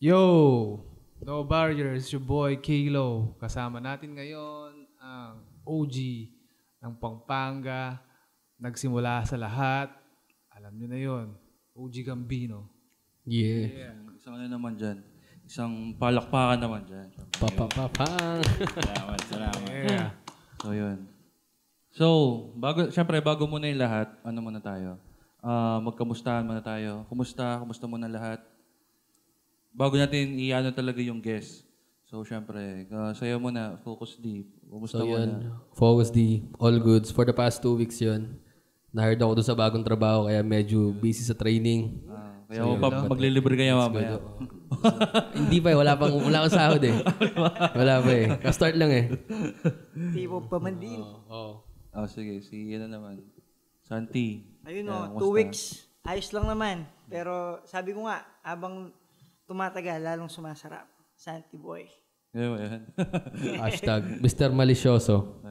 Yo! No barriers, your boy Kilo. Kasama natin ngayon ang OG ng Pampanga. Nagsimula sa lahat. Alam nyo na yon OG Gambino. Yeah. Isang ano naman dyan. Isang palakpakan naman dyan. Papapapang. Salamat, salamat. Yeah. So, yun. So, bago, syempre, bago muna yung lahat, ano muna tayo? Ah, magkamustahan muna tayo. Kumusta? Kumusta muna lahat? Bago natin i-ano talaga yung guest. So, syempre, uh, sa'yo muna, focus deep. Kumusta So yun, focus D, all goods. For the past two weeks yun, na-hired ako doon sa bagong trabaho kaya medyo busy sa training. Ah, kaya so, pa, maglilibre kayo mamaya. Hindi pa eh, wala pang wala akong sahod eh. wala pa eh. Ka-start lang eh. Tipo pamandin. Oo. Oh, sige. Si, ano naman. Santi. Ayun o, two weeks. Ayos lang naman. Pero sabi ko nga, abang tumatagal, lalong sumasarap. Santi boy. Ayun, ayun. Hashtag Mr. Malicioso.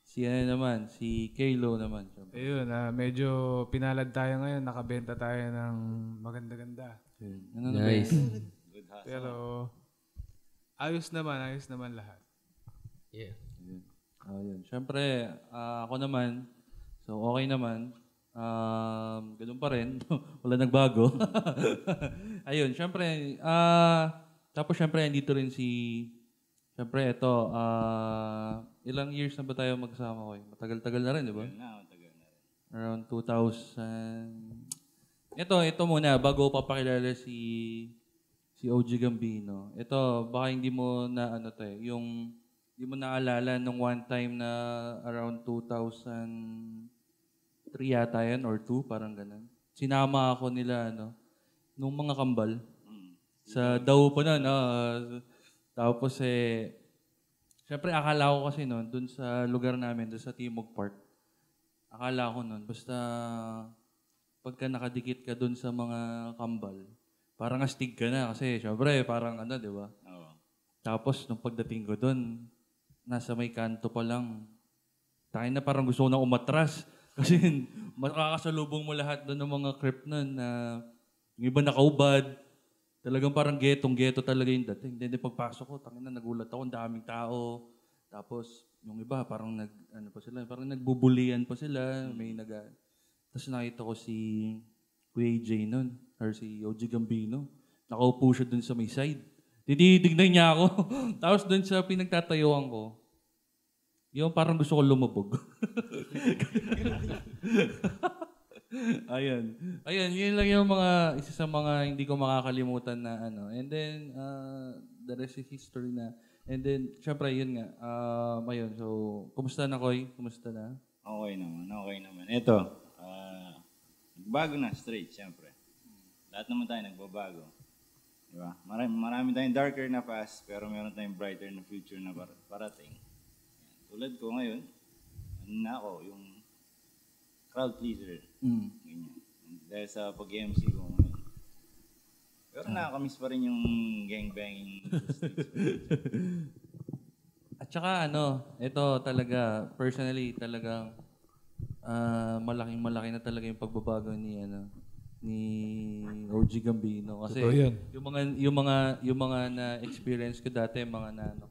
si ano naman, si Kalo naman. Ayun, ah, medyo pinalad tayo ngayon. Nakabenta tayo ng maganda-ganda. Ayun. Ano? Nice. Pero ayos naman, ayos naman lahat. Yeah. Ayun. Ah, yun. Siyempre, ah, ako naman, so okay naman. Um, ganun pa rin. Wala nagbago. Ayun, siyempre, ah, tapos siyempre, andito rin si, siyempre, ito, ah, ilang years na ba tayo magsama ko? Matagal-tagal na rin, di ba? Na, matagal na rin. Around 2000. Ito, ito muna, bago papakilala si si OG Gambino. Ito, baka hindi mo na ano to eh, yung hindi mo naalala nung one time na around 2003 yata yan or 2, parang ganun. Sinama ako nila ano, nung mga kambal. Sa daw pa na, no? tapos eh, syempre akala ko kasi noon, dun sa lugar namin, dun sa Timog Park, akala ko noon, basta pagka nakadikit ka dun sa mga kambal, parang astig ka na kasi syempre parang ano, di ba? Oo. Tapos nung pagdating ko dun, nasa may kanto pa lang, tayo na parang gusto ko na umatras. Kasi makakasalubong mo lahat doon ng mga creep nun na yung iba nakaubad. Talagang parang getong-geto talaga yung dating. Then, pagpasok ko, tangin na nagulat ako, ang daming tao. Tapos yung iba parang nag ano pa sila, parang nagbubulian pa sila, may nag Tapos nakita ko si Kuya AJ nun, or si OG Gambino. Nakaupo siya dun sa may side. Tinitignan niya ako. Tapos dun sa pinagtatayuan ko, yung parang gusto ko lumubog. Ayun. Ayun, yun lang yung mga, isa sa mga hindi ko makakalimutan na ano. And then, uh, the rest is history na. And then, syempre, yun nga. Um, ayun, so, kumusta na, Koy? Kumusta na? Okay naman, okay naman. Ito, ah, nagbago na straight, siyempre. Lahat naman tayo nagbabago. Di ba? Marami, marami tayong darker na past, pero meron tayong brighter na future na par- parating. Tulad ko ngayon, ano na ako, yung crowd pleaser. Mm. Ganyan. Dahil sa pag-MC ko ngayon. Pero nakakamiss pa rin yung gangbanging. At saka ano, ito talaga, personally, talagang ah, malaking malaki na talaga yung pagbabago ni ano ni OG Gambino kasi yung mga yung mga yung mga na experience ko dati mga na ano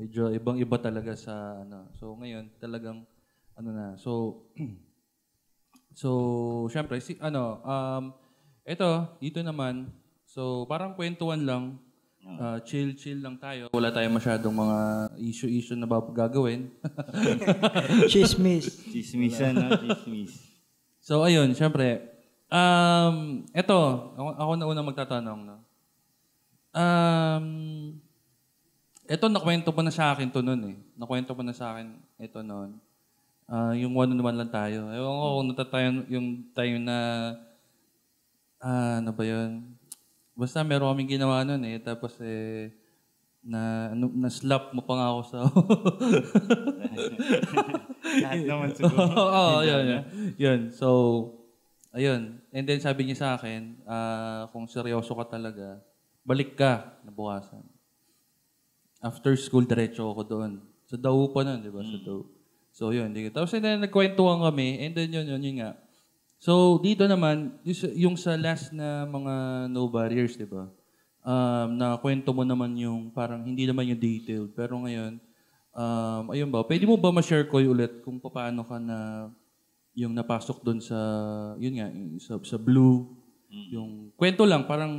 medyo ibang iba talaga sa ano so ngayon talagang ano na so so syempre si ano um ito dito naman so parang kwentuhan lang Ah, chill chill lang tayo wala tayong masyadong mga issue issue na ba gagawin Chismis. Chismisan, no? Chismis. So, ayun, syempre, um, eto, ako, ako na una magtatanong, no? Um, eto, nakwento pa na sa akin to noon eh. Nakwento pa na sa akin ito noon. Ah, yung one on one lang tayo. Ewan ko kung natatayo yung time na, ah, ano ba yun? Basta meron kaming ginawa noon eh. Tapos eh, na, ano, na-slap mo pa nga ako sa... Lahat naman siguro. Oo, yun, yun. Yun. So, ayun. And then sabi niya sa akin, ah, kung seryoso ka talaga, balik ka nabukasan. After school, diretso ako doon. Sa Daw pa nun, di ba? Sa Daw. So, yun. Di, tapos then, nagkwentuhan kami. And then, yun, yun, yun nga. So, dito naman, yung sa, yung last na mga no barriers, di ba? um, na kwento mo naman yung parang hindi naman yung detailed. Pero ngayon, um, ayun ba, pwede mo ba ma-share ko ulit kung paano ka na yung napasok doon sa, yun nga, yung sa, sa Blue, yung kwento lang, parang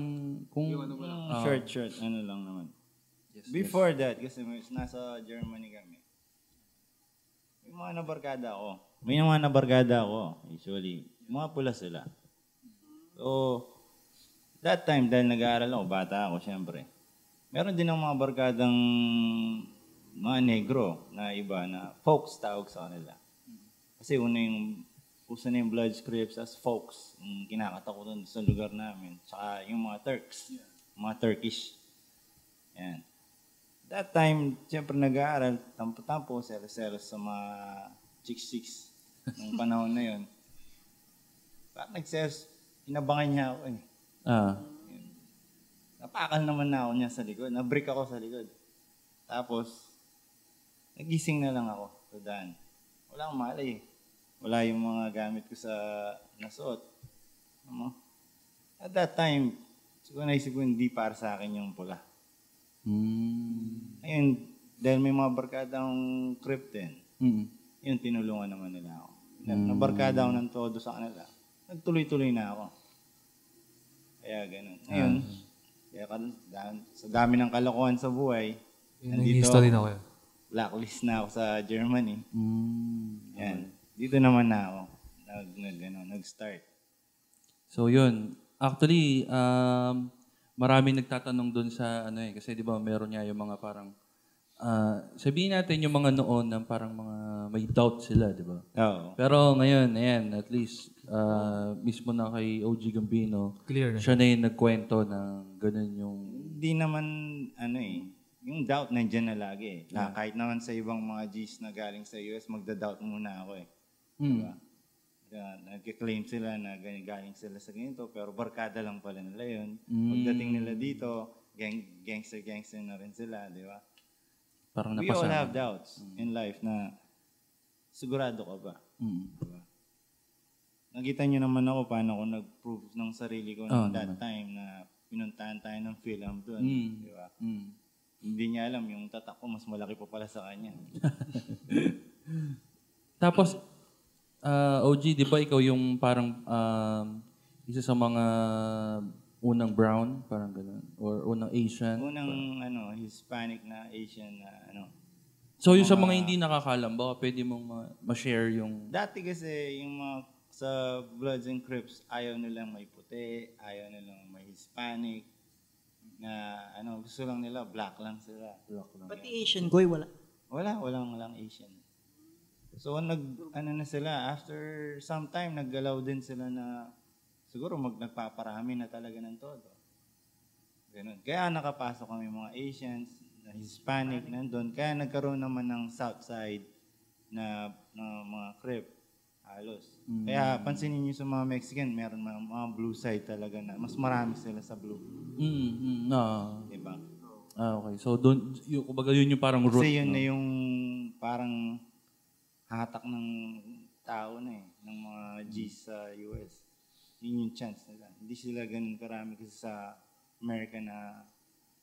kung... Mm, short, short, ano lang naman. Before that, kasi nasa Germany kami, may mga nabarkada ako. May mga nabarkada ako, usually. Mga pula sila. So, that time, dahil nag-aaral ako, bata ako, syempre. Meron din ng mga barkadang mga negro na iba na folks tawag sa kanila. Kasi una yung uso na yung blood scripts as folks, yung kinakatakutan sa lugar namin. Tsaka yung mga Turks, mga Turkish. Yan. That time, siyempre nag-aaral, tampo-tampo, selos-selos sa mga chicks-chicks ng panahon na yon. Parang nagselos, inabangan niya ako eh. Ah, Napakal naman na ako niya sa likod. Na-break ako sa likod. Tapos, nagising na lang ako sa daan. Wala akong malay eh. Wala yung mga gamit ko sa nasuot. Ano? At that time, siguro naisip ko hindi para sa akin yung pula. Mm, Ayun, dahil may mga barkadang crip din, mm, yun, tinulungan naman nila ako. Na, Nabarkada ako ng todo sa kanila. Nagtuloy-tuloy na ako. Kaya ganun. Ngayon, kaya ka- da- sa dami ng kalokohan sa buhay, Yun, nandito din ako. blacklist na ako sa Germany. mm. Yan. Dito naman na ako. Nag, nag, ano, nag-start. So yun, actually um maraming nagtatanong doon sa ano eh kasi 'di ba meron niya yung mga parang ah, sabihin natin yung mga noon na parang mga may doubt sila, 'di ba? Oo. Pero ngayon, ayan, at least ah, mismo na kay OG Gambino, Clear na. siya na yung nagkwento ng ganun yung Hindi naman, ano eh, yung doubt nandyan na lagi eh. Na, kahit naman sa ibang mga G's na galing sa US, magda-doubt muna ako eh. mm, Uh, nagkiklaim sila na galing sila sa ganito, pero barkada lang pala nila yun. Pagdating nila dito, gang, gangster-gangster na rin sila, di ba? parang We all napasa. have doubts in life na sigurado ka ba? Mm. Diba? Nakita niyo naman ako paano ako nag-prove ng sarili ko noong that time na pinuntahan tayo ng film doon. Mm. Di ba? Mm. Hindi niya alam yung tatak ko mas malaki pa pala sa kanya. Tapos, ah, OG, di ba ikaw yung parang um, isa sa mga unang brown, parang gano'n, or unang Asian? Unang ano, Hispanic na Asian na ano. So yung sa mga hindi nakakalam, baka pwede mong ma- ma-share yung... Dati kasi yung mga sa Bloods and Crips, ayaw nilang may puti, ayaw nilang may Hispanic, na ano, gusto lang nila, black lang sila. Black lang. Pati Asian Goy, wala. Wala, walang walang Asian. So nag ano na sila after some time naggalaw din sila na siguro mag nagpaparami na talaga ng todo. Ganun. Kaya nakapasok kami mga Asians, na Hispanic nandun. Kaya nagkaroon naman ng South Side na, na mga crip halos. Kaya pansinin niyo sa mga Mexican, meron mga, mga blue side talaga na mas marami sila sa blue. Mm, mm, ah, Diba? ah, okay. So doon, yung, kumbaga yun yung parang root. Kasi yun no? na yung parang hatak ng tao na eh, ng mga G's sa US. Yun yung chance nila. Hindi sila ganun karami kasi sa America na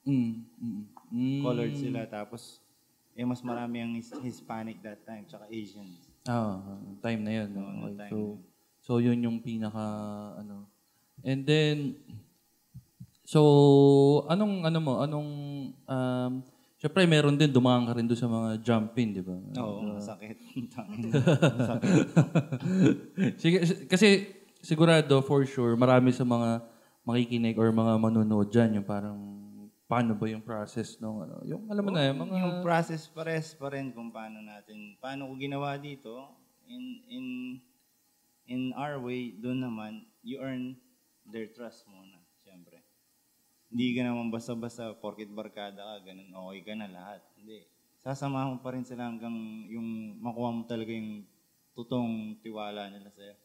Mm, mm, mm. colored sila. Tapos, eh mas marami ang His- Hispanic that time, tsaka Asians. Ah, ah, time na yun. no? Oo, Okay. time So, na yun. so yun yung pinaka, ano. And then, so, anong, ano mo, anong, um, syempre meron din, dumaan ka rin doon sa mga jumping, di ba? Oo, masakit. masakit. Sige, kasi sigurado for sure marami sa mga makikinig or mga manunood diyan yung parang paano ba yung process ng ano yung alam mo na yung mga yung process pares pa rin kung paano natin, paano ko ginawa dito, in, in, in our way, doon naman, you earn their trust muna, siyempre. Hindi ka naman basta-basta, porkit barkada ka, ganun, okay ka na lahat. Hindi. Sasamahan mo pa rin sila hanggang yung makuha mo talaga yung totoong tiwala nila sa'yo.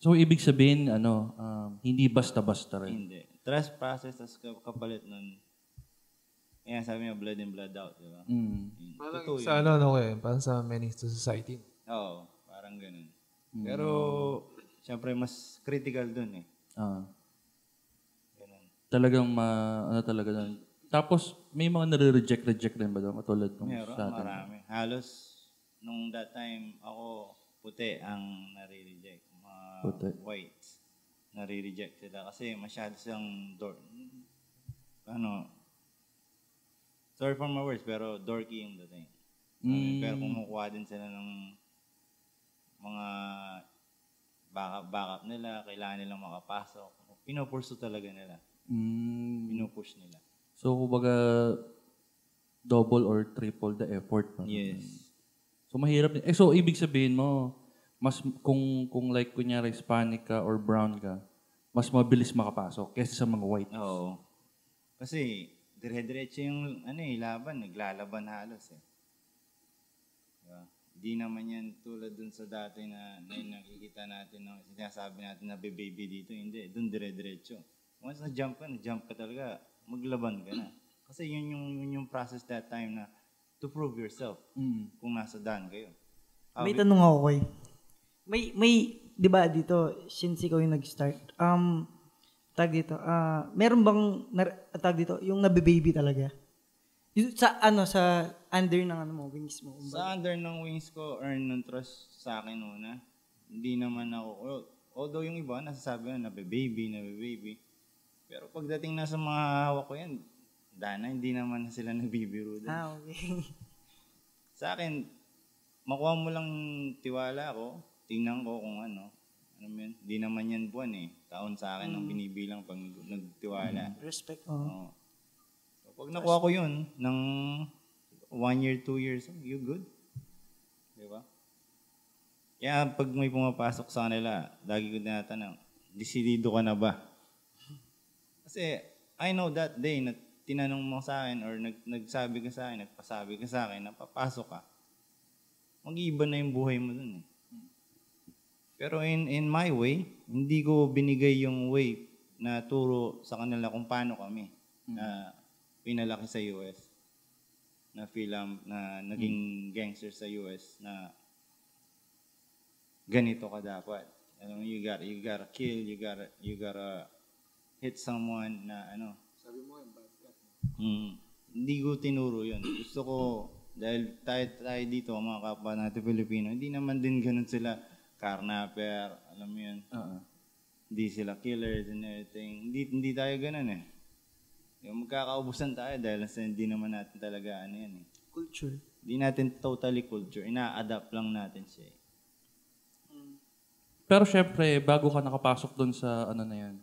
So ibig sabihin ano um, hindi basta-basta rin. Hindi. Trust process, tas ka- kapalit nun. Kaya sabi niya, blood in, blood out, di ba? Mm. Parang Totoo sa ano, ano eh, parang sa menace to society. Oo, parang ganun. Pero, syempre, mas critical dun eh. Ah. Ganun. Talagang ma, ano talaga doon. Tapos, may mga nare-reject-reject din ba doon? Katulad nung Meron, sa atin. marami. Halos, nung that time, ako, puti ang nare-reject. Mga Puti. white, nare-reject sila. Kasi masyado silang door, ano, sorry for my words, pero dorky yung dating. Mm. Pero kumukuha din sila ng mga backup, backup nila, kailangan nilang makapasok. Pinupurso talaga nila. Mm. Pinupush nila. So, kumbaga, double or triple the effort. parang Yes. So, mahirap. Eh, so, ibig sabihin mo, mas kung kung like kunyari Hispanic ka or brown ka, mas mabilis makapasok kaysa sa mga white. Oo. Kasi, dire-diretso yung ano eh, laban. Naglalaban halos eh. Diba? Di naman yan tulad dun sa dati na, na nakikita natin, no, sinasabi natin na baby dito. Hindi, dun dire-diretso. Once na-jump ka, na-jump ka talaga, maglaban ka na. Kasi yun yung, yun yung process that time na to prove yourself Mm. kung nasa daan kayo. May tanong ako, Koy. May, may, di ba dito, since ikaw yung nag-start, um, tag dito, ah, meron bang, nar- tag dito, yung nabe-baby talaga? Yung sa, ano, sa under ng ano mo, wings mo. kumbaga. Sa under ng wings ko, earn ng trust sa akin una. Hindi naman ako, although yung iba, nasasabi na, nabe-baby, nabe-baby. Pero pagdating na sa mga hawak ko yan, dana, hindi naman na sila nabibiro doon. Ah, okay. Sa akin, makuha mo lang tiwala ko, tingnan ko kung ano. Ano yun? Hindi naman yan buwan eh. Taon sa akin ang binibilang pag nagtiwala. Respect. Oh. Oo. So, pag nakuha ko yun, ng one year, two years, you good. Di ba? Kaya pag may pumapasok sa kanila, lagi ko tinatanong, desidido ka na ba? Kasi I know that day na tinanong mo sa akin or nag, nagsabi ka sa akin, nagpasabi ka sa akin na papasok ka, mag-iiba na yung buhay mo dun eh. Pero in, in my way, hindi ko binigay yung way na turo sa kanila kung paano kami na pinalaki sa US na film na naging gangster sa US na ganito ka dapat. Alam you got you gotta kill, you gotta you gotta hit someone na ano. Sabi mo mm, hindi ko tinuro 'yun. Gusto ko dahil tayo, tayo dito mga kapwa natin Pilipino, hindi naman din ganun sila carnapper, alam mo 'yun. Oo. Hindi sila killers and everything. Hindi, hindi tayo ganun eh. Yung magkakaubusan tayo dahil sa hindi naman natin talaga ano yan eh. Culture. Hindi natin totally culture. Ina-adapt lang natin siya eh. Pero syempre, bago ka nakapasok doon sa ano na yan,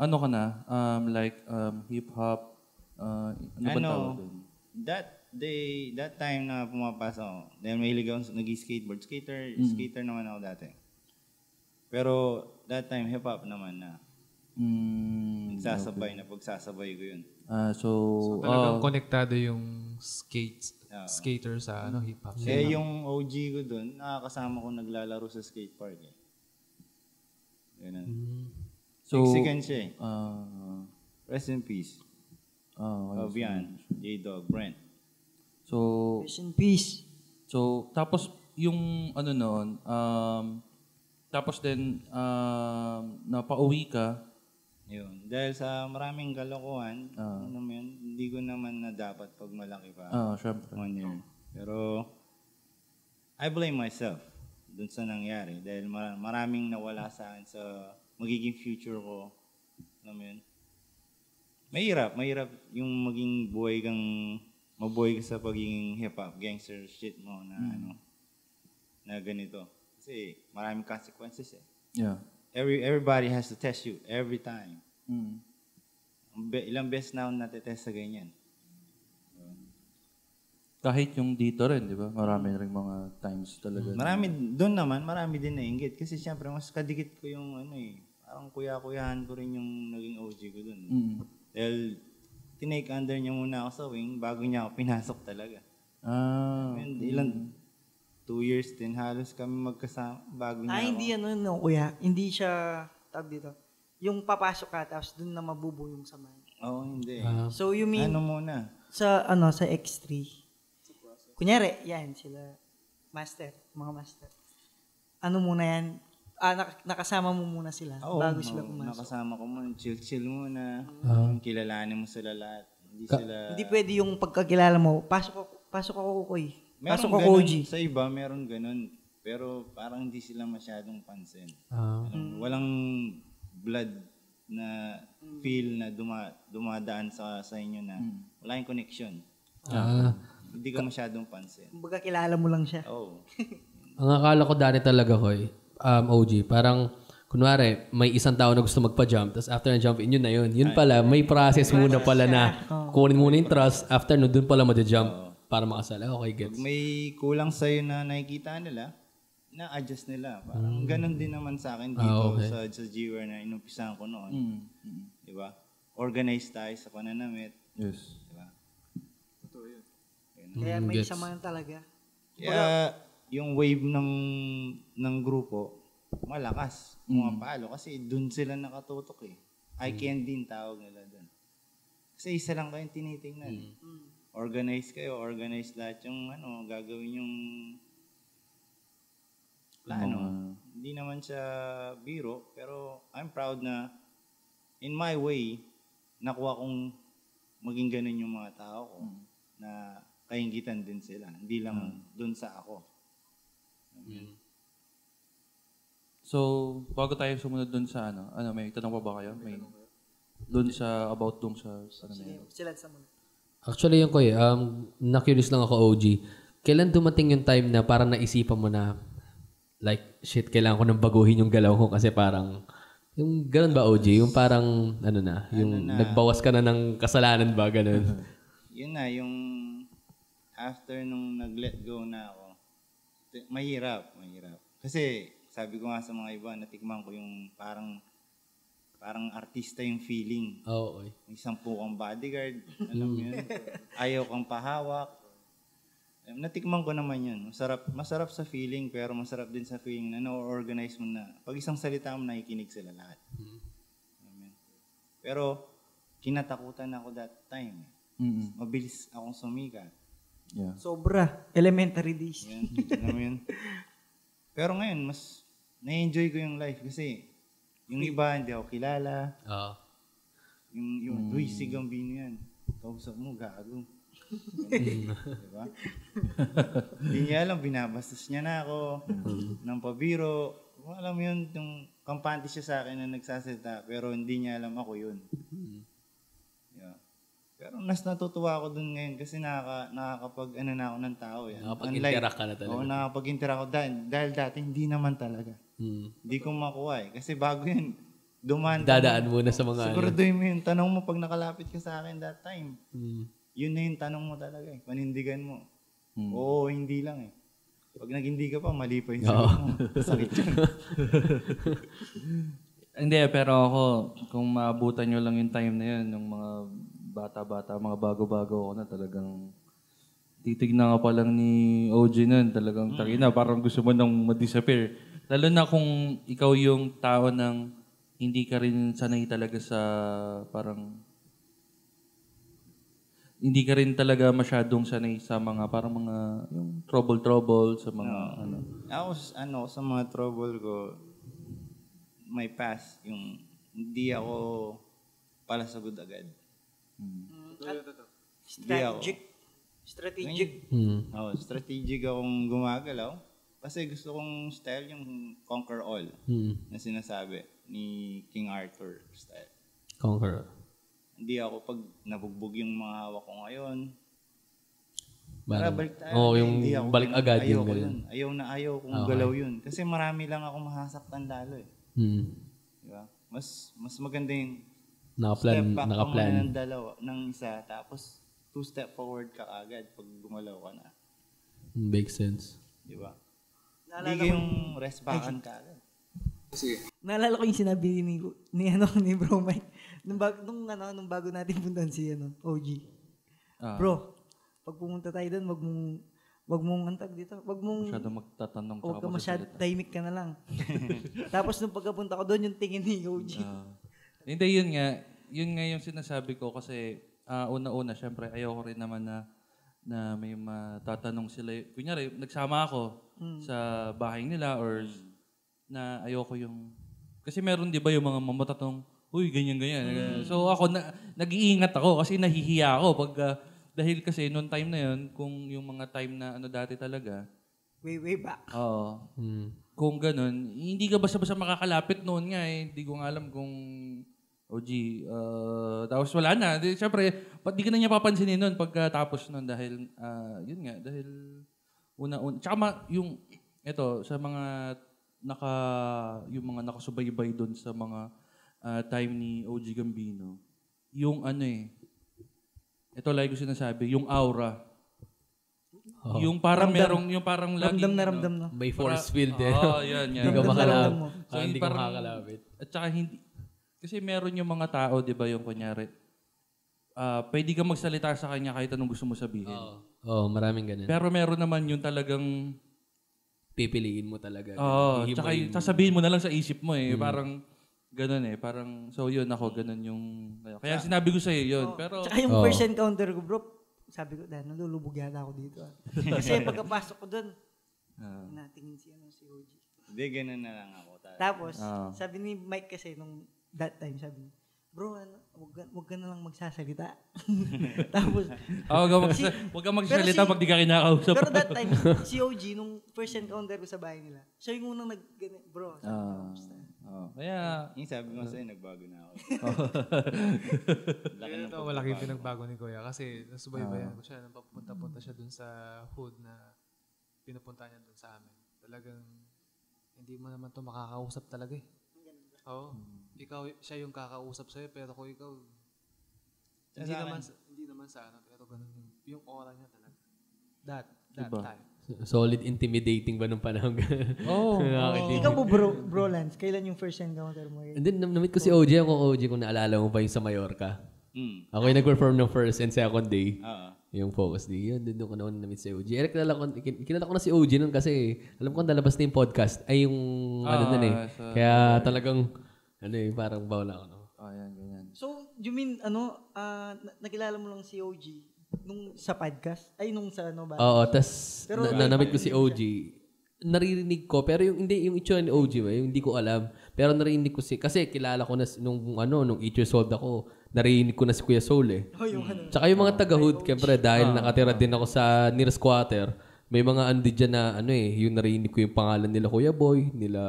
ano ka na? Um, like um, hip-hop, uh, ano ba Ano? tawag doon? That day, that time na pumapasok ako, dahil mahilig ako nag-skateboard. Skater, skater naman ako dati. Pero that time, hip-hop naman na. Mm, Nagsasabay na pagsasabay ko yun. ah, so, So, talagang ah, konektado yung skate, Oo. skater sa ano hip-hop. Kaya yung OG ko dun, nakakasama ko naglalaro sa skate park eh. Ganun. So, Mexican siya eh. ah, Rest in peace. ah, Obian, J-Dog, Brent. so, Rest in peace. so, tapos yung ano noon, um, tapos din, um, napauwi ka, Yun. Dahil sa maraming kalokohan, Ah. ano mo yun, hindi ko naman na dapat pag malaki pa. ah, syempre. One year. Pero, I blame myself dun sa nangyari. Dahil mar- maraming nawala sa akin sa magiging future ko. Alam mo yun? Mahirap, mahirap yung maging buhay kang, mabuhay ka sa pagiging hip-hop, gangster shit mo na ano, na ganito. Kasi maraming consequences eh. Yeah. Every, everybody has to test you every time. Mm. Be- ilang beses na ako natetest sa ganyan. Kahit yung dito rin, di ba? Marami rin mga times talaga. Marami, doon naman, marami din nainggit. Kasi siyempre, mas kadikit ko yung ano eh. Parang kuya-kuyahan ko rin yung naging OG ko doon. Mm. Dahil, tinake under niya muna ako sa wing bago niya ako pinasok talaga. Ah, And ilan, two years din halos kami magkasama bago niya Ah, ako. hindi ano, no, kuya. Hindi siya, tag dito. Yung papasok ka, tapos dun na mabubo yung samahan. Oo, hindi. So, you mean, ano muna? sa, ano, sa X3, kunyari, yan, sila, master, mga master. Ano muna yan, ah, nak- nakasama mo muna sila Oo, bago sila oo, pumasok. nakasama ko muna, chill-chill muna. Ah. Kilalanin mo sila lahat. Hindi sila... Hindi pwede yung pagkakilala mo, pasok ako, pasok ako Koy. Meron Pasok ako ganun, OG. Sa iba, meron ganun. Pero parang hindi sila masyadong pansin. Ah. Alam mo, Walang blood na feel na duma, dumadaan sa sa inyo na wala yung connection. Ah. Hindi ka masyadong pansin. Kumbaga kilala mo lang siya. Oh. Ang akala ko dati talaga, Hoy, um, OG, parang, kunwari, may isang tao na gusto magpa-jump, tapos after na jump in, yun na yun. Yun pala, may process muna pala na kunin muna yung trust, after no, dun pala mag-jump para makasala. Okay, gets. May kulang sa'yo na nakikita nila, na-adjust nila. Parang ganun din naman sa akin dito Ah, okay. sa, sa G-Ware na inumpisahan ko noon. Mm. Mm. Di ba? Organized tayo sa pananamit. Yes. Di ba? Kaya Mm, may gets. samahan talaga. Kaya yung wave ng ng grupo, malakas. Pumapalo. Kasi dun sila nakatutok eh. I can din tawag nila dun. Kasi isa lang kayong tinitingnan. Organize kayo, organize lahat yung ano, gagawin yung plano. Hindi naman siya biro, pero I'm proud na in my way, nakuha kong maging ganun yung mga tao ko na kaingitan din sila. Hindi lang dun sa ako. So, bago tayo sumunod dun sa ano, ano, may tanong pa ba kayo? May dun sa, about dun sa, ano na yun? Sila sa mga. Actually, yung ko eh, um, na-curious lang ako, OG. Kailan dumating yung time na parang naisipan mo na, like, shit, kailangan ko nang baguhin yung galaw ko kasi parang, yung ganun ba, OG? Yung parang, ano na, yung nagbawas ka na ng kasalanan ba, ganun? Yun na, yung after nung nag-let go na ako, mahirap, mahirap. Kasi sabi ko nga sa mga iba, natikman ko yung parang parang artista yung feeling. Oo, oy. May sampu kang bodyguard, alam mo yun. Ayaw kang pahawak. Eh, Natikman ko naman yun. Masarap, masarap sa feeling, pero masarap din sa feeling na na-organize mo na. Pag isang salita mo, nakikinig sila lahat. Alam yun. Pero, kinatakutan ako that time. Mm-mm. Mabilis akong sumikat. Yeah. Sobra. Elementary days. Yan, alam mo yun. Pero ngayon, mas na-enjoy ko yung life kasi yung iba hindi ako kilala. Oo. Yung, yung Luis Sigambino yan. Kausap mo, gago. diba? Hindi niya alam, binabastos niya na ako ng pabiro. Alam mo yun, yung kampante siya sa akin na nagsasalita, pero hindi niya alam ako yun. Pero mas natutuwa ako dun ngayon kasi nakaka, nakakapag ano na ako ng tao yan. Nakapag-interact ka na talaga. Oo, nakakapag-interact ako dahil, dahil dati hindi naman talaga. Hmm. Hindi ko makuha eh. Kasi bago yun, dumaan. Dadaan muna sa mga ano. Siguraduhin mo yung tanong mo pag nakalapit ka sa akin that time. Hmm. Yun na yung tanong mo talaga eh. Panindigan mo. Hmm. Oo, hindi lang eh. Pag nag-hindi ka pa, mali pa yung sagot mo. Sakit yun. Hindi, pero ako, kung maabutan nyo lang yung time na yun, yung mga bata-bata, mga bago-bago ako na talagang titignan ka pa lang ni OG nun, talagang takina, parang gusto mo nang ma-disappear. Lalo na kung ikaw yung tao ng hindi ka rin sanay talaga sa parang hindi ka rin talaga masyadong sanay sa mga parang mga yung trouble-trouble sa mga ano. Ako, s- ano, sa mga trouble ko, may past, yung hindi ako palasagod agad. Strategic. Strategic. Hmm. Oh, strategic akong gumagalaw. Kasi gusto kong style yung conquer all Hmm. na sinasabi ni King Arthur style. Conqueror. Hindi ako pag nabugbog yung mga hawak ko ngayon. Para balik tayo. Oo, yung Hindi ako balik ganun. agad ayaw yung ganun. yun. Ayaw na ayaw kong Okay. galaw yun. Kasi marami lang ako mahasaktan lalo eh. Hmm. Di ba? Mas, mas maganda yung Nakaplan, step back ka nakaplan. muna ng dalawa, ng isa, tapos two step forward ka agad pag gumalaw ka na. Makes sense. Di ba? Naalala Hindi ko, yung rest backan ka agad. naalala ko yung sinabi ni, ni, ano, ni Bro Mike. Nung, bago, nung, ano, nung bago natin puntan si ano, OG. Ah, Bro, pag pumunta tayo doon, wag mong, wag mong antag dito. Wag mong, masyadong magtatanong wag tsaka ka masyad, magsasalita. tahimik ka na lang. Tapos nung pagkapunta ko doon, yung tingin ni OG. Ah. Hindi, yun nga. Yun nga yung sinasabi ko kasi ah, una-una, syempre, ayoko rin naman na na may matatanong sila. Kunyari, nagsama ako sa bahay nila or na ayoko yung... Kasi meron di ba yung mga mamatatong, uy, ganyan, ganyan. So ako, na, nag-iingat ako kasi nahihiya ako pag... ah, dahil kasi noong time na yun, kung yung mga time na ano dati talaga, Way, way back. oo, Hmm. kung ganun, hindi ka basta-basta makakalapit noon nga eh. Hindi ko nga alam kung OG. Uh, tapos wala na. Di, syempre, di ka na niya papansinin noon pagkatapos noon dahil, ah, yun nga, dahil una-una. Tsaka ma, yung, eto, sa mga naka, yung mga nakasubaybay doon sa mga ah, time ni OG Gambino, yung ano eh, ito lagi ko sinasabi, yung aura. Yung parang merong, yung parang lagi, Ramdam na ramdam na. May force field eh. Oo, yan, yan. Hindi Ramdam ramdam mo. So, Ah, hindi ka parang- makakalapit. At saka hindi, kasi meron yung mga tao, di ba, yung kunyari, ah pwede ka magsalita sa kanya kahit anong gusto mo sabihin. Oo, oh, maraming ganun. Pero meron naman yung talagang, Pipiliin mo talaga. oo, Hihimayin tsaka yung mo. sasabihin mo na lang sa isip mo eh. Parang, ganun eh. Parang, so yun ako, ganun yung, kaya sinabi ko sa'yo yun. Pero, Tsaka yung Oo. first encounter ko, bro, sabi ko, dahil nalulubog yata ako dito. ah." Kasi pagkapasok ko doon, ah, natingin si, ano, si OG. Hindi, ganun na lang ako. talaga. Tapos, Ah. sabi ni Mike kasi nung that time, sabi niya, bro, ano, wag, wag ka na lang magsasalita. Tapos, oh, wag mag- wag ka magsalita si- pag di ka kinakausap. pero that time, si OG, nung first encounter ko sa bahay nila, siya yung unang nag, bro, sabi Ah, "Kamusta?" oh, kaya, Yung sabi ko sa'yo, nagbago na ako. Laki Kaya ng malaki pinagbago ni Kuya kasi nasubaybayan ko siya nang papunta-punta siya dun sa hood na pinupunta niya dun sa amin. Talagang hindi mo naman to makakausap talaga eh. Oo. Ikaw, siya yung kakausap sa'yo pero kung ikaw, hindi sa naman, sa, hindi naman sa ano, pero ganun yung, yung aura niya talaga. That, that Diba? time. Solid intimidating ba nung panahon? oh, Ikaw po, bro, bro Lance, kailan yung first encounter mo? And then, nam- namit ko si OG. Ako OG kung naalala mo pa yung sa Mallorca. Hmm. Ako yung nag-perform ng first and second day. Oo. Yung focus day. Yun, doon ko naman namit si OG. Eric, kilala ko, kin- kilala ko na si OG nun kasi alam ko nalabas na yung podcast. Ay, yung ano nun eh. sa- Kaya talagang, ano eh, parang bawal ako. No? oh, yan, ganyan. So, you mean, ano, ah, na- nakilala mo lang si OG nung sa podcast? Ay, nung sa ano ba? Oo, tas Pero na, nanamit ko si OG. Naririnig ko, pero yung hindi yung itsura ni OG ba, yung hindi ko alam. Pero narinig ko si kasi kilala ko na si- nung ano, nung 8 years old ako, narinig ko na si Kuya Soul eh. Oh, yung ano. Tsaka yung mga taga-hood, syempre dahil nakatira din ako sa near squatter, may mga din dyan na ano eh, yung narinig ko yung pangalan nila Kuya Boy, nila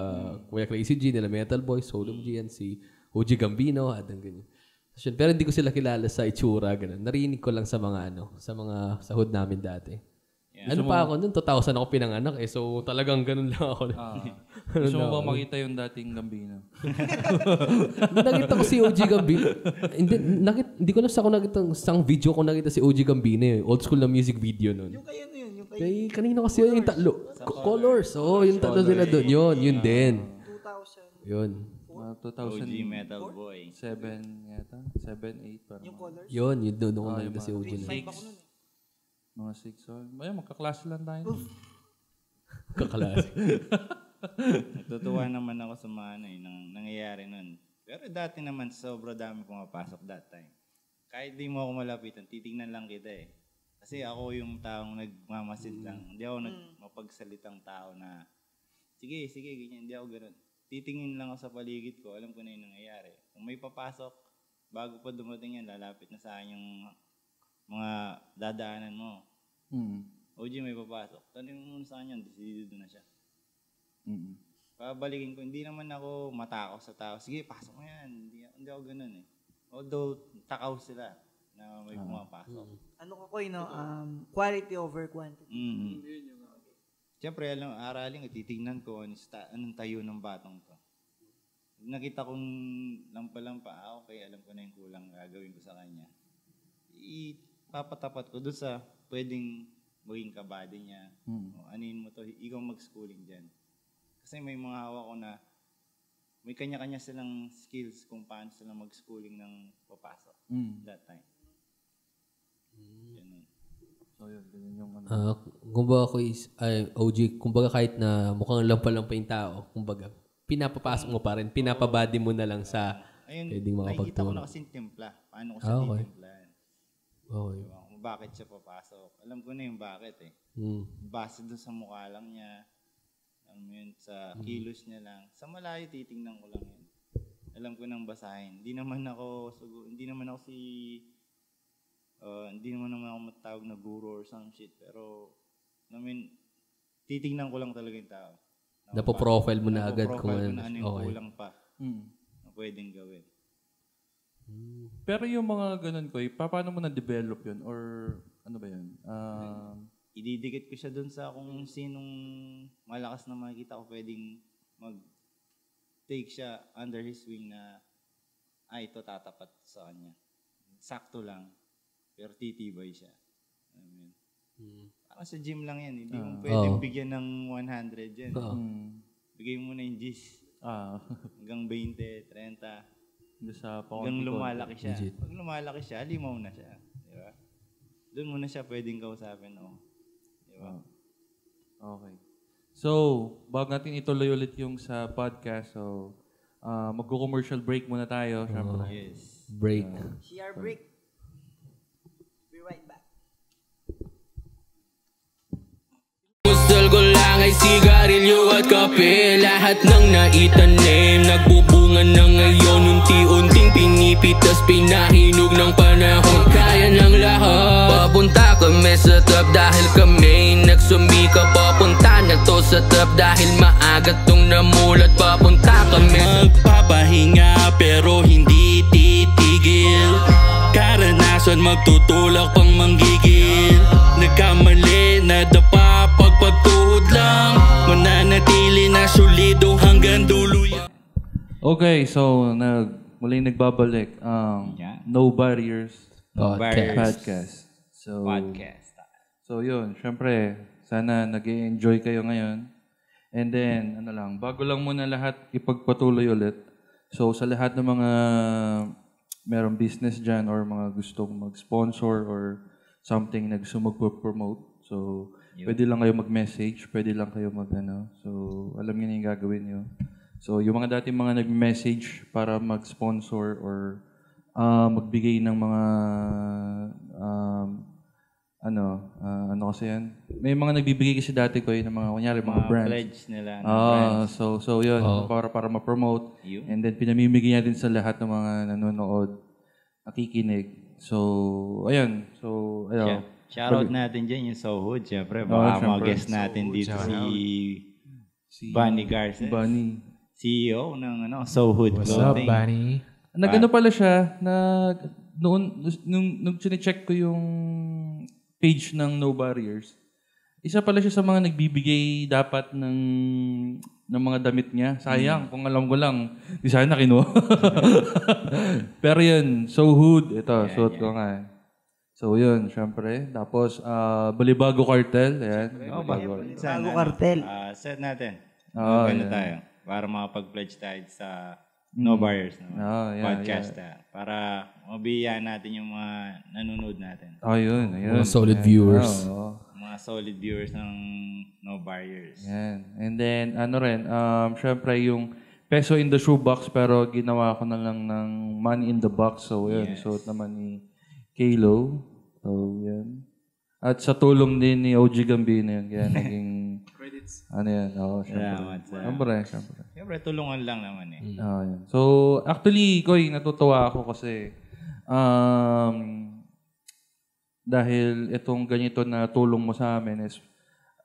Kuya Crazy G, nila Metal Boy, Soul of G, and si OG Gambino, at ang ganyan. So. Pero hindi ko sila kilala sa itsura, ganun. Narinig ko lang sa mga ano, sa mga sa hood namin dati. Ano pa ako noon, 2000 ako pinanganak eh. So talagang ganun lang ako. Ah, gusto mo ba makita yung dating Gambino? nakita ko si OG Gambino. hindi, nakita, hindi ko na sa ako nakita sang video ko nakita si OG Gambino eh. Old school na music video noon. Yung kayo ano Eh, kanina kasi yun, yung tatlo. Co- colors. Oo, oh, yung tatlo sila doon. Yun, yun din. 2000, Yun. Mga OG 2007 Metal Boy. yata? 7, 8 parang. yung colors. Yun, yun doon ako Ah, nakita yung si OG na. Ako nun eh. Mga 6. So, ayun, magkaklase lang tayo. Kaklase. Natutuwa naman ako sa mga ano, eh, nang, nangyayari nun. Pero dati naman, sobra dami pumapasok that time. Kahit di mo ako malapitan, titignan lang kita eh. Kasi ako yung taong nagmamasid lang. Hindi ako nagmapagsalitang tao na, sige, sige, ganyan. Hindi ako ganun. Titingin lang ako sa paligid ko, alam ko na yung nangyayari. Kung may papasok, bago pa dumating yan, lalapit na sa akin yung mga dadaanan mo. Hmm. OG may papasok. Tanong mo muna sa kanya, decidido na siya. Mm. Pabalikin ko, hindi naman ako matakaw sa tao. Sige, pasok mo yan. Hindi, hindi ako ganun eh. Although, takaw sila na may pumapasok. Ano ko koy, no? Um, quality over quantity. Mm-hmm. Siyempre, alam, aralin titignan ko anong, sta- anong tayo ng batong to. Nakita kong lampa-lampa, ah, okay, alam ko na yung kulang gagawin ko sa kanya. Ipapatapat ko doon sa pwedeng maging kabady niya. Mm. O, anin mo to, ikaw mag-schooling dyan. Kasi may mga hawak ko na may kanya-kanya silang skills kung paano sila mag-schooling ng papasok Mm. that time. Ganun. So, yun, ganyan yung ano. Ah, kumbaga ako is, ay, OG, kumbaga kahit na mukhang lampa-lampa yung tao, kumbaga, pinapapasok mo pa rin, pinapabody mo na lang sa Ayun, pwedeng nakikita ko na kasing timpla. Paano ko siya Ah, okay. titimplahan. Okay. Diba? Kung bakit siya papasok. Alam ko na yung bakit eh. Mm. Base doon sa mukha lang niya. Alam mo yun, sa kilos niya lang. Sa malayo, titingnan ko lang yun. Alam ko nang basahin. Hindi naman ako, sugu- hindi naman ako si, uh, hindi naman naman ako matawag na guru or some shit. Pero, I mean, titingnan ko lang talaga yung tao. Napo-profile mo na agad kung Napo-profile ko ano. na ano yung Okay. kulang pa Mm. na pwedeng gawin. Pero yung mga ganun ko, eh, pa- paano mo na-develop yun? Or ano ba yun? Um, ididikit ko siya doon sa kung sinong malakas na makikita ko pwedeng mag take siya under his wing na ay ito tatapat sa kanya. Sakto lang. Pero titibay siya. Alam mo yun? Parang sa gym lang yan. Hindi mo pwedeng Oo. bigyan ng 100 yan. Oo. mm, Bigay mo na yung G's. ah, Hanggang 20, 30. hanggang sa Hanggang lumalaki siya. Legit. Pag lumalaki siya, limaw na siya. Di ba? Doon mo na siya pwedeng kausapin. Oh. Di ba? Okay. So, bago natin ituloy ulit yung sa podcast, so, uh, magko-commercial break muna tayo, syempre. Yes. Break. CR break. Sigarilyo at kape Lahat ng naitanim. Nagbubunga na ngayon Unti-unting pinipitas Pinahinog ng panahon. Kaya ng lahat. Papunta kami sa top Dahil kami nagsumika Papunta na to sa top Dahil maaga tong namulat. Papunta kami. Magpapahinga pero hindi titigil. Karanasan magtutulak pang manggigil. Nagkamali solido hanggang dulo yan Okay, so, nag, muling nagbabalik ang Yeah. No Barriers Podcast. Podcast. So, Podcast. So yun, syempre, sana nag enjoy kayo ngayon. And then, ano lang, bago lang muna lahat ipagpatuloy ulit. So sa lahat ng mga merong business dyan or mga gustong mag-sponsor or something na gusto mag-promote. So, pwede lang kayo mag-message, pwede lang kayo mag ano. So, alam niyo na yung gagawin niyo. So, yung mga dating mga nag-message para mag-sponsor or ah, magbigay ng mga um, ano, ah, ano kasi yan? May mga nagbibigay kasi dati ko yun ng mga, kunyari, mga, Mga brands. pledge nila. ng Ah, brands. so so yun, para para ma-promote. Yun. And then pinamimigay natin sa lahat ng mga nanonood, nakikinig. So, ayun. So, ayun. Shoutout natin dyan yung Sohood, syempre. Baka mga syempre. guest natin dito si Bunny Garces. Bunny. CEO ng ano, Sohood What's up, Clothing. Bunny? Nag-ano pala siya, nag, noon, nung, nung check ko yung page ng No Barriers, isa pala siya sa mga nagbibigay dapat ng ng mga damit niya. Sayang, kung alam ko lang, di sana kinuha. Pero yun, so hood, ito, suot ko nga. So yun, syempre. Tapos, ah, Balibago Cartel, ayan. Oh, bago. Bago kartel. Ah, set natin. Oo, ano yeah. tayo? Para makapag-pledge tayo sa No Barriers naman. Oh, yeah, podcast ah. Para mabiyaan natin yung mga nanonood natin. Oh, yun, ayun. Mga solid Ayan, viewers. oo. Mga solid viewers ng No Barriers. Yan. And then, ano rin, um, syempre yung peso in the shoebox pero ginawa ko na lang ng money in the box. So, yun. Suot naman ni Kalo. So, yan. At sa tulong din ni OG Gambino yun. Kaya naging... Credits. Ano yan? Oo, syempre. Salamat, syempre. Siyempre, tulungan lang naman eh. Ah, yan. So, actually, Koy, natutuwa ako kasi um, dahil itong ganito na tulong mo sa amin is,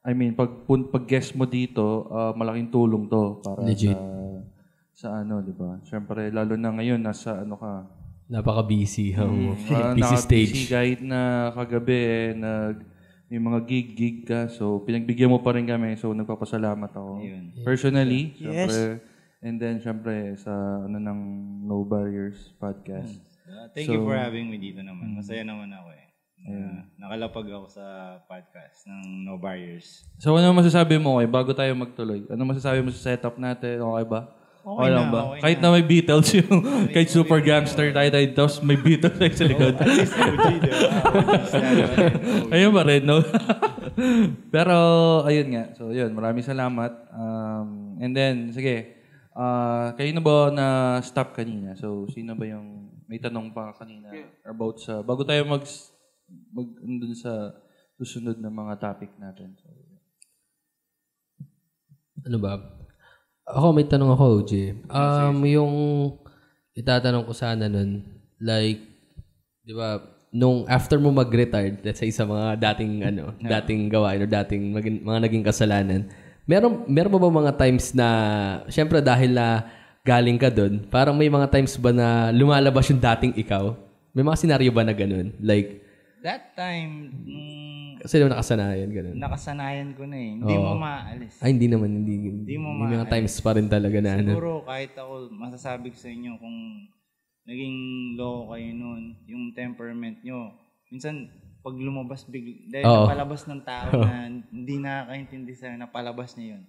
I mean, pag, pun- pag guest mo dito, ah, malaking tulong to para Legit. sa sa ano, di ba? Siyempre, lalo na ngayon, nasa ano ka, Napaka-busy. Oh. Ah, busy naka-busy stage. kahit na kagabi eh, nag, may mga gig-gig ka. So, pinagbigyan mo pa rin kami. So, nagpapasalamat ako. Yun. Personally, syempre. And then, syempre, sa ano ng No Barriers podcast. Ah, thank you for having me dito naman. Masaya naman ako eh. Na- nakalapag ako sa podcast ng No Barriers. So, ano masasabi mo, okay, bago tayo magtuloy? Ano masasabi mo sa setup natin? Okay ba? Okay lang na, ba? okay Kahit na. may Beatles yung, kahit super gangster tayo tayo, tapos may Beatles tayo sa likod. ayun pa rin, no? Pero, ayun nga. So, yun. Maraming salamat. Um, and then, sige. ah kayo na ba na stop kanina? So, sino ba yung may tanong pa kanina about sa, bago tayo mag, mag andun sa susunod na mga topic natin. So, Ano ba? Ako, may tanong ako, OG. Um, yung itatanong ko sana nun, like, di ba, nung after mo mag-retire, let's say sa mga dating, ano, dating gawain o dating maging- mga naging kasalanan, meron, meron ba ba mga times na, syempre dahil na galing ka dun, parang may mga times ba na lumalabas yung dating ikaw? May mga senaryo ba na ganun? Like, That time, nung kasi naman nakasanayan, ganun. nakasanayan ko na eh, hindi mo maalis. Ay, hindi naman, hindi. Hindi mo may mga times pa rin talaga na ano. Siguro kahit ako, masasabi ko sa inyo kung naging low kayo noon, yung temperament nyo, minsan pag lumabas big dahil Oo. napalabas ng tao na hindi nakakaintindi sa napalabas niya yun.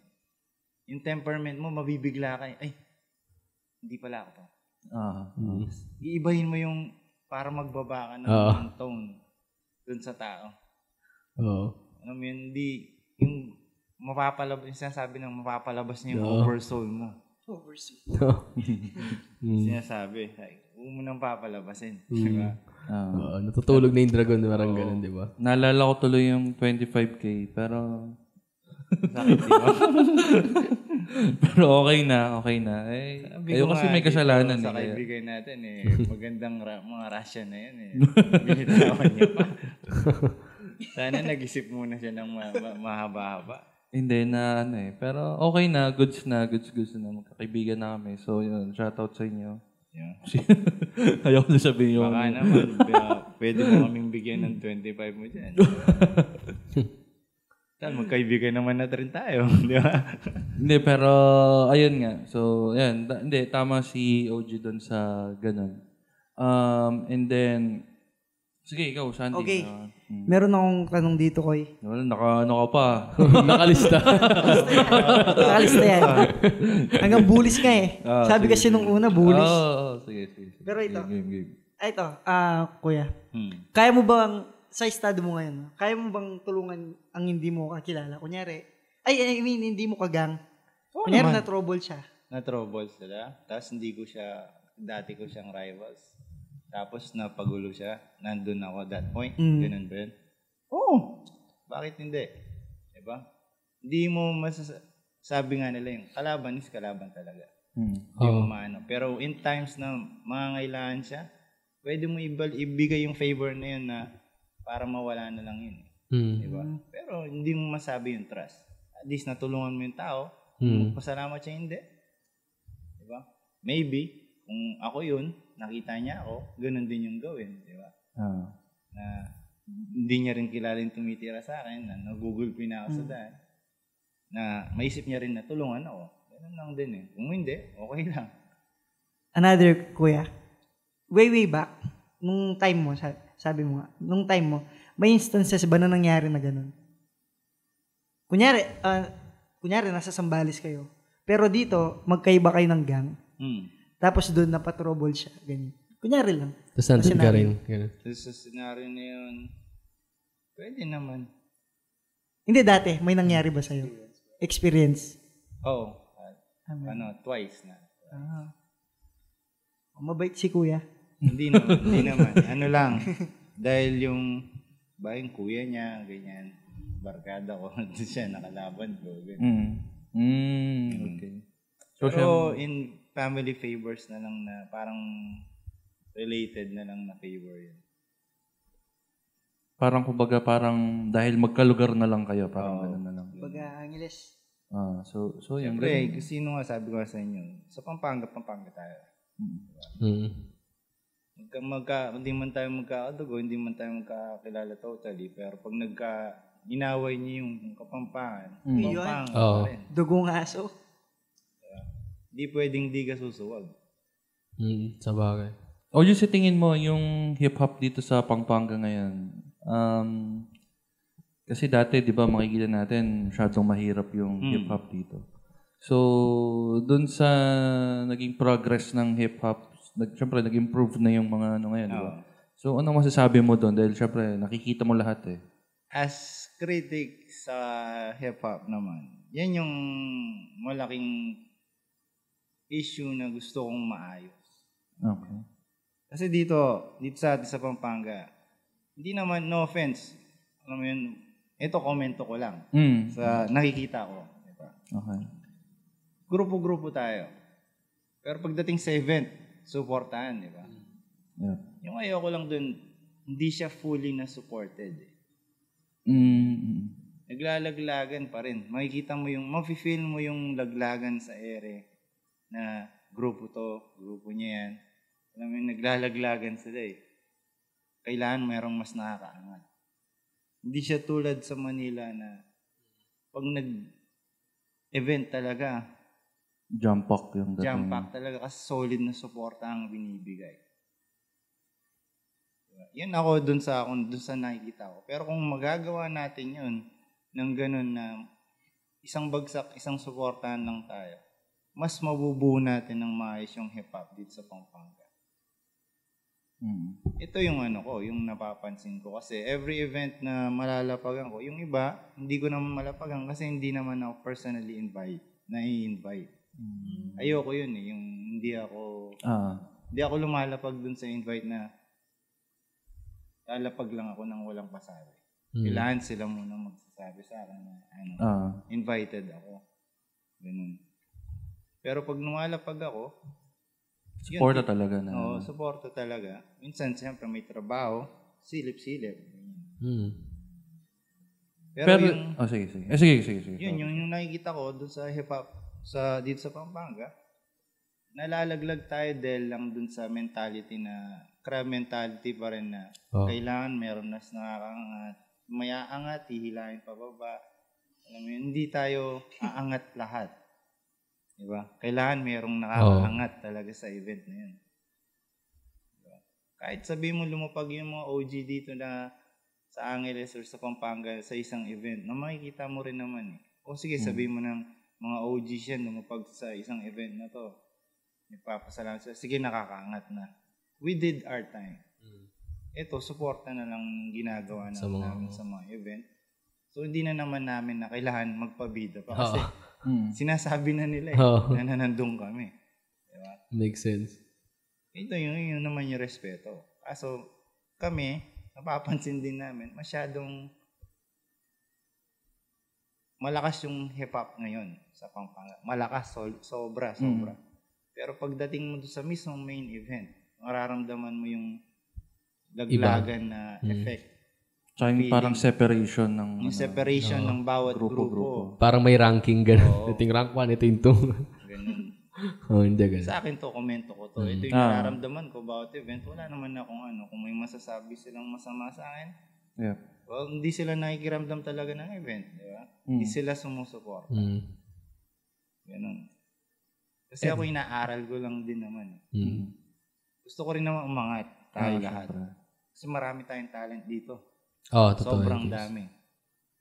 Yung temperament mo, mabibigla ka, ay, hindi pala ako to. Ah. Iibahin mo yung para magbaba ka ng, Oo. ng tone dun sa tao. Oo. Alam mo yun, hindi, yung mapapalabas, yung sinasabi ng mapapalabas niya yung Oo. oversoul mo. Oversoul. Mm. Sinasabi, like, huwag mo nang papalabasin. Di ba? Ah. Oo, natutulog na yung dragon, parang ganun, di ba? Naalala ko tuloy yung 25k, pero di pero okay na, okay na. Eh, Sabi kayo ko kasi nga may kasalanan dito eh. Sa kaya- kaibigan natin eh, magandang ra- mga Russian na yan eh. Binitawan niya pa. Sana nag-isip muna siya ng ma- ma- mahaba-haba. Hindi na ano eh. Pero okay na, goods na, goods goods na. Magkakaibigan na kami. So yun, shoutout sa inyo. Yeah. Ayoko na sabihin yung... Baka naman, b- pwede mo kaming bigyan ng 25 mo dyan. Saan, magkaibigan naman na rin tayo. Di ba? Hindi, pero ayun nga. So, yan. Da- hindi, tama si OG doon sa ganun. Um, and then, sige, ikaw, Sandy. Okay. Ah, hmm. Meron akong tanong dito, Koy. Wala, naka, ano ka pa. Nakalista. Nakalista yan. Hanggang bullies ka eh. Ah, Sabi kasi nung una, bullies. Oo, oh, sige, sige, sige. Pero ito. Game, game, game. Ay, ito. Ah, kuya. Hmm. Kaya mo bang, sa estado mo ngayon, kaya mo bang tulungan ang hindi mo kakilala? Kunyari, ay, I mean, hindi mo kagang. Kunyari, na-trouble siya. na-trouble sila. Tapos hindi ko siya, dati ko siyang rivals. Tapos napagulo siya. Nandun ako at that point. Mm. Ganun ba yun? Oo. Bakit hindi? Diba? Hindi mo masas- sabi nga nila yung kalaban is kalaban talaga. Hmm. Hindi mo maano. Pero in times na mangangailangan siya, pwede mo ibal- ibigay yung favor na yun na para mawala na lang yun. Hmm. Diba? Pero hindi mo masabi yung trust. At least natulungan mo yung tao. Hmm. Pasalamat siya hindi. Diba? Maybe, kung ako yun, nakita niya ako, ganun din yung gawin. Diba? Ah. Na hindi niya rin kilala yung tumitira sa akin, na nagugulpi na ako sa daan. Na maisip niya rin na tulungan ako. Ganun lang din eh. Kung hindi, okay lang. Another, kuya. Way, way back, nung time mo, sa- sabi mo nga, nung time mo, may instances ba na nangyari na ganun? Kunyari, ah, kunyari, nasa Sambales kayo. Pero dito, magkaiba kayo ng gang. Hmm. Tapos doon napatrouble siya. Ganyan. Kunyari lang. Tapos nandun ka rin. So, sa scenario na yun, pwede naman. Hindi dati, may nangyari ba sa'yo? Experience. Oo. ano, twice na. Ah. Oh, mabait si kuya. Hindi naman, hindi naman. Ano lang, dahil yung, ba yung kuya niya, ganyan, barkada ko, doon siya, nakalaban ko, ganyan. Mm. Mm, okay. So, siya, Pero in family favors na lang na parang related na lang na favor yun. parang kumbaga parang dahil magkalugar na lang kayo, parang Oo. ganun na lang. Baga, Angeles. Ah, so, so yung Siyempre, kasi sino nga sabi ko sa inyo, sa Pampanga, Pampanga tayo. Hmm. Magka, magka, hindi man tayo magkakadugo, hindi man tayo magkakilala totally, pero pag nagka, inaway niyo yung kapampangan, Pampanga Oo. pa rin. Dugong aso. Hindi pwedeng di ka susuwag. Hmm. Sa bagay. O yung sa tingin mo, yung hip-hop dito sa Pampanga ngayon, um, kasi dati, di ba, makikita natin, masyadong mahirap yung hip-hop dito. So, dun sa naging progress ng hip-hop, nag, syempre, nag-improve na yung mga ano ngayon, di ba? So, anong masasabi mo doon? Dahil syempre, nakikita mo lahat eh. As critic sa hip-hop naman, yan yung malaking issue na gusto kong maayos. Okay. Kasi dito, dito sa atin sa Pampanga, hindi naman, no offense, alam mo yun, ito komento ko lang Mm. sa nakikita ko. Diba? Okay. grupo-grupo tayo. Pero pagdating sa event, supportahan, di ba? Yeah. Yung ayoko lang dun, hindi siya fully na supported. Eh. Mm. Naglalaglagan pa rin. Makikita mo yung, mafe-feel mo yung laglagan sa ere na grupo to, grupo niya yan. Alam mo naglalaglagan sila eh. Kailangan merong mas nakakaangat. Hindi siya tulad sa Manila na pag nag-event talaga, Jump pack yung dating. jump pack talaga kasi solid na suporta ang binibigay. Diba? Yan ako dun sa, kung dun sa nakikita ko. Pero kung magagawa natin yun ng ganun na isang bagsak, isang suportahan lang tayo, mas mabubuo natin ng maayos yung hip-hop dito sa Pampanga. Mm. Ito yung ano ko, yung napapansin ko. Kasi every event na malalapagan ko, yung iba, hindi ko naman malapagan kasi hindi naman ako personally invite, na i-invite. Ayoko yun eh, yung hindi ako, Ah. hindi ako lumalapag dun sa invite na lalapag lang ako ng walang pasabi. Kailangan sila muna magsasabi sa akin na ano, Ah. invited ako. Ganun. Pero pag lumalapag ako, yun, Supporta talaga na. Oo, suporta talaga. Minsan, siyempre, may trabaho, silip-silip. Hmm. Pero, Pero, yung, oh, sige, sige. Eh, sige, sige, sige. yun, yung, yung nakikita ko doon sa hip-hop, sa, dito sa Pampanga, nalalaglag tayo dahil lang dun sa mentality na, crab mentality pa rin na, Oh. kailangan meron nas nakakaangat, may aangat, hihilahin pa baba. Alam mo yun, hindi tayo aangat lahat. Diba? Kailangan merong nakakaangat talaga sa event na yun. Diba? Kahit sabi mo lumapag yung mga OG dito na sa Angeles or sa Pampanga sa isang event, na makikita mo rin naman eh. O sige, sabi mo ng mga OG yan lumapag sa isang event na to. Nagpapasalamat sa Sige, nakakaangat na. We did our time. Ito, suporta na lang ginagawa na Sa mga- namin sa mga event. So, hindi na naman namin na kailangan magpabida pa. Kasi Mm. sinasabi na nila eh, Oo. na nandun kami. Diba? Makes sense. Ito yun, yun naman yung respeto. Kaso kami, napapansin din namin, masyadong malakas yung hip-hop ngayon sa Pampanga. Malakas, sol- sobra, sobra. Pero pagdating mo sa mismong main event, mararamdaman mo yung laglagan na effect. Tsaka yung parang separation ng... Yung ano, separation ng bawat grupo. grupo. Parang may ranking gano'n. Ito yung rank 1, ito yung 2. Ganun. oh, hindi ganun. Sa akin to, komento ko to. Ito yung Ah. nararamdaman ko bawat event. Wala naman akong ano. Kung may masasabi silang masama sa akin, Yeah. well, hindi sila nakikiramdam talaga ng event. Di ba? Hindi sila sumusuporta. Hmm. Ganun. Kasi ako inaaral ko lang din naman. eh. Hmm. Gusto ko rin naman umangat tayo Ah, lahat. Kasi marami tayong talent dito. Oh, totoo. Sobrang yun. dami.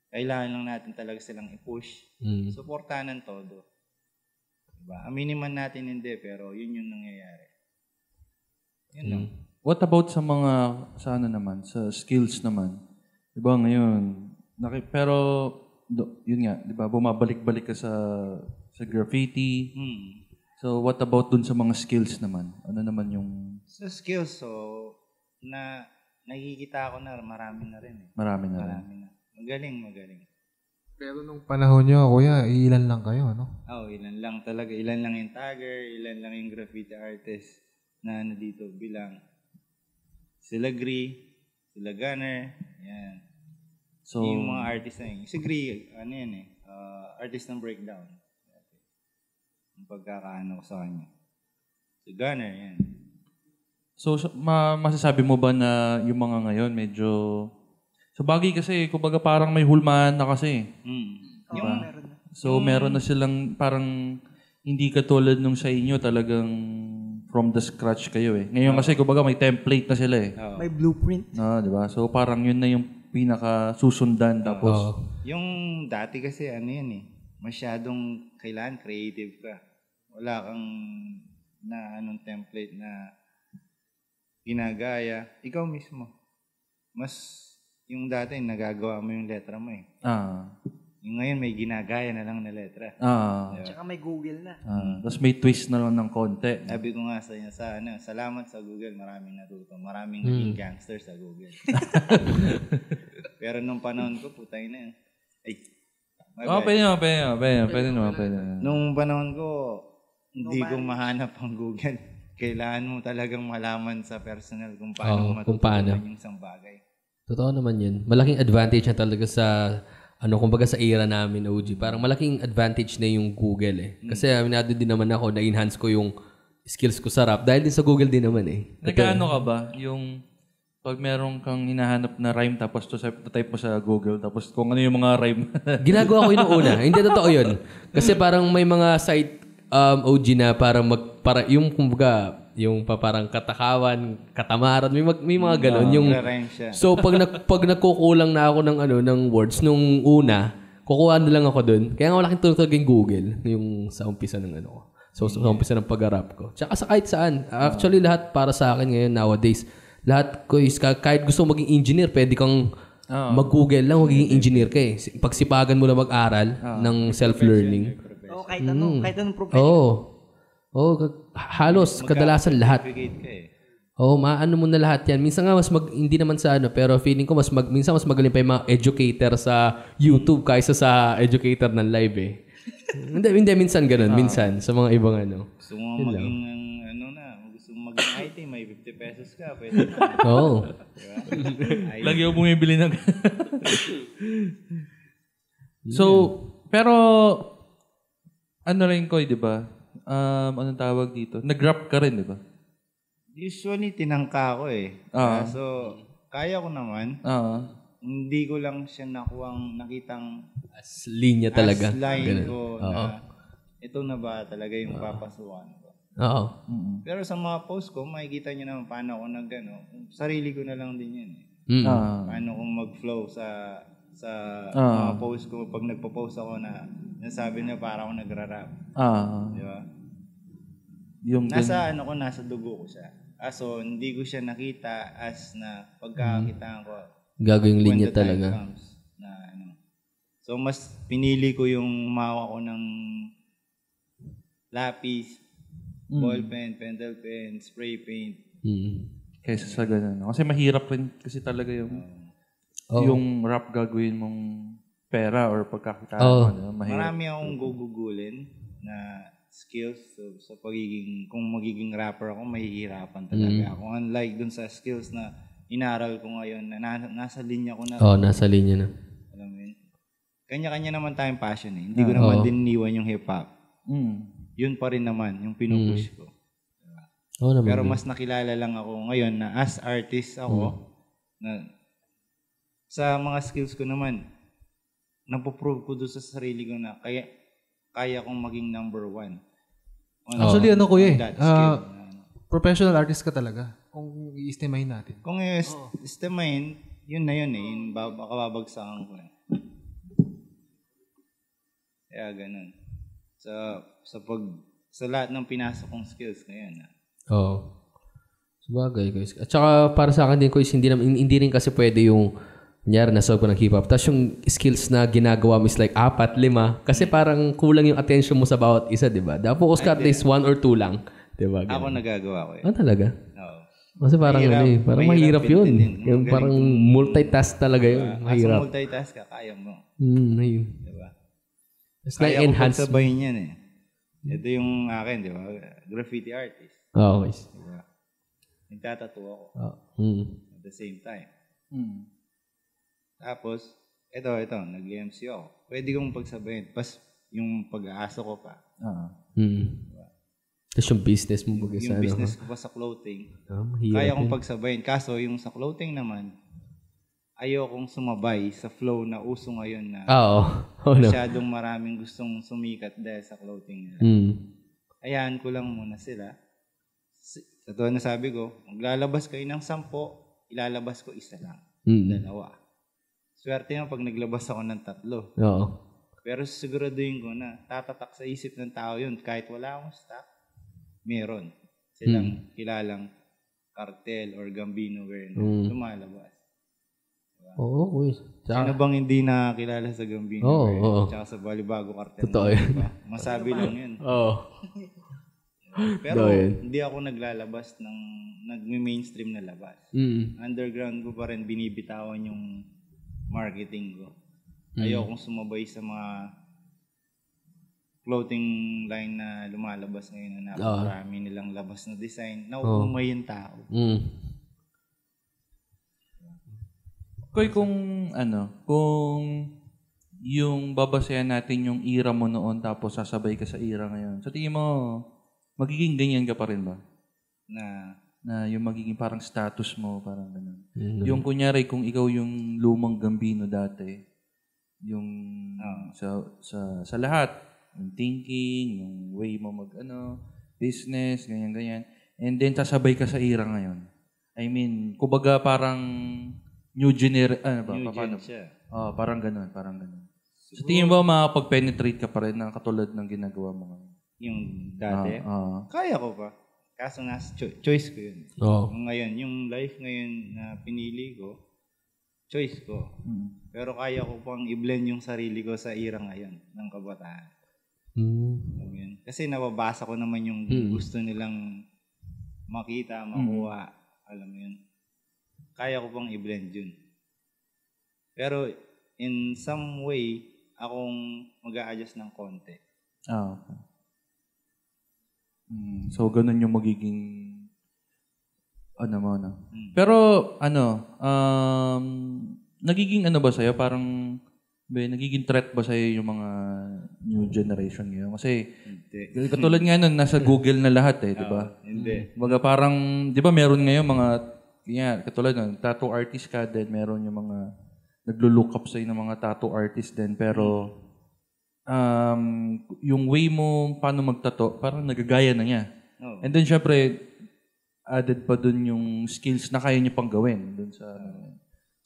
Kailangan lang natin talaga silang i-push. Hmm. Suportahan ng todo. Diba? Aminin man natin hindi, pero yun yung nangyayari. Yun lang. What about sa mga, sa ano naman, sa skills naman? Di ba ngayon, naki, pero, do, yun nga, di ba, bumabalik-balik ka sa, sa graffiti. Hmm. So, what about dun sa mga skills naman? Ano naman yung Sa skills, so, na nakikita ko na marami na rin eh. marami na rin? Marami na. Magaling, magaling. Pero nung panahon nyo, kuya, ilan lang kayo, no? Oh, ilan lang talaga. Ilan lang yung tagger, ilan lang yung graffiti artist na ano dito bilang sila Gree, sila Gunner, yan. So, yung mga artist na yun. Si Gree, ano yan eh, uh, artist ng breakdown. Yung pagkakaano ko sa kanya. Si Gunner, yan. So ma, masasabi mo ba na yung mga ngayon medyo, sa bagay kasi, kumbaga parang may hulmahan na kasi. Hmm. Oo, Yung, meron na. So, meron na silang parang hindi katulad nung sa inyo talagang from the scratch kayo eh. Ngayon kasi kumbaga may template na sila eh. oh, May blueprint. Ah, di ba? So parang yun na yung pinaka susundan tapos Oh. yung dati kasi ano yan eh, masyadong kailangan creative ka. Wala kang na anong template na ginagaya. Ikaw mismo. Mas yung dati nagagawa mo yung letra mo eh. ah Yung ngayon may ginagaya na lang na letra. ah, Tsaka may Google na. ah tapos may twist na lang ng konti. Sabi ko nga sa inyo, sa ano, salamat sa Google, maraming natuto. Maraming naging gangster sa Google. Pero nung panahon ko, putay na yun. Ay, Oh, pwede naman, pwede naman, pwede naman, pwede naman. Nung panahon ko, hindi ko mahanap ang Google. Kailangan mo talagang malaman sa personal kung paano Oo, kung matutunan paano. yung isang bagay. Totoo naman yun. Malaking advantage na talaga sa, ano, kumbaga sa era namin, OG. Parang malaking advantage na yung Google eh. Kasi aminado din naman ako, na-enhance ko yung skills ko sa rap. Dahil din sa Google din naman eh. Nagkaano ka ba? Yung pag meron kang hinahanap na rhyme tapos to type mo sa Google tapos kung ano yung mga rhyme. Ginagawa ko yun noong una. Hindi totoo yun. Kasi parang may mga site um, OG na parang mag, para, yung kumbaga, yung pa parang katakawan, katamaran, may, mag, may mga ganon. yung, Nagre-rhyme siya. so pag, nag, pag nagkukulang na ako ng, ano, ng words nung una, kukuha na lang ako dun. Kaya nga malaking tulong talaga yung Google, yung sa umpisa ng ano ko. So, sa umpisa ng pag-rap ko. Tsaka sa kahit saan. Actually, lahat para sa akin ngayon nowadays, lahat ko is, ka- kahit gusto maging engineer, pwede kang mag-google lang, magiging engineer ka eh. Pagsipagan mo na mag-aral ng self-learning. Oo, kahit ano, kahit anong profession. Oo. Oo, ka- halos kadalasan lahat. Ka eh. Oo, maano mo na lahat yan. Minsan nga mas mag, hindi naman sa ano, pero feeling ko mas mag, minsan mas magaling pa yung mga educator sa YouTube kaysa sa educator ng live eh. hindi, hindi, minsan ganun, minsan, sa mga ibang ano. Gusto mo maging, ano na, gusto mo maging IT, may 50 pesos ka, pwede na. Oo. Lagi ako bumibili ng... so, pero, ano rin ko, di ba? Um, anong tawag dito? Nag-rap ka rin, di ba? Usually, tinangka ko eh. Ah. so, kaya ko naman. Oo. Hindi ko lang siya nakuwang nakitang As linya talaga. as line Ganun. ko na ito na ba talaga yung papasukan ko. Oo. Pero sa mga post ko, makikita nyo naman paano ako nag, ano, sarili ko na lang din yan eh. Mm. Ah. Paano kong mag-flow sa sa Ah. mga post ko pag nagpo-post ako na nasabi na para ako nagra-rap. Ah. Di ba? Yung Nasa ano ko, nasa dugo ko siya. Ah, so, hindi ko siya nakita as na pagkakakitaan ko Gago yung linya talaga. comes na ano. So, mas pinili ko yung mawa ko ng lapis, Mm. ball pen, pentel pen, spray paint. Mm. Kaysa sa ganun. Kasi mahirap rin kasi talaga yung Oo. yung rap gagawin mong pera or pagkakitaan Oo. mo. diba? Mahirap. Marami akong gugugulin na skills so, sa pagiging, kung magiging rapper ako, mahihirapan talaga Mm. ako. Unlike dun sa skills na inaral ko ngayon, na, na- nasa linya ko na, Oo, nasa linya na. alam mo yun. Kanya-kanya naman tayong passion eh. Hindi ko naman Oo. din iniwan yung hip-hop. Mm. Yun pa rin naman, yung pinupush ko. Oo naman. Pero mas nakilala lang ako ngayon na as artist ako, na sa mga skills ko naman, napoprove ko doon sa sarili ko na kaya kaya kong maging number one. On- Actually, ano kuya eh, ah, na ano. professional artist ka talaga. Kung i-estimahin natin. Kung i-estimahin, yun na yun eh. Yun, ba- baka babagsakan ko eh. Kaya ganun. Sa, sa pag, sa lahat ng pinasok kong skills ngayon. ah. Oo. Sabagay, guys. At saka para sa akin din, guys, hindi, naman, hindi rin kasi pwede yung Kunyari, nasolve ko ng hip-hop. Tapos yung skills na ginagawa mo is like apat, lima. Kasi parang kulang yung attention mo sa bawat isa, di ba? Dapat focus ka at least one or two lang. Di ba? Ako nagagawa ko eh. Ah, talaga? Oo. Kasi parang Mahirap. ano eh, parang Mahirap mahirap, yun. pintilin. Yung parang multitask talaga yun. Kaso Mahirap. multitask ka, kaya mo. Hmm, ayun. Diba? It's Kaya like ko enhance. pagsabayin yan eh. Ito yung akin, di ba? Graffiti artist. Oo, guys. Diba? Nagtatattoo ako Oh, hmm. at the same time. Mm. Tapos, ito, ito, nag-MC ako. Pwede kong pagsabayin. Pas yung pag-aasa ko pa. Ah. Hmm. Tapos yung business mo baga sa Yung ano. business ko pa sa clothing. Mahirap Kaya kong pagsabayin. Kaso, yung sa clothing naman, ayokong sumabay sa flow na uso ngayon na Oo. Oh, no. masyadong maraming gustong sumikat dahil sa clothing nila. Hmm. Hayaan ko lang muna sila. Si- Totoo na sabi ko, maglalabas kayo ng sampo, ilalabas ko isa lang. Hmm. Dalawa. Swerte mo pag naglabas ako ng tatlo. Oo. Pero siguraduhin ko na tatatak sa isip ng tao yun. Kahit wala akong stock, meron. Silang kilalang cartel or Gambino wear na Mm. lumalabas. Oo, guys. Sino bang hindi nakakilala sa Gambino Oo, wear? oo. Tsaka sa Balibago cartel. Totoo na, yun. diba? Masabi lang yun. Oo. Pero Totoo yun. hindi ako naglalabas ng nag-mainstream na labas. Mm. Underground ko pa rin binibitawan yung marketing ko. Ayokong sumabay sa mga clothing line na lumalabas ngayon na napakarami nilang labas na design. Nauumay yung tao. Mm. Koy, kung ano, kung yung babasayan natin yung era mo noon tapos sasabay ka sa era ngayon. Sa tingin mo, magiging ganyan ka pa rin ba? Na Na yung magiging parang status mo, parang ganun. Mm. Yung kunyari, kung ikaw yung lumang gambino dati, yung sa, sa, sa lahat, yung thinking, yung way mo mag, ano, business, ganyan-ganyan. And then, sasabay ka sa era ngayon. I mean, kumbaga parang new gener... Ano ba? new paano? gen siya. Oh, parang ganun, parang ganun. Sa tingin mo, makakapag-penetrate ka pa rin ng katulad ng ginagawa mo ngayon? Yung dati. Ah, ah. Kaya ko pa. Kaso nasa cho- choice ko yun. Oo. Yung Ngayon, yung life ngayon na pinili ko, choice ko. Mm. Pero kaya ko pang i-blend yung sarili ko sa era ngayon ng kabataan. Mm. Alam mo yun? Kasi nababasa ko naman yung Mm. gusto nilang makita, makuha. Alam mo yun? Kaya ko pang i-blend yun. Pero in some way, akong mag adjust ng konti. Ah, okay. Mm, so, ganun yung magiging ano mo, ano. Mm. Pero, ano, um, nagiging ano ba sa'yo? Parang, ba, nagiging threat ba sa'yo yung mga new generation ngayon? Kasi, Hindi. katulad nga nun, nasa Google na lahat eh, di ba? Ah, hindi. Baga parang, di ba meron ngayon mga, yeah, katulad nun, tattoo artist ka din, meron yung mga, naglo-look up sa'yo ng mga tattoo artist din, pero, um, yung way mo paano magtato, parang nagagaya na niya. No. And then, syempre, added pa dun yung skills na kaya niya pang gawin dun sa, ano.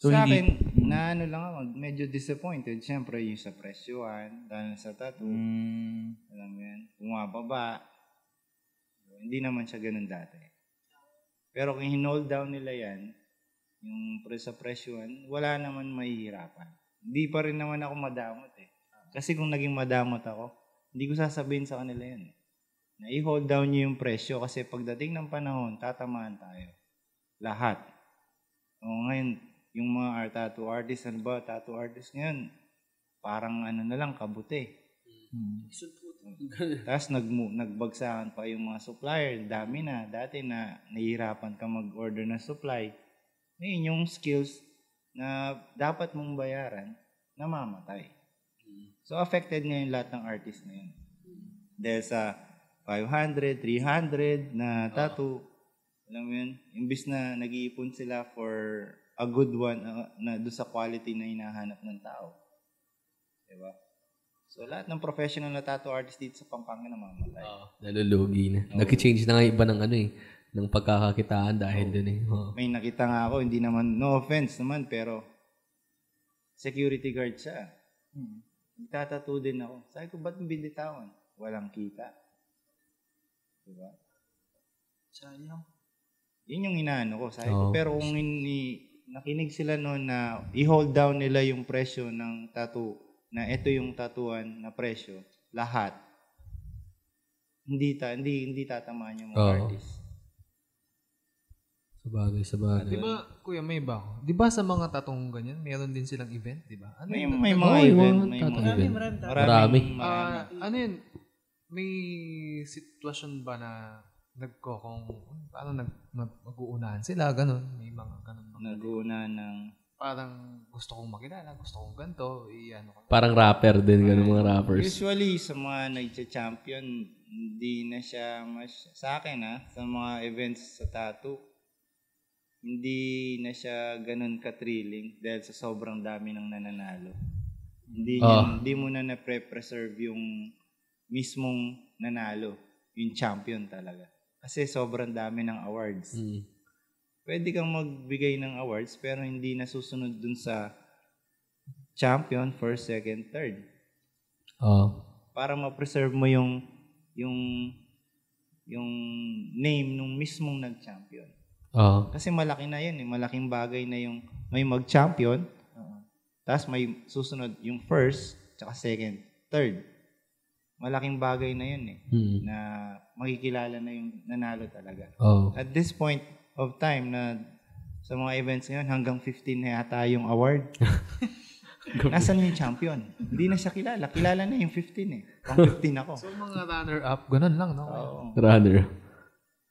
So, sa hindi, akin, na ano lang ako, medyo disappointed. Siyempre, yung sa presyohan, dahil sa tattoo, mm, alam mo yan, bumababa. Hindi naman siya ganun dati. Pero kung hinold down nila yan, yung pre sa presyohan, wala naman mahihirapan. Hindi pa rin naman ako madamot eh. Kasi kung naging madamot ako, hindi ko sasabihin sa kanila yan. Na i-hold down niyo yung presyo kasi pagdating ng panahon, tatamaan tayo. Lahat. O ngayon, yung mga art tattoo artists, ano ba, tattoo artists ngayon, parang ano na lang, kabuti. Tapos nag nagbagsakan pa yung mga supplier. Dami na. Dati na nahihirapan ka mag-order ng supply. Ngayon, yung skills na dapat mong bayaran, namamatay. So, affected ngayon lahat ng artist na yun. Dahil sa 500, 300 na tattoo, alam mo yun, imbis na nag-iipon sila for a good one uh, na doon sa quality na hinahanap ng tao. Diba? So, lahat ng professional na tattoo artist dito sa Pampanga namamatay. Nalulugi na. Nag-change na nga iba ng ano eh, ng pagkakakitaan dahil dun eh. Oo. May nakita nga ako, hindi naman, no offense naman, pero security guard siya. Hmm. Nagtatattoo din ako. Sabi ko, ba't binitawan? Walang kita. Diba? Sayang. Yun yung inaano ko. Sabi ko, Oo. pero kung ini, nakinig sila noon na i-hold down nila yung presyo ng tattoo, na ito yung tatuan na presyo, lahat, hindi ta hindi hindi tatamaan yung mga Oo. artist. Sa bagay, sa bagay. Di ba, Kuya, may iba ako. Di ba sa mga tatong ganyan, meron din silang event, di ba? Ano May, may mga event, mga may mga event. Marami, marami. Marami. maraming- Ah, ano yun? May sitwasyon ba na nagko kung paano nag, nag mag-uunahan sila, ganun. May mga ganun. Mga, nag-uuna ng parang gusto kong makilala, gusto kong ganito, i-ano ko. Parang rapper din, ganun mga rappers. Usually, sa mga nag-champion, hindi na siya mas... Sa akin, ha, sa mga events sa tattoo, hindi na siya ganun ka-thrilling dahil sa sobrang dami ng nananalo. Hindi, niya- Ah. hindi mo na na-preserve yung mismong nanalo, yung champion talaga. Kasi sobrang dami ng awards. Mm. Pwede kang magbigay ng awards pero hindi nasusunod dun sa champion, first, second, third Oo. para ma-preserve mo yung yung yung name nung mismong nag-champion. Oo. Kasi malaki na yun, eh. malaking bagay na yung may mag-champion, tapos may susunod yung first, tsaka second, third. Malaking bagay na yun eh, Mm. na makikilala na yung nanalo talaga. Oo. At this point of time na sa mga events ngayon, hanggang 15 na yata yung award. Nasaan yung champion? Hindi na siya kilala. Kilala na yung 15 eh. Pang 15 ako. So, mga runner-up, ganun lang, no? Oo. Runner.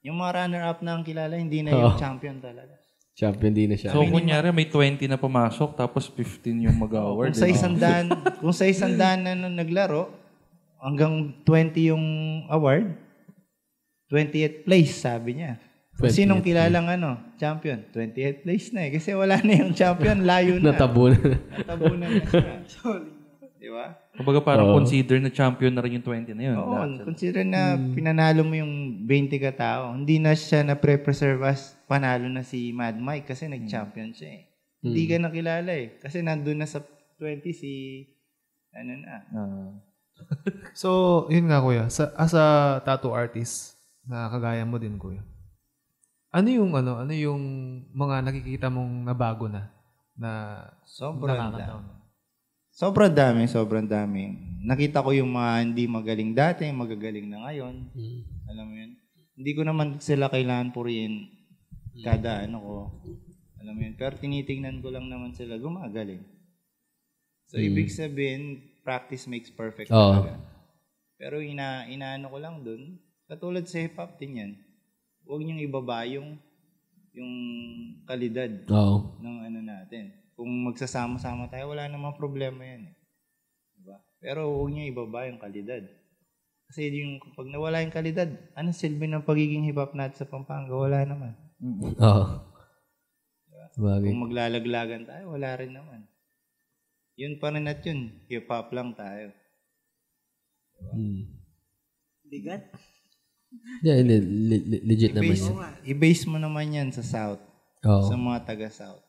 Yung mga runner-up na ang kilala, hindi na yung champion talaga. Champion din na siya. So, kunyari, may 20 na pumasok, tapos 15 yung mag-award. Kung sa isang daan, kung sa isang daan na nung naglaro, hanggang 20 yung award, 28th place, sabi niya. Kung 28th sinong kilalang ano, champion? 28th place na eh. Kasi wala na yung champion, layo na. Natabo na. Natabunan na siya. Di ba? Kumbaga parang consider na champion na rin yung 20 na yun. Oo, Lahat. consider na pinanalo mo yung 20 ka tao. Hindi na siya na pre-preserve as panalo na si Mad Mike kasi nag-champion siya eh. Hindi ka nakilala eh. Kasi nandun na sa 20 si ano na. Ah. So, yun nga kuya, sa, as a tattoo artist, na kagaya mo din kuya, ano yung ano, ano yung mga nakikita mong nabago na na Sobrang nakakataon? Sobrang dami, sobrang dami. Nakita ko yung mga hindi magaling dati, magagaling na ngayon. Alam mo yun? Hindi ko naman sila kailangan purihin kada ano ko. Alam mo yun? Pero tinitingnan ko lang naman sila gumagaling. So, ibig sabihin, practice makes perfect Oo. talaga. Pero ina, inaano ko lang dun, katulad sa hip-hop din yan, huwag niyong ibaba yung, yung kalidad Oo. ng ano natin. Kung magsasama-sama tayo, wala namang problema yan. Eh. Diba? Pero huwag niyo ibaba yung kalidad. Kasi yung pag nawala yung kalidad, anong silbi ng pagiging hip-hop natin sa Pampanga? Wala naman. Oo. Bagay. Kung maglalaglagan tayo, wala rin naman. Yun pa rin at yun. Hip-hop lang tayo. Mm. Bigat. Yeah. Le- le- legit naman I-base, yan. i-base mo naman yan sa South. Oo. Sa mga taga-South.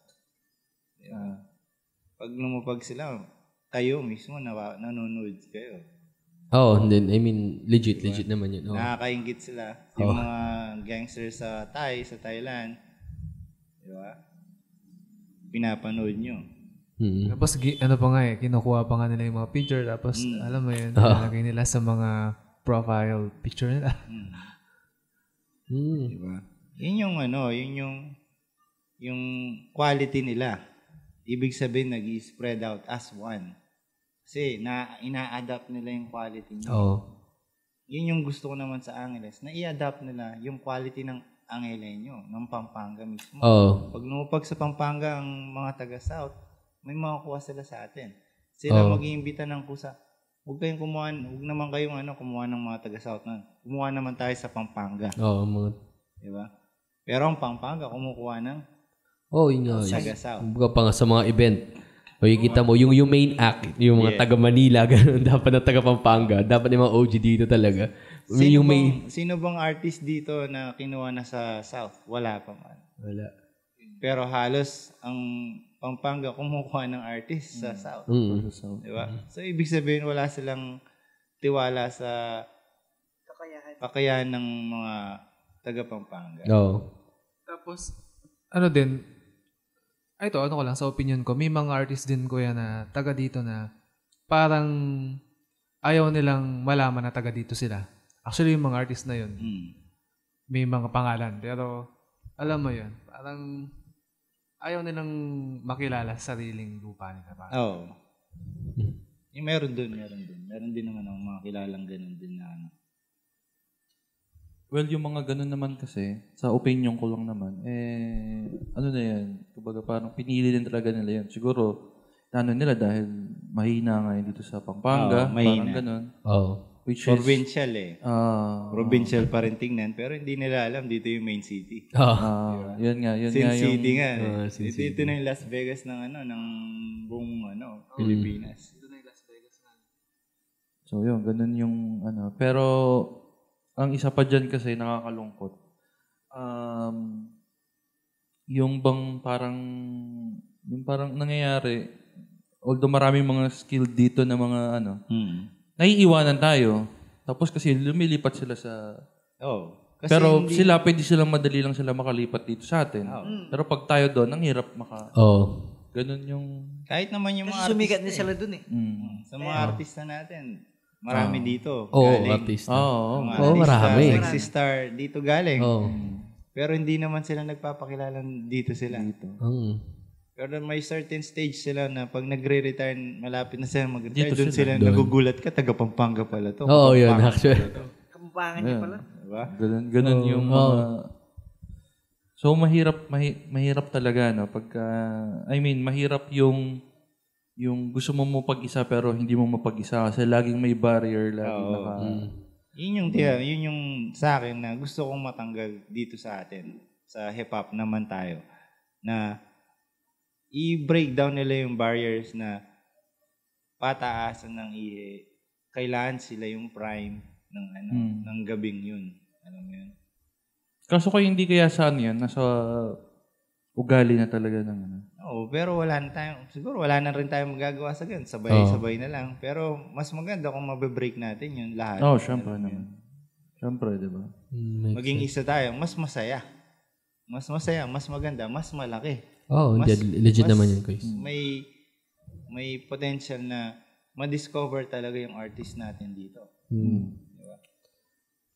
Diba? Pag lumapag sila, kayo mismo na, nanonood kayo. Oo, and then, I mean, legit, legit naman yun. Oo. Nakakaingit sila. Yung mga gangsters sa Thai, sa Thailand. Di ba? Pinapanood nyo. Mm. Tapos, ano pa nga eh, kinukuha pa nga nila yung mga picture, tapos, alam mo yun, nilagay nila sa mga profile picture nila. Mm. Di ba? Yun yung ano, yun yung yung quality nila. Ibig sabihin, nag spread out as one. Kasi na, ina-adapt nila yung quality niya. Oo. Yun yung gusto ko naman sa Angeles, na i-adapt nila yung quality ng Angelenyo, ng Pampanga mismo. Oo. Pag lumapag sa Pampanga ang mga taga-South, may makukuha sila sa atin. Sila Oo. mag-iimbita ng kusa. Huwag kayong kumuha, huwag naman kayong ano, kumuha ng mga taga-South na. Kumuha naman tayo sa Pampanga. Oo, mga... Di ba? Pero ang Pampanga, kumukuha ng Oo, yun nga. taga-South. Kumbaga pa nga sa mga event. O yung kita mo, yung, yung main act, yung mga taga Manila, ganun, dapat na taga Pampanga, dapat yung mga OG dito talaga. Sino yung bang, main... sino bang artist dito na kinuha na sa South? Wala pa man. Wala. Pero halos ang Pampanga kumukuha ng artist sa South. Mm. Di ba? So, ibig sabihin, wala silang tiwala sa kakayahan ng mga taga Pampanga. Oo. Tapos, ano din, ito, ano ko lang, sa opinion ko, may mga artist din kuya na taga dito na parang ayaw nilang malaman na taga dito sila. Actually, yung mga artist na yun, Mm. may mga pangalan. Pero, alam mo yun, parang ayaw nilang makilala sa sariling lupa nila. Oo. Yung meron dun, meron dun. Meron din naman ang mga kilalang ganun din na ano. Well, yung mga ganun naman kasi, sa opinion ko lang naman, eh, ano na yan, kumbaga parang pinili din talaga nila yan. Siguro, ano nila dahil mahina nga yun dito sa Pampanga, Oo, mahina. parang ganun. Oo. Which is, Provincial eh. ah, Provincial pa rin tingnan, pero hindi nila alam dito yung main city. Oo. ah, yun nga, yun Sin nga yung, City nga. eh. Ah, Sin dito, ito na yung Las Vegas ng ano, ng buong ano, Pilipinas. so yun, ganun yung, ano, pero, ang isa pa dyan kasi nakakalungkot, um, yung bang parang, yung parang nangyayari, although maraming mga skill dito na mga ano, Hmm. naiiwanan tayo. Tapos kasi lumilipat sila sa... Oh. Kasi pero hindi- sila, pwede silang madali lang sila makalipat dito sa atin. Pero pag tayo doon, ang hirap maka... Oo. Ganun yung... kahit naman yung mga Kasi sumikat na sila dun eh. Mm. Sa mga artista natin, marami dito. Oo, galing. artista. Oo. Oo, artista, marami. Sexy star, dito galing. Oo. Pero hindi naman sila nagpapakilala dito sila. Dito. Mm. Pero may certain stage sila na pag nagre-retire, malapit na sila mag-retire, Dito doon sila, nagugulat ka, taga Pampanga pala to. Oo, yun, Pampanga actually. Kampangan niya pala. Diba? Ganun, ganun yung mga... So, mahirap, mahi- mahirap talaga, no? Pagka, I mean, mahirap yung yung gusto mo mo pag-isa pero hindi mo mapag-isa kasi laging may barrier, laging Oo. naka... Yun yung, dia- yun yung sa akin na gusto kong matanggal dito sa atin, sa hip-hop naman tayo, na i-break down nila yung barriers na pataasan ng ihe, kailangan sila yung prime ng ano, Hmm. ng gabing yun. Alam mo yun? Kaso kaya hindi kaya saan yan, nasa ugali na talaga ng ano. Oo, pero wala na tayong, siguro wala na rin tayong magagawa sa ganun. Sabay-sabay na lang. Pero mas maganda kung mabe-break natin yun lahat. Oo, oh, syempre naman. Syempre, di ba? Mm, Maging isa tayo, mas masaya. Mas masaya, mas maganda, mas malaki. Oh, Mas- hindi, legit mas- naman yun, guys. May may potential na ma-discover talaga yung artist natin dito. Hmm.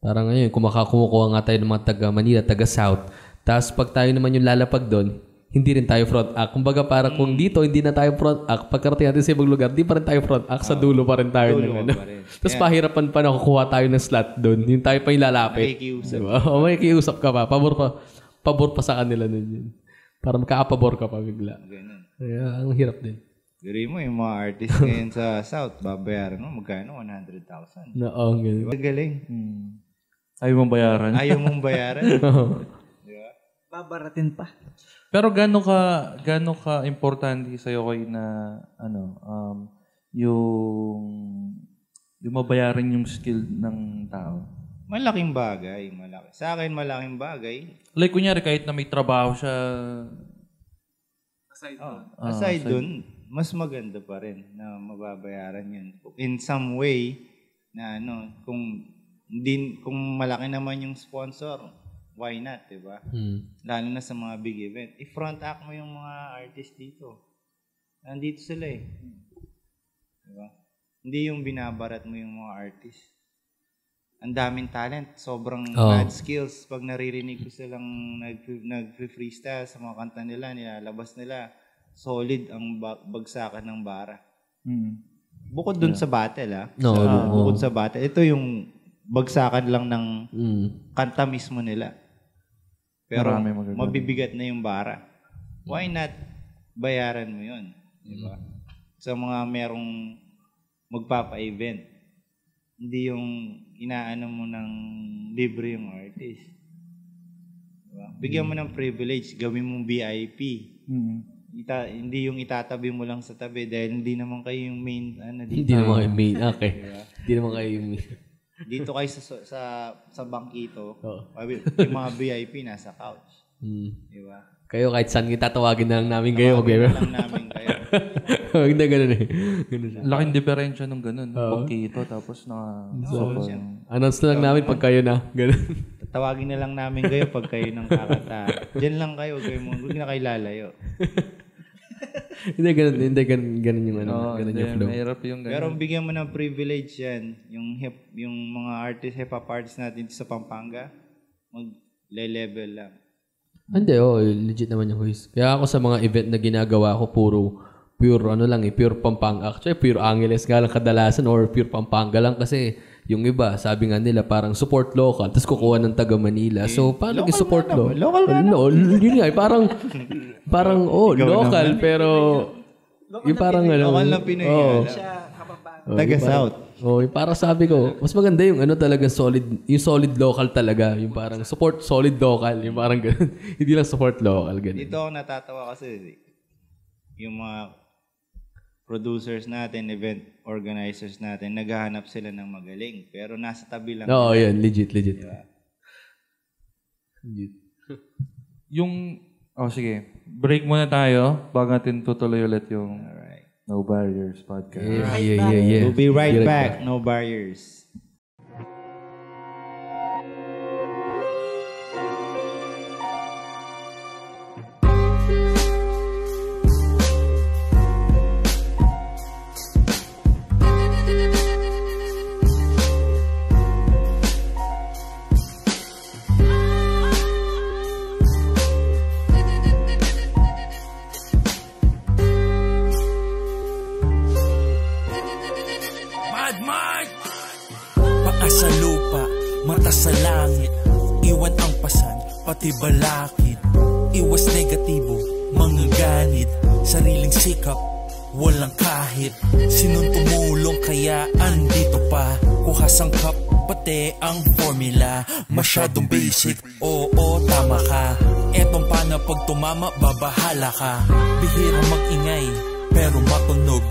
Parang ngayon, kung makakumukuha nga tayo ng mga taga Manila, taga South, tapos pag tayo naman yung lalapag doon, hindi rin tayo front act. Kumbaga para kung dito, hindi na tayo front act, pagkarating natin sa ibang lugar, di pa rin tayo front act, sa dulo pa rin tayo. Dulo ng, ano. Tapos pahirapan pa na kukuha tayo ng slot doon. Yung tayo pa yung lalapit. Nakikiusap. Diba? O may kiusap ka pa. Pabor pa. Pabor pa sa kanila nun yun. Para makakapabor ka pa bigla. Ganun. Kaya ang hirap din. Guri mo, yung mga artist ngayon sa South, babayaran mo, magkano? 100,000. Na, oh, ganun. Magaling. Hmm. Ayaw mong bayaran. Ayaw mong bayaran. Babaratin pa. Pero gaano ka gaano ka importante sa iyo kay na ano um yung yung mabayaran yung skill ng tao. malaking bagay. Malaki. Sa akin, malaking bagay. Like kunyari kahit na may trabaho siya Aside Oh, Ah, aside aside- dun, mas maganda pa rin na mababayaran yun. In some way, na ano, kung din kung malaki naman yung sponsor, why not, 'di ba? Hmm. Lalo na sa mga big event. I-front act mo yung mga artist dito. Nandito sila eh. 'Di ba? Hindi yung binabarat mo yung mga artist. Ang daming talent, sobrang Oo. mad skills. Pag naririnig ko silang nag, nag-freestyle sa mga kanta nila, nilalabas nila, solid ang ba- bagsakan ng bara. mm, Bukod dun sa battle, ah. No, Sa- no. Bukod sa battle. Ito yung bagsakan lang ng Hmm. kanta mismo nila. Pero mabibigat na yung bara. Why not bayaran mo yun? Di ba? Sa mga merong magpapa-event. Hindi yung inaano mo ng libre yung artist. Di ba? Bigyan mo ng privilege, gawin mong VIP. mm. Ita, hindi yung itatabi mo lang sa tabi dahil hindi naman kayo yung main ano dito. Hindi naman kayo main. Okay. Hindi naman kayo yung main. Dito kayo sa sa sa bangkito. Oo. Yung mga VIP nasa couch. Hmm. Di ba? Kayo kahit saan kita tawagin na lang namin kayo. Tawagin Okay. na lang namin kayo. Hindi ganun eh. Ganun siya. Laking diferensya nung ganun. Pagkito tapos na sobrang Announce na lang namin pag kayo na. Ganun. Tawagin na lang namin kayo pag kayo nang kakanta. Diyan lang kayo, huwag kayo mo, huwag na kayo lalayo. hindi ganun. Hindi ganun, ganun yung ano. Oo, ganun yung flow. mahirap yung ganun. Pero bigyan mo ng privilege yan, yung hip, yung mga artist, hip hop artists natin dito sa Pampanga, mag-level lang. Hindi, oh, legit naman yung quiz. Kaya ako sa mga event na ginagawa ko, puro pure ano lang eh, pure Pampanga. Actually, pure Angeles nga lang kadalasan or pure Pampanga lang kasi yung iba, sabi nga nila, parang support local, tapos kukuha ng taga Manila. So, paano local support lo? naman, local nga no, yun nga, eh, parang, parang, oh, local, pero, yung parang, ano, Local na Pinoy. oh. Siya kapapang. Taga South. Oh, yung parang sabi ko, mas maganda yung ano talaga solid, yung solid local talaga, yung parang support solid local, yung parang ganun. Hindi lang support local, ganun. Dito ako natatawa kasi yung mga producers natin, event organizers natin, naghahanap sila ng magaling. Pero nasa tabi lang. Oo, yan. Legit, legit. Legit. Yung, oh sige, break muna tayo bago natin tutuloy ulit yung Alright. No Barriers podcast. Yeah, yeah, yeah, yeah. We'll be right Direct back. No barriers. Mike! Paa sa lupa, mata sa langit Iwan ang pasan, pati balakid. Iwas negatibo, mga ganit Sariling sikap, walang kahit. Sinong tumulong kaya andito pa? Kuha sangkap, pati ang formula. Masyadong basic, oo tama ka. Etong paano pag tumama, babahala ka. Bihira magingay, pero matunog.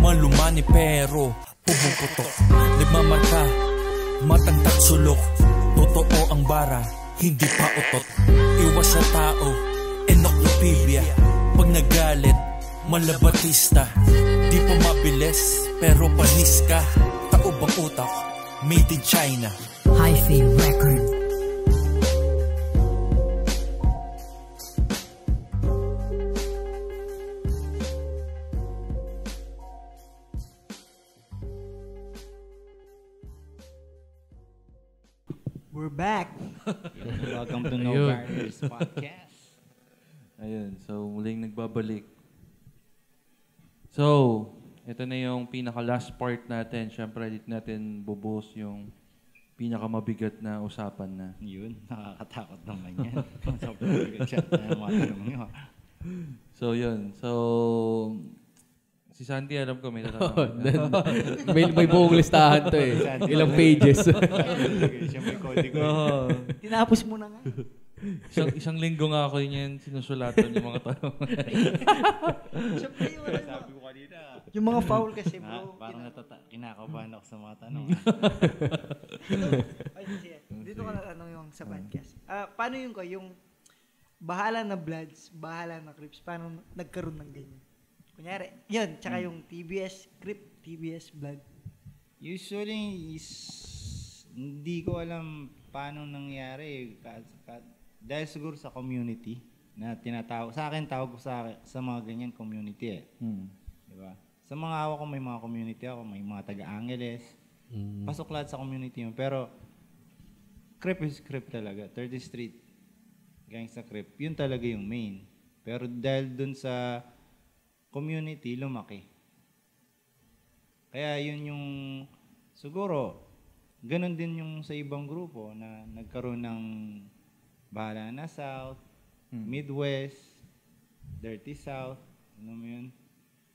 Malumani pero pumuputok Nagmamarka, matangtak sulok. Totoo ang bara, hindi pa utot. Iwas sa tao, enoklopibia Pag nagalit, malabatista. Di pa mabilis, pero panis ka. Taubang utak, made in China. Hi-Fi Record. We're back. Welcome to No Ayun. Barriers Podcast. Ayun, so muling nagbabalik. So, ito na yung pinaka-last part natin. Siyempre, dito natin bubuhos yung pinakamabigat na usapan na. Yun, nakakatakot naman yan. Sobrang bigat siya. Kaya mga tanong nyo. So, yun. So, si Sandy, alam ko may Oh, tatanong. may, may buong listahan to eh. Ilang pages. Siya may kode ko. Oo. Tinapos mo na nga. isang, isang linggo nga ako yun yan, sinusulatan yung mga tanong. Siyempre, yung, ano, Sabi ko kanina. yung mga foul kasi, Ha? bro. Parang natata- kinakabahan ako sa mga tanong. Ay. Dito ko na tanong yung sa podcast. Ah, paano yung ko, yung bahala na Bloods, bahala na Crips, paano nagkaroon ng ganyan? Kunyari, yun, tsaka yung TBS Crip, TBS Blood. Usually, is, hindi ko alam paano nangyari. Ka, ka, dahil siguro sa community na tinatawag. Sa akin, tawag ko sa, sa mga ganyan community eh. Hmm. Di ba? Sa mga awa ko, may mga community ako, may mga taga-Angeles. Pasok lahat sa community yun. Pero, Crip is Crip talaga. 30th Street, Gangsta Crip, yun talaga yung main. Pero dahil dun sa community, lumaki. Kaya yun yung, siguro, ganun din yung sa ibang grupo na nagkaroon ng Bahala na South, Midwest, Dirty South, ano mo yun?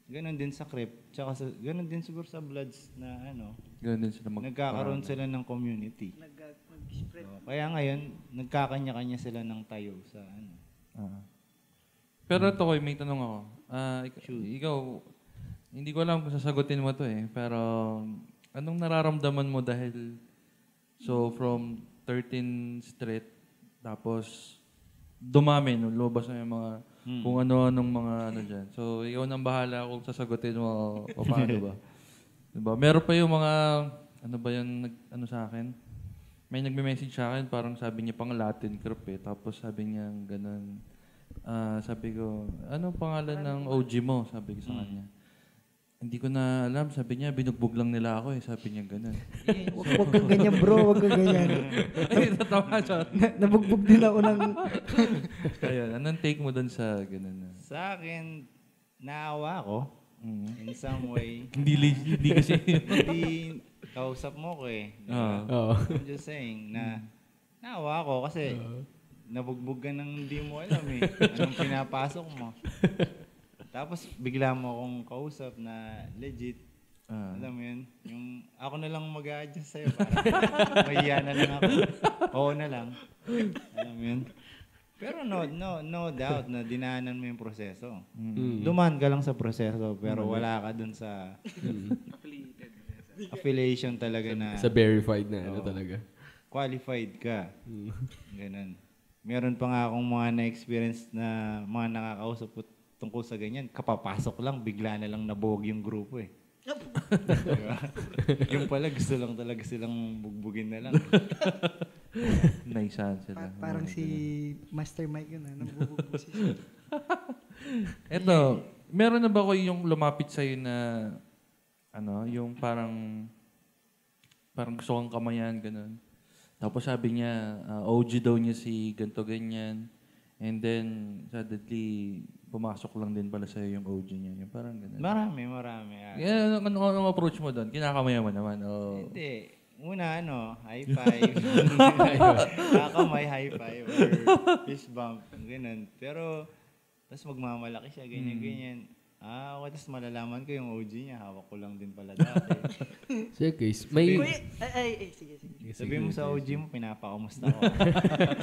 Ganun din sa Crip, tsaka sa, ganun din siguro sa Bloods na ano, Ganun din sila mag- nagkakaroon sila ng community. Nag, nag-spread. Oo, kaya ngayon, nagkakanya-kanya sila ng tayo sa ano. Ah. Pero ito ko, may tanong ako. Ah, ik- ikaw, hindi ko alam kung sasagutin mo to eh. Pero, anong nararamdaman mo dahil, so from 13th Street, tapos dumami, no, lumabas na yung mga, kung ano-anong mga ano dyan. So, ikaw nang bahala kung sasagutin mo o, o paano ba. diba? Meron pa yung mga, ano ba yung, nag, ano sa akin? May nagme-message sa akin, parang sabi niya pang Latin group eh. Tapos sabi niya ganun. Ah, sabi ko, ano pangalan ng OG mo? Sabi ko sa kanya. Hindi ko na alam. Sabi niya, binugbog lang nila ako eh. Sabi niya ganun. Huwag huwag kang ganyan, bro. Huwag kang ganyan. Ay, natawa siya. Na- Nabugbog din ako ng... Ayun, anong take mo doon sa ganun? na? Sa akin, naawa ko Mm. in some way. Hindi, li- hindi kasi. Hindi kausap mo ko eh. di ba? Oo. I'm just saying na naawa ko kasi nabugbog ka ng hindi mo alam eh. Anong pinapasok mo. Tapos bigla mo akong kausap na legit. Ah. Alam mo yun? Yung ako na lang mag-a-adjust sa'yo. Parang mahiya na lang ako. Oo na lang. Alam mo yun? Pero no, no, no doubt na dinaanan mo yung proseso. Dumaan ka lang sa proseso pero wala ka dun sa affiliation talaga na Sa verified na ano talaga. qualified ka. Ganun. Meron pa nga akong mga na-experience na mga nakakausap ko tungkol sa ganyan. Kapapasok lang, bigla na lang nabuhog yung grupo eh. diba? yung pala gusto lang talaga silang bugbugin na lang. Naisahan sila. Pa- parang si Master Mike yun, ah. Nabubugbog siya. Eto, meron na ba ko yung lumapit sa'yo na, ano, yung parang, parang gusto kang kamayan, ganun. Tapos sabi niya, ah, OG daw niya si ganto ganyan. And then, suddenly, pumasok lang din pala sa'yo yung OG niya. Yung parang ganun. Marami, marami. ah. Yeah, ano, ano, anong approach mo doon? Kinakamaya mo naman. Oh. Hindi. Una, ano, high five. Kakamay, high five. Or fist bump. Ganun. Pero, tapos magmamalaki siya, ganyan, ganyan. Ah, okay. Tapos malalaman ko yung OG niya. Hawak ko lang din pala dati. Sige, case. May... Kuya, ay, ay, ay, sige, sige. Sabi mo sa OG mo, pinapakamusta ko.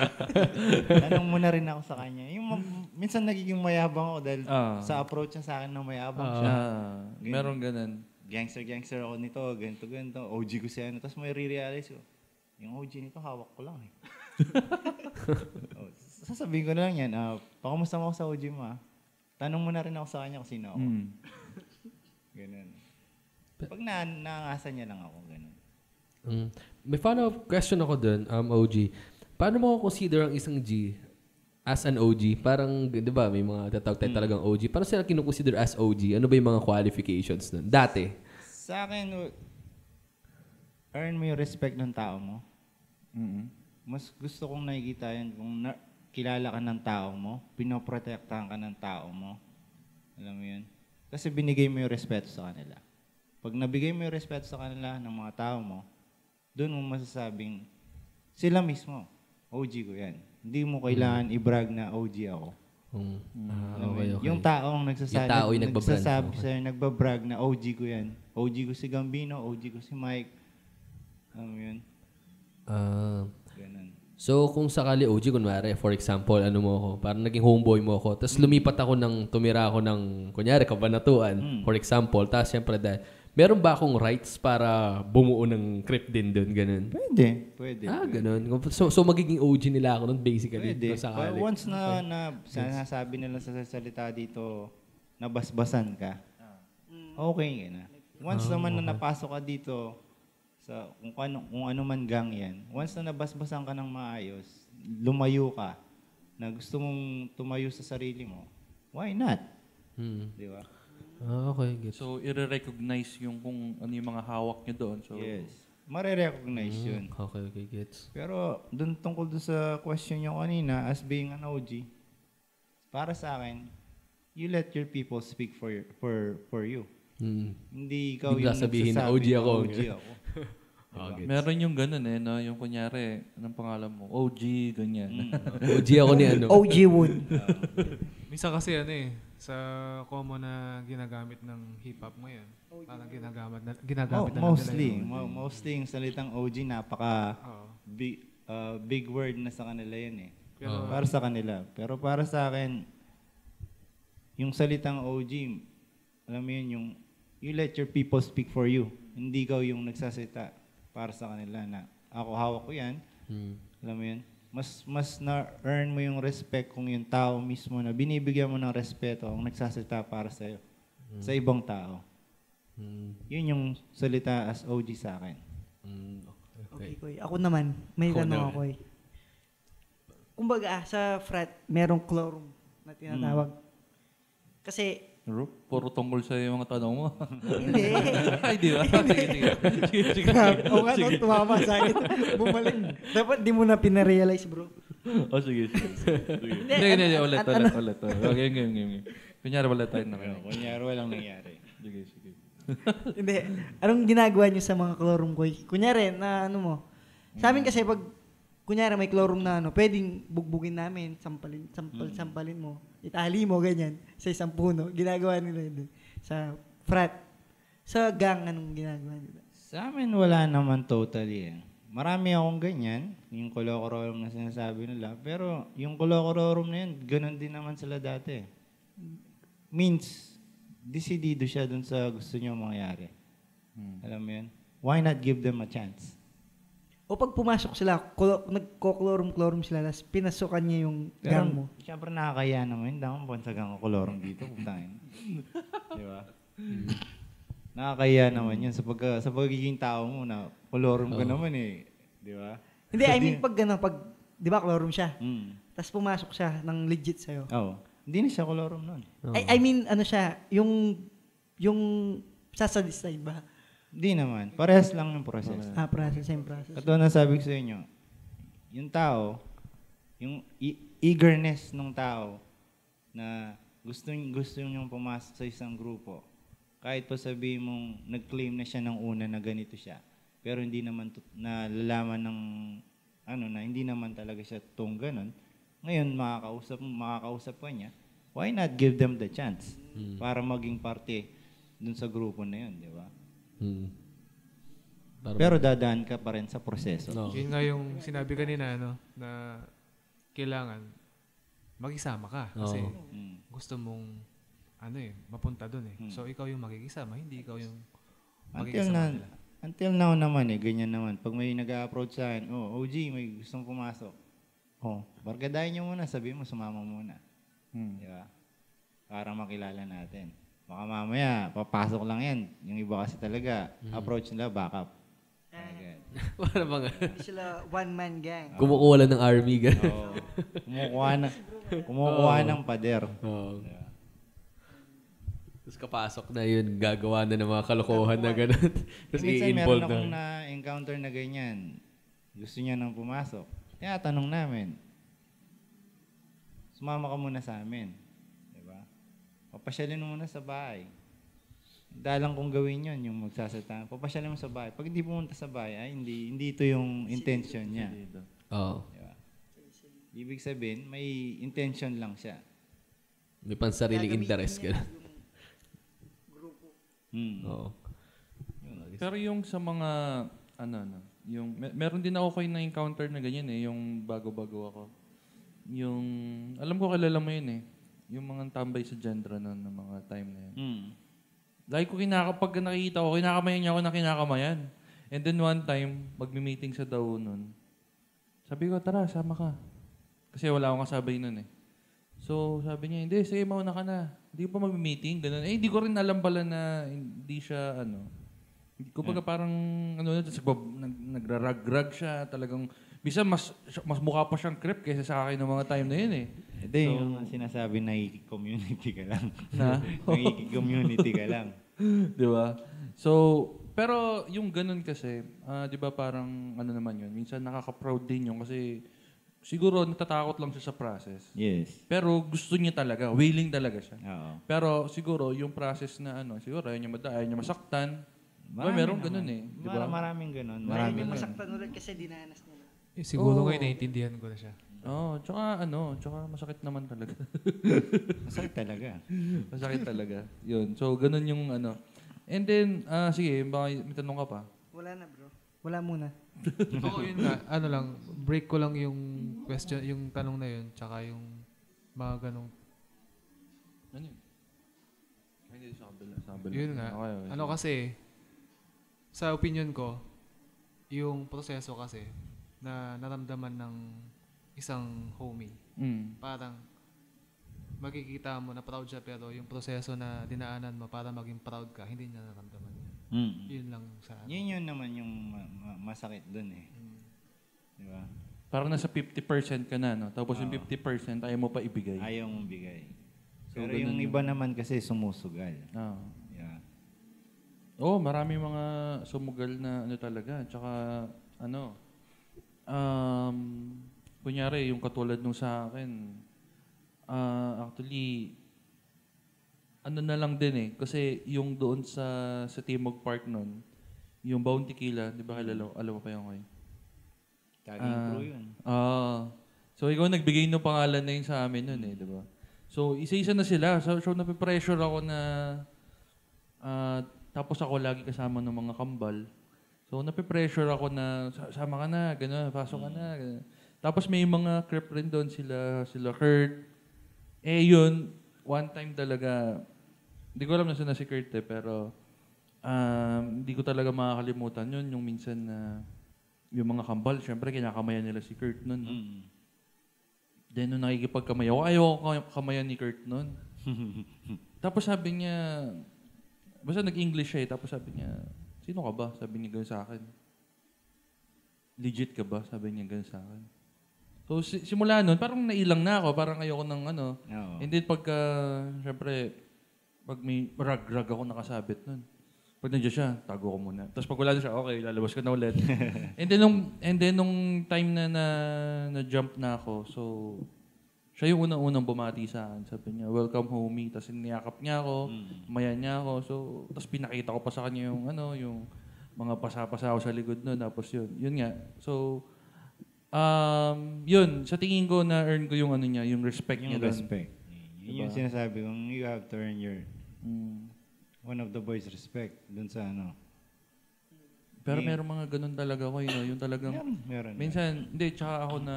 Tanong mo na rin ako sa kanya. Yung ma- minsan nagiging mayabang ako dahil Ah. sa approach niya sa akin na mayabang siya. Ah, meron ganun. Gangster, gangster ako nito, ganito, ganito. OG ko siya. Ano. Tapos may re-realize ko, yung OG nito, hawak ko lang eh. oh, sasabihin ko na lang yan, ah, pakamusta mo ako sa OG mo ah. Tanong mo na rin ako sa kanya kung sino ako. Mm. Ganun. Pag na, naangasan niya lang ako, ganun. Mm. May follow-up question ako dun, um, OG. Paano mo consider ang isang G as an OG? Parang, di ba, may mga tatawag tayo talagang OG. Paano sila kinukonsider as OG? Ano ba yung mga qualifications nun? Dati. Sa akin, earn mo yung respect ng tao mo. Mm-mm. Mas gusto kong nakikita yan kung na, kilala ka ng tao mo, pinoprotektahan ka ng tao mo. Alam mo yun? Kasi binigay mo yung respeto sa kanila. Pag nabigay mo yung respeto sa kanila ng mga tao mo, doon mo masasabing, sila mismo, OG ko yan. Hindi mo kailangan i-brag na OG ako. Mm. Ah, okay, okay. Yung taong nagsasabi, Yung tao yung nagsasabi Okay. sa'yo, nagbabrag na OG ko yan. OG ko si Gambino, OG ko si Mike. Alam mo yun? Ganun. So, kung sakali OG, kunwari, for example, ano mo ako, parang naging homeboy mo ako, tapos lumipat ako ng, tumira ako ng, kunyari, kabanatuan, for example, tapos syempre dahil, meron ba akong rights para bumuo ng crypt din doon, ganun? Pwede. Pwede. Ah, ganun. So, so magiging OG nila ako nun basically. Pwede. kung sakali. But once na, na sinasabi nila sa salita dito, nabasbasan ka, okay ka na. Once naman na napasok ka dito, sa kung ano, kung ano man gang yan, once na nabasbasan ka ng maayos, lumayo ka, na gusto mong tumayo sa sarili mo, why not? Hmm. Di ba? Ah, okay. Gets. So, i-recognize yung kung ano yung mga hawak nyo doon. So, Yes. Mare-recognize yun. Okay, okay. Gets. Pero dun tungkol dun sa question nyo kanina, as being an OG, para sa akin, you let your people speak for your- for for you. Hmm. Hindi ikaw Bigla yung sabihin na nagsasabi OG ako. OG ako. Ah, gets. meron yung ganun eh, no? yung kunyari, anong pangalan mo? OG, ganyan. OG ako ni ano. OG Wood. Minsan kasi ano eh, sa common na ginagamit ng hip-hop ngayon, parang ginagamit na, ginagamit na lang Oh, mostly, nila yun. mo- mostly yung salitang OG napaka Oo. big, uh, big word na sa kanila yun eh. Pero- para sa kanila. Pero para sa akin, yung salitang OG, alam mo yun, yung you let your people speak for you. Hindi ikaw yung nagsasalita para sa kanila na ako hawak ko yan. Hmm. Alam mo yun? Mas mas na-earn mo yung respect kung yung tao mismo na binibigyan mo ng respeto ang nagsasalita para sa'yo. Sa ibang tao. Hmm. Yun yung salita as OG sa akin. Hmm. Okay. Okay, Koy. Ako naman, may Ako tanong naman. ako eh. Kumbaga, sa frat, merong clorum na tinatawag. Kasi, Pero, Puro tungkol sa yung mga tanong mo. hindi. Ay, di ba? Sige, sige. Sige, sige. O nga, no, tumama sa akin. Bumalik. Dapat di mo na pinarealize, bro. Oh, sige, sige. Hindi, Hindi, hindi, Ulit, an- ulit, ano- ulit. Okay, game, game, game. Kunyari, wala tayo na Ano, kunyari walang nangyari. Sige, sige. Hindi. Anong ginagawa niyo sa mga clorum, Koy? Kunyari, na ano mo. Sa amin kasi pag, kunyari may clorum na ano, pwedeng bugbugin namin, sampalin, sampal, sampalin mo, itali mo, ganyan, sa isang puno. Ginagawa nila yun. Sa frat. Sa gang, anong ginagawa nila? Sa amin wala naman totally eh. Marami akong ganyan, yung kolokororum na sinasabi nila. Pero yung kolokororum na yun, ganun din naman sila dati. Means, desidido siya dun sa gusto niyo mangyari. Alam mo yun? Why not give them a chance? O pag pumasok sila, klo- nagko-clorum-clorum sila, tapos pinasukan niya yung gang mo. siyempre nakakaya naman. Hindi akong bansagang kolorum dito. Putangin. Di ba? Nakakaya naman yun sa, pagka, sa pagiging tao mo na kolorum ka naman eh. Di ba? Hindi, I mean, pag gano'n, pag, di ba, clorum siya, Mm. tapos pumasok siya ng legit sa'yo. Oo. Hindi na siya kolorum nun. I, I mean, ano siya, yung, yung sasadistay ba? Hindi naman. Parehas lang yung process. Ah, process, same process. Ito na sabi ko sa inyo, yung tao, yung e- eagerness ng tao na gusto gusto niyong pumasok sa isang grupo. Kahit pa sabihin mong nag-claim na siya ng una na ganito siya. Pero hindi naman nalalaman ng ano na hindi naman talaga siya tong ganun. Ngayon makakausap mo, makakausap ka niya. Why not give them the chance para maging parte dun sa grupo na yun, di ba? Hmm. Para- Pero dadaan ka pa rin sa proseso. No. Yun nga yung sinabi kanina, no, na kailangan makisama ka. Kasi Mm. gusto mong, ano eh, mapunta dun eh. So, ikaw yung makikisama, hindi ikaw yung Until makikisama na, nila. until now naman eh, ganyan naman. Pag may nag-approach sa akin, oh, OG, may gustong pumasok. Oh, barkadahin niyo muna, sabihin mo, sumama muna. Di ba? Para makilala natin. Baka mamaya, papasok lang yan. Yung iba kasi talaga, approach nila, backup. Para mga Hindi sila one-man gang. kumukuha lang ng army. ganun. Oo. kumukuha ng, kumukuha ng pader. Oo. Tapos kapasok na yun, gagawa na ng mga kalokohan na gano'n. Tapos Minsan meron i-involve akong na. na-encounter na ganyan. Gusto niya nang pumasok. Kaya tanong namin, sumama ka muna sa amin. Papasyalin mo muna sa bahay. Dalang kong gawin yon yung magsasata. Papasyalin mo sa bahay. Pag hindi pumunta sa bahay, ay hindi, hindi ito yung intention niya. Oo. Di ba? Ibig sabihin, may intention lang siya. May pansariling interest. Gano'n. Hmm. Oo. Pero yung sa mga, ano, ano, yung, mer- meron din ako kayo na-encounter na ganyan eh, yung bago-bago ako. Yung, alam ko kilala mo yun eh, yung mga tambay sa Gendra noon ng mga time na yun. Hmm. Lagi ko kinaka, pag nakikita ko, kinakamayan niya ako na kinakamayan. And then one time, magmi-meeting sa daw nun. Sabi ko, tara, sama ka. Kasi wala akong kasabay nun eh. So, sabi niya, hindi, sige, mauna ka na. Hindi ko pa mag-meeting, ganun. Eh, hindi ko rin alam pala na hindi siya, ano, hindi ko baga parang, ano tapos nag, nagrarag-rag siya, talagang, bisa mas, mas mukha pa siyang creep kaysa sa akin ng mga time na yun eh. Hindi, yung sinasabi na community ka lang. Na? community ka lang. di ba? So, pero yung ganun kasi, ah, di ba parang ano naman yun, minsan nakaka-proud din yun kasi siguro natatakot lang siya sa process. Yes. Pero gusto niya talaga, willing talaga siya. Oo. Pero siguro yung process na ano, siguro ayaw niya mada, ayaw niya masaktan. Diba, Marami meron naman. ganun eh. Di ba? Mar- maraming ganun. Marami Maraming ganun. masaktan ulit kasi dinanas nila. Eh, siguro ngayon naiintindihan ko na siya. Oo, oh, tsaka ano, tsaka masakit naman talaga. Masakit talaga. masakit talaga. Yun. So, ganun yung ano. And then, ah sige, baka may tanong ka pa. Wala na bro. Wala muna. Oo, yun nga. Ano lang, break ko lang yung question, yung tanong na yun, tsaka yung mga ganong, Ano yun? Ay, Hindi, sa kabila. Sa kabila. yun nga. Okay, okay. Ano kasi, sa opinion ko, yung proseso kasi, na naramdaman ng isang homie, Mm. parang makikita mo na proud siya pero yung proseso na dinaanan mo para maging proud ka, hindi niya naramdaman yun. Mm. Yun lang sa Yun yun naman yung ma- ma- masakit dun eh. Di ba? Parang nasa 50% ka na, no? Tapos yung 50% ayaw mo pa ibigay. Ayaw mong bigay. So, Pero ganun yung yun. iba naman kasi sumusugal. Ah. Yeah. Oo, oh, marami mga sumugal na ano talaga. Tsaka, ano, um, kunyari, yung katulad nung sa akin, ah, actually, ano na lang din eh. Kasi yung doon sa, sa Timog Park nun, yung Bounty Killa, di ba kilala, alam mo pa yung kayo? Tagging Ah. crew yun. Ah. so ikaw nagbigay ng pangalan na yun sa amin nun eh, di ba? So isa-isa na sila. So, so napipressure ako na ah, tapos ako lagi kasama ng mga kambal. So napipressure ako na "Sa- sama ka na, gano'n, pasok ka na. ganun. Tapos may mga crep rin doon sila, sila Kurt. Eh yun, one time talaga, hindi ko alam na na si Kurt eh, pero um, hindi ko talaga makakalimutan yun, yung minsan na yung mga kambal, syempre kinakamayan nila si Kurt nun. no? Mm. Then nung nakikipagkamayaw, ayaw ko kamayan ni Kurt nun. Tapos sabi niya, basta nag-English siya eh, tapos sabi niya, sino ka ba? Sabi niya gano'n sa akin. Legit ka ba? Sabi niya gano'n sa akin. So si- simula nun, parang nailang na ako, parang ayoko ng ano. Oo. And then pagka, syempre, pag may rag-rag ako nakasabit nun, Pag nandiyan siya, tago ko muna. Tapos pag wala na siya, okay, lalabas ka na ulit. and then nung, and then nung time na na, na jump na ako, so siya yung unang-unang bumati sa akin. Sabi niya, welcome homie. Tapos niyakap niya ako, maya niya ako. So, tapos pinakita ko pa sa kanya yung ano, yung mga pasa-pasa ako sa likod nun. Tapos yun, yun nga. So, um, yun, sa tingin ko na-earn ko yung ano niya, yung respect Yung niya doon. respect. Yun yung sinasabi kong you have to earn your Mm. one of the boys respect dun sa ano. Pero meron mga ganun talaga ko, yun, know, yung talagang, Meron, meron. minsan, hindi, tsaka ako na,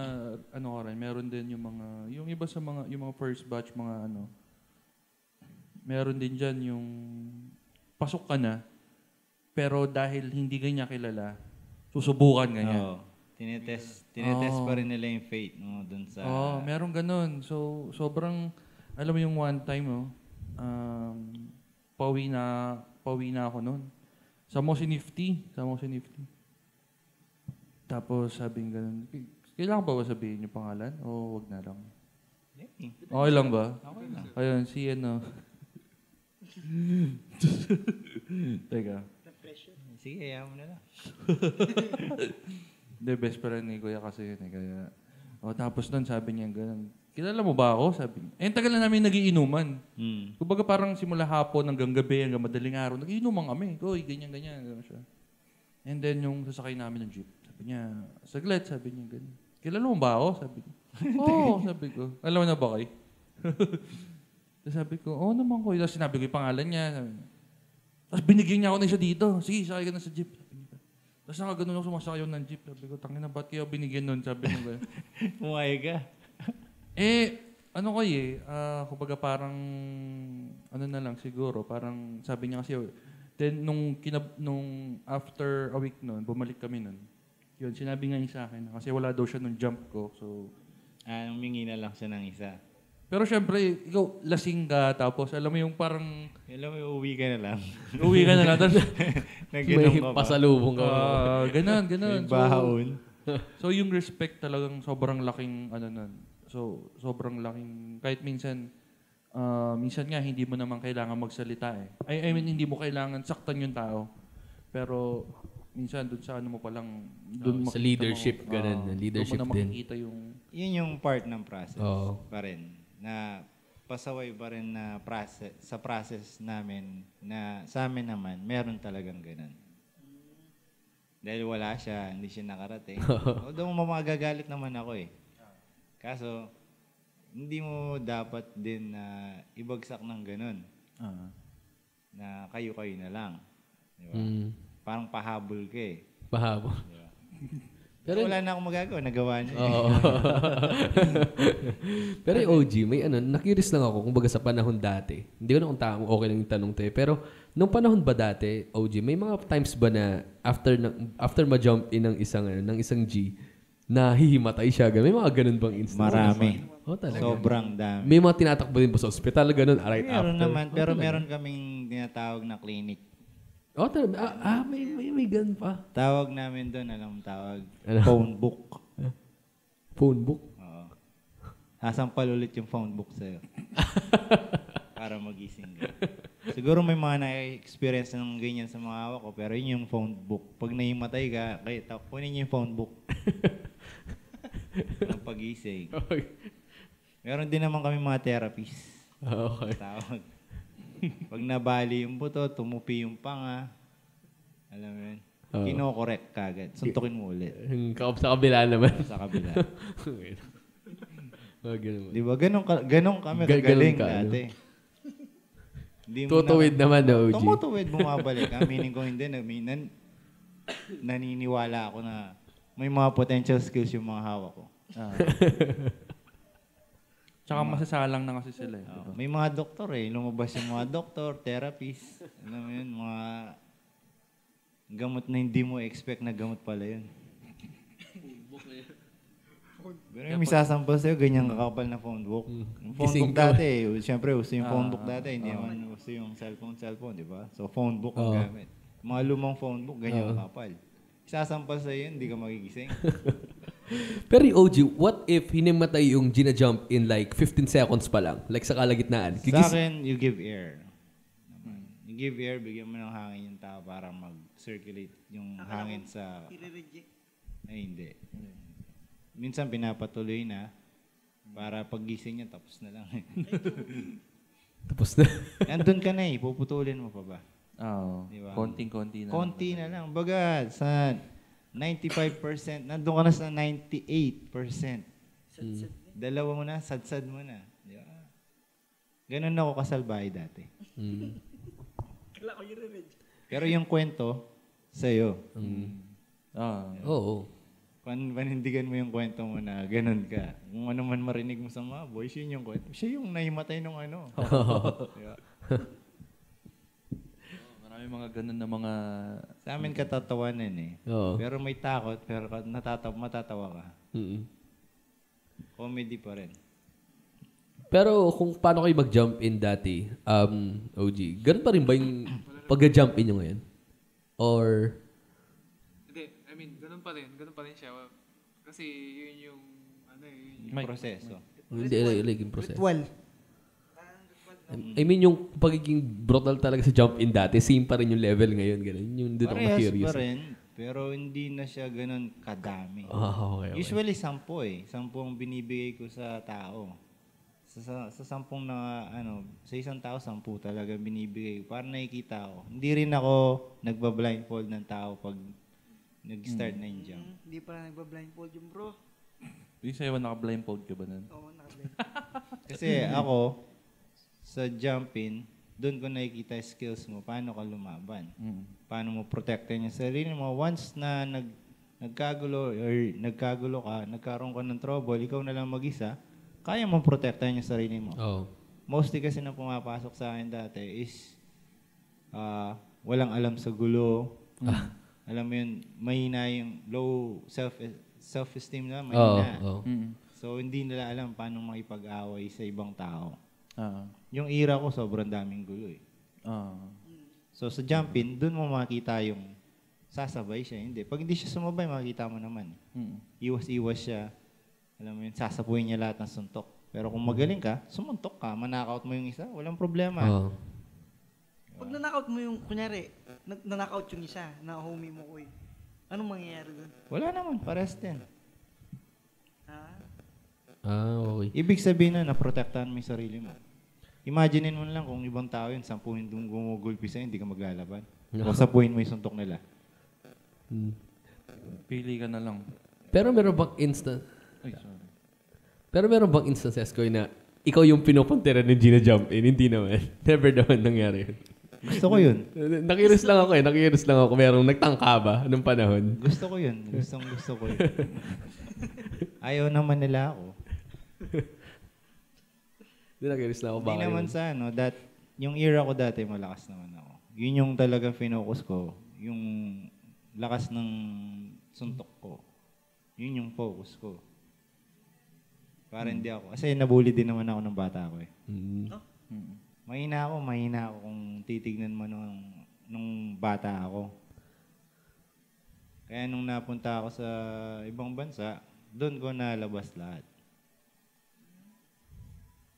ano ko rin, meron din yung mga, yung iba sa mga, yung mga first batch, mga ano, meron din dyan yung, pasok ka na, pero dahil hindi ganyan kilala, susubukan ka niya. Oo. Tinetest, tinetest pa rin nila yung fate no, dun sa... Oo, oh, meron ganun. So, sobrang, alam mo yung one time, oh, um, pauwi na, pauwi na ako noon. Sa mo si Nifty. Sa mo si Nifty. Tapos sabing ganun, kailangan ba ba sabihin yung pangalan? O wag na lang? Okay lang ba? Okay lang. Ayun, si ano. Teka. Sige, ayaw mo na lang. Hindi, best friend ni Kuya kasi yun eh. Kaya, o, tapos nun sabi niya ganun, kilala mo ba ako? Sabi niya. Eh, tagal na namin nagiinuman. Hmm. Kumbaga parang simula hapon hanggang gabi, hanggang madaling araw, nagiinuman kami. Uy, ganyan, ganyan. Ganyan siya. And then yung sasakay namin ng jeep, sabi niya, saglit, sabi niya, ganyan. Kilala mo ba ako? Sabi ko. Oo, sabi ko. Alam mo na ba kayo? Tapos sabi ko, oo naman ko. Tapos sinabi ko yung pangalan niya. Sabi niya. Tapos binigyan niya ako na isa dito. Sige, sakay ka na sa jeep. Sabi niya. Tapos nakaganon ako sumasakay ng jeep. Sabi ko, tangina, ba't kayo binigyan nun? Sabi niya. ganun. Pumayag ka. Eh, ano ko eh, ah, kumbaga parang, ano na lang siguro, parang sabi niya kasi, then nung, kinab, nung after a week nun, bumalik kami nun. Yun, sinabi nga niya sa akin, kasi wala daw siya nung jump ko, so, Ah, humingi na lang siya ng isa. pero syempre, ikaw, lasing ka, tapos alam mo yung parang, Alam mo, uuwi ka na lang. uwi ka na lang, tapos, May ka pa. pasalubong ka. ah, ganun, ganun. May bahaon. So, yung respect talagang sobrang laking, ano nun. So, sobrang laking, kahit minsan, ah, minsan nga, hindi mo naman kailangan magsalita eh. I, I mean, hindi mo kailangan saktan yung tao. Pero, minsan, dun sa ano mo palang, dun Oh, sa leadership, mo, ganun. ah, Leadership doon mo na din. makikita yung, Yun yung part ng process Oo. pa rin. Na pasaway pa rin na process, sa process namin na sa amin naman, meron talagang ganun. Dahil wala siya, hindi siya nakarating. Although mamagagalit naman ako eh. Kaso, hindi mo dapat din na ibagsak ng ganun. ah, Na kayo-kayo na lang. Di ba? Mm. Parang pahabol ka eh. Pahabo. Pero wala na akong magagawa, nagawa niya. Oo. Pero yung OG, may ano, na-curious lang ako, kumbaga sa panahon dati. Hindi ko na kung tama, okay lang yung tanong to eh. Pero, nung panahon ba dati, OG, may mga times ba na after na, after ma-jump in ng isang, ano, ng isang G, na hihimatay siya? ganun? May mga ganun bang instance? Marami. Oh, talaga. Sobrang dami. May mga tinatakbo din ba sa ospital, ganun, right Meron after? naman, Oh, pero talaga. meron kaming tinatawag na clinic. Oh, talaga. Ah, ah, may, may, may ganun pa. Tawag namin doon, alam mo tawag, Ano? phone book. Phone book. Oo. Sasampal ulit yung phone book sa'yo. para magising ka. Siguro may mga na-experience ng ganyan sa mga hawak ko, pero yun yung phone book. Pag naimatay ka, kaya kunin niyo yung phone book. ng pagising. Okay. Meron din naman kami mga therapies. Okay. Tawag. Pag nabali yung buto, tumupi yung panga. Alam mo yun? Oo. Kino-correct kagad. Suntukin mo ulit ka- sa kabila naman. sa kabila. okay. Oh, ganun. Di ba? Ganun, ka, ganun kami Ga- kagaling ka, ano? dati. Hindi mo Tutuwid naman na OG. Tumutuwid, bumabalik. Ah, meaning ko hindi. Na, nan, naniniwala ako na may mga potential skills yung mga hawak ko. ah. Tsaka masasalang na kasi sila eh. Oo. may mga doktor eh. Lumabas yung mga doktor, therapist. Alam mo yun, mga gamot na hindi mo expect na gamot pala yun. Pero yung sasampal sa'yo, ganyan kakapal na phone book. Yung phone Gising book ka. dati, eh, siyempre uso yung phone book dati, hindi naman uso yung cellphone, cellphone, di ba? So phone book ang Oo. gamit. Mga lumang phone book, ganyan kakapal. Sasampal sa'yo yun, hindi ka magigising. Pero yung OG, what if hinimatay yung Gina jump in like 15 seconds pa lang? Like sa kalagitnaan. Sa akin, you give air. Naman. You give air, bigyan mo ng hangin yung tao para mag-circulate yung hangin sa... I-reject. Ay, hindi. Minsan pinapatuloy na para paggising niya tapos na lang. Tapos na. Nandun ka na eh, puputulin mo pa ba? Oo. Di ba? Konting-konti na. Konti na lang. Baga, sa 95%, nandun ka na sa 98%. Dalawa mo na, sadsad mo na. Di ba? Ganun ako kasalbahay dati. Mm. Kala ko. Pero yung kwento, sa'yo. Ah. Oo. Pan panindigan mo yung kwento mo na ganun ka. Kung ano man marinig mo sa mga boys, yun yung kwento. Siya yung naimatay nung ano. Di ba? Marami mga ganun na mga... Sa amin katatawanan eh. Oo. Pero may takot, pero natataw, matatawa ka. Mm-mm. Comedy pa rin. Pero kung paano kayo mag-jump in dati, um, OG, ganun pa rin ba yung pag-jump in nyo ngayon? Or, Hindi, I mean, ganun pa rin. Ganun pa rin siya. Kasi yun yung, ano eh, yun yung May- Proseso. hindi, like, like yung process? Ritual. I mean, yung pagiging brutal talaga sa jump in dati, same pa rin yung level ngayon. Ganun. Yung doon ako Parehas curious. pa rin, pero hindi na siya ganun kadami. Ah, okay, okay. Usually, sampo eh. Sampo ang binibigay ko sa tao. Sa, sa, sa sampung na, ano, sa isang tao, sampu talaga binibigay ko. Para nakikita ko. Hindi rin ako nagba-blindfold ng tao pag nag-start na yung jump. Hmm, Hindi pala nagba-blindfold yung bro. Yung sa'yo, naka-blindfold ka ba nun? Oo, naka-blind. Kasi ako, sa jumping, doon ko nakikita yung skills mo, paano ka lumaban. Mm. Paano mo protektahan yung sarili mo. Once na nag, nagkagulo or nagkagulo ka, nagkaroon ka ng trouble, ikaw na lang mag-isa, kaya mo protektahan yung sarili mo. Oo. Mostly kasi na pumapasok sa akin dati is ah, walang alam sa gulo. Alam mo yun, mahina yung low self self-esteem na, mahina. oo. Mm. So, hindi nila alam paano makipag-away sa ibang tao. Ah. Yung era ko, sobrang daming gulo eh. Ah. So, sa jumping, dun mo makita yung sasabay siya. Hindi. Pag hindi siya sumabay, makikita mo naman. Mm. Iwas-iwas siya. Alam mo yun, sasapuin niya lahat ng suntok. Pero kung magaling ka, sumuntok ka, manakaut mo yung isa, walang problema. Oo. Pag nanakaut mo yung, kunyari, nanakaut yung isa, na homie mo ko eh. Anong mangyayari doon? Wala naman, pares din. Ah, okay. Ibig sabihin na, naprotektahan mo yung sarili mo. Imaginein mo na lang kung ibang tao yun, sampuhin dun gumugulpi sa'yo, hindi ka maglalaban. O sapuhin mo yung suntok nila. Mm. Pili ka na lang. Pero meron bang instant, Ay, sorry. pero meron bang instances ko na ikaw yung pinupuntera ng Gina jump in? Hindi naman. Never naman nangyari yun. Gusto ko yun. Nakiris lang ako eh. Nakiris lang ako. Merong nagtangka ba nung panahon? Gusto ko yun. Gustong gusto ko yun. Ayaw naman nila ako. Hindi nakiris lang ako. Hindi Baka naman yun. sa ano, that, yung era ko dati, malakas naman ako. Yun yung talagang finokus ko. Yung lakas ng suntok ko. Yun yung focus ko. Para hindi ako. Kasi nabully din naman ako ng bata ko eh. Mm. Mm. Mahina ako, mahina ako kung titignan mo nung, nung bata ako. Kaya nung napunta ako sa ibang bansa, doon ko nalabas lahat.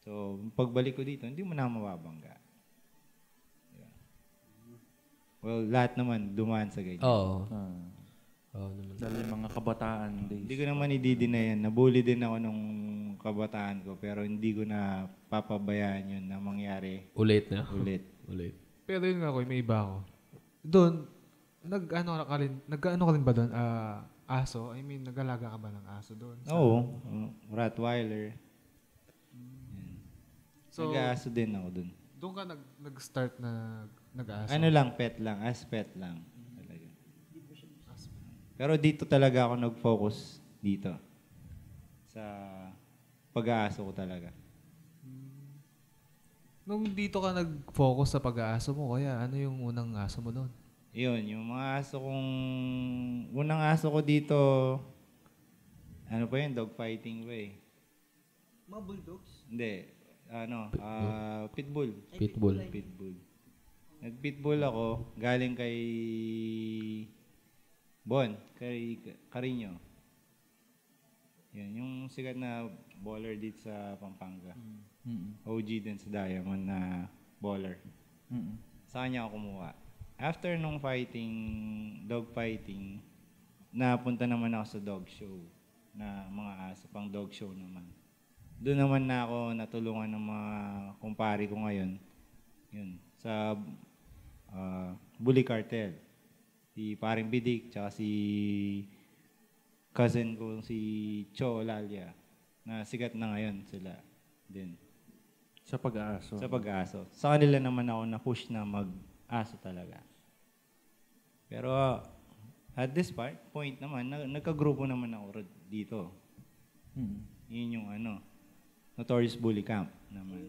So, pagbalik ko dito, hindi mo na mababangga. Yeah. Well, lahat naman dumaan sa ganyan. Oo. Ah. Oo naman. Dahil yung mga kabataan days. Hindi ko naman ididina yan. Nabully din ako nung kabataan ko, pero hindi ko na papabayaan yun na mangyari Ulit na. ulit. Ulit. Pero yun nga ako, may iba ako. Doon, nag-ano ka rin, nag-ano ka rin ba doon? Ah, aso? I mean, nag-alaga ka ba ng aso doon? Sa- Oo. uh, Rottweiler. So, Nag-aaso din ako dun. doon ka nag, nag-start na nag-aso? Ano lang, pet lang. As pet lang. Talaga. Pero dito talaga ako nag-focus dito. Sa pag-aaso ko talaga. Nung dito ka nag-focus sa pag-aaso mo, kaya ano yung unang aso mo doon? Yun, yung mga aso kong... Unang aso ko dito, ano pa yun, dog fighting ba eh. mga bulldogs. Hindi, ano, ah, pitbull. Pitbull. Pitbull. Nag-pitbull ako, galing kay Bon, kay Carino. Yan, yung sikat na baller dito sa Pampanga. Mm. OG din sa Diamond na baller. Mm. sa kanya ako kumuha. After nung fighting, dog fighting, napunta naman ako sa dog show na mga aso, pang dog show naman. Doon naman na ako natulungan ng mga kumpare ko ngayon. Yun, sa ah, Bully Cartel. Si Paring Bidik, tsaka si cousin ko si Cho Lalia na sikat na ngayon sila din Sa pag-aaso. sa pag-aso. Sa kanila naman ako na-push na mag-aso talaga. Pero uh, at this part, point naman, na, nagka-grupo naman ako dito. Mm. Yun yung ano, Notorious Bully Camp naman.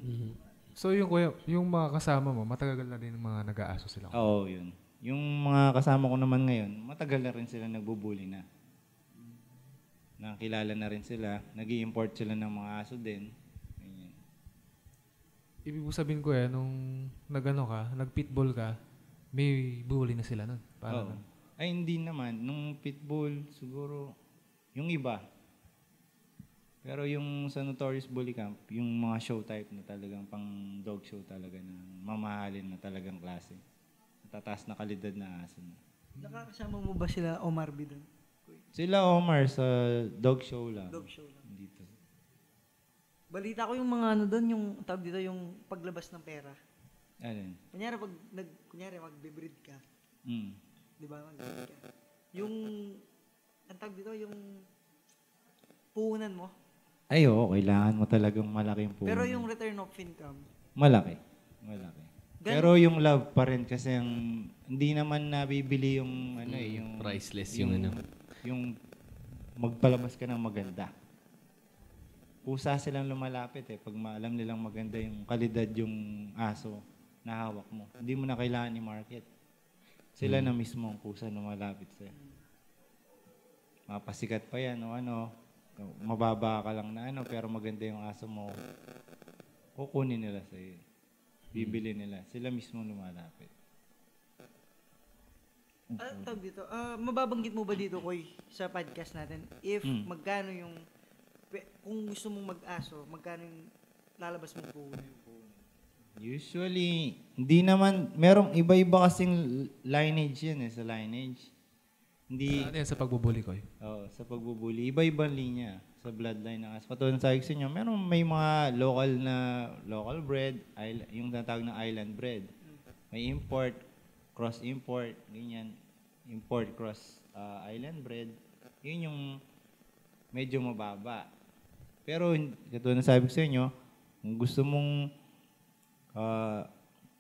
So yung kuya, yung mga kasama mo, matagal na din mga nag-aaso sila. Oo, yun. Yung mga kasama ko naman ngayon, matagal na rin sila nagbubuli na. Nakilala na rin sila. nag import sila ng mga aso din. Ganyan. Ibig ko sabihin ko eh, nung nagano ka, nag-pitbull ka, may bully na sila nun. Oo. Parang Ay, hindi naman. Nung pitbull, siguro, yung iba. Pero yung sa Notorious Bully Camp, yung mga show type na talagang pang dog show talaga na mamahalin na talagang klase. Tataas na kalidad na aso na. Nakakasama mo ba sila Omar B doon? Sila Omar sa dog show lang. Dog show lang. Dito. Balita ko yung mga ano doon, yung tawag dito yung paglabas ng pera. Alin? Kunyari pag nag kunyari magbe-breed ka, Mm. 'di ba? Mag-breed ka. Yung ang tawag dito yung puhunan mo. Ay, oo. Kailangan mo talagang malaking po. Pero yung return of income, Malaki. Malaki. Gan- Pero yung love pa rin kasi ang hindi naman nabibili yung ano eh, yung Priceless yung ano. Yung magpalabas ka ng maganda. Pusa silang lumalapit eh pag maalam nilang maganda yung kalidad yung aso na hawak mo. Hindi mo na kailangan i-market. Sila na mismo ang kusa lumalapit sa'yo. Mapasikat pa yan o ano, mababa ka lang na ano, pero maganda yung aso mo, kukunin nila sa'yo. Bibili nila. Sila mismo lumalapit. ah, tawag dito, ah, mababanggit mo ba dito, Koy, sa podcast natin, if Mm. magkano yung, pe- kung gusto mong mag-aso, magkano yung lalabas mong puhunan? Usually, hindi naman, merong iba-iba kasing lineage yan eh, sa lineage. Hindi, ano yan sa pagbubuli ko eh. oh, sa pagbubuli, iba-ibang linya sa bloodline ng aso. Katulad sa sa inyo, meron may mga local na, local bred, isl- yung tatawag na island bred. May import, cross import, ganyan. Import, cross ah, island bred. Yun yung medyo mababa. Pero, katulad na sabi ko sa inyo, kung gusto mong ah,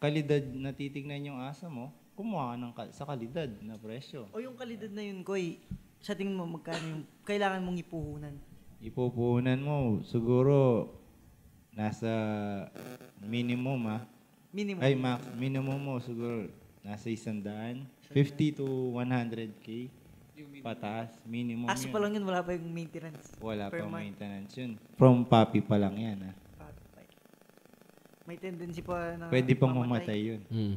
kalidad na titignan yung asa mo, kumuha ka ng ka- sa kalidad na presyo. O yung kalidad na yun, Koy, sa tingin mo, magkano yung kailangan mong ipuhunan? Ipupunan mo, siguro, nasa minimum ah. Minimum. Ay, max, minimum mo siguro, nasa isandaan. 50 to 100k. Pataas, minimum Aso yun. pa lang yun, wala pa yung maintenance. Wala pa month. maintenance yun. From puppy pa lang yan ah. May tendency pa na Pwede pang mamatay yun. Mm.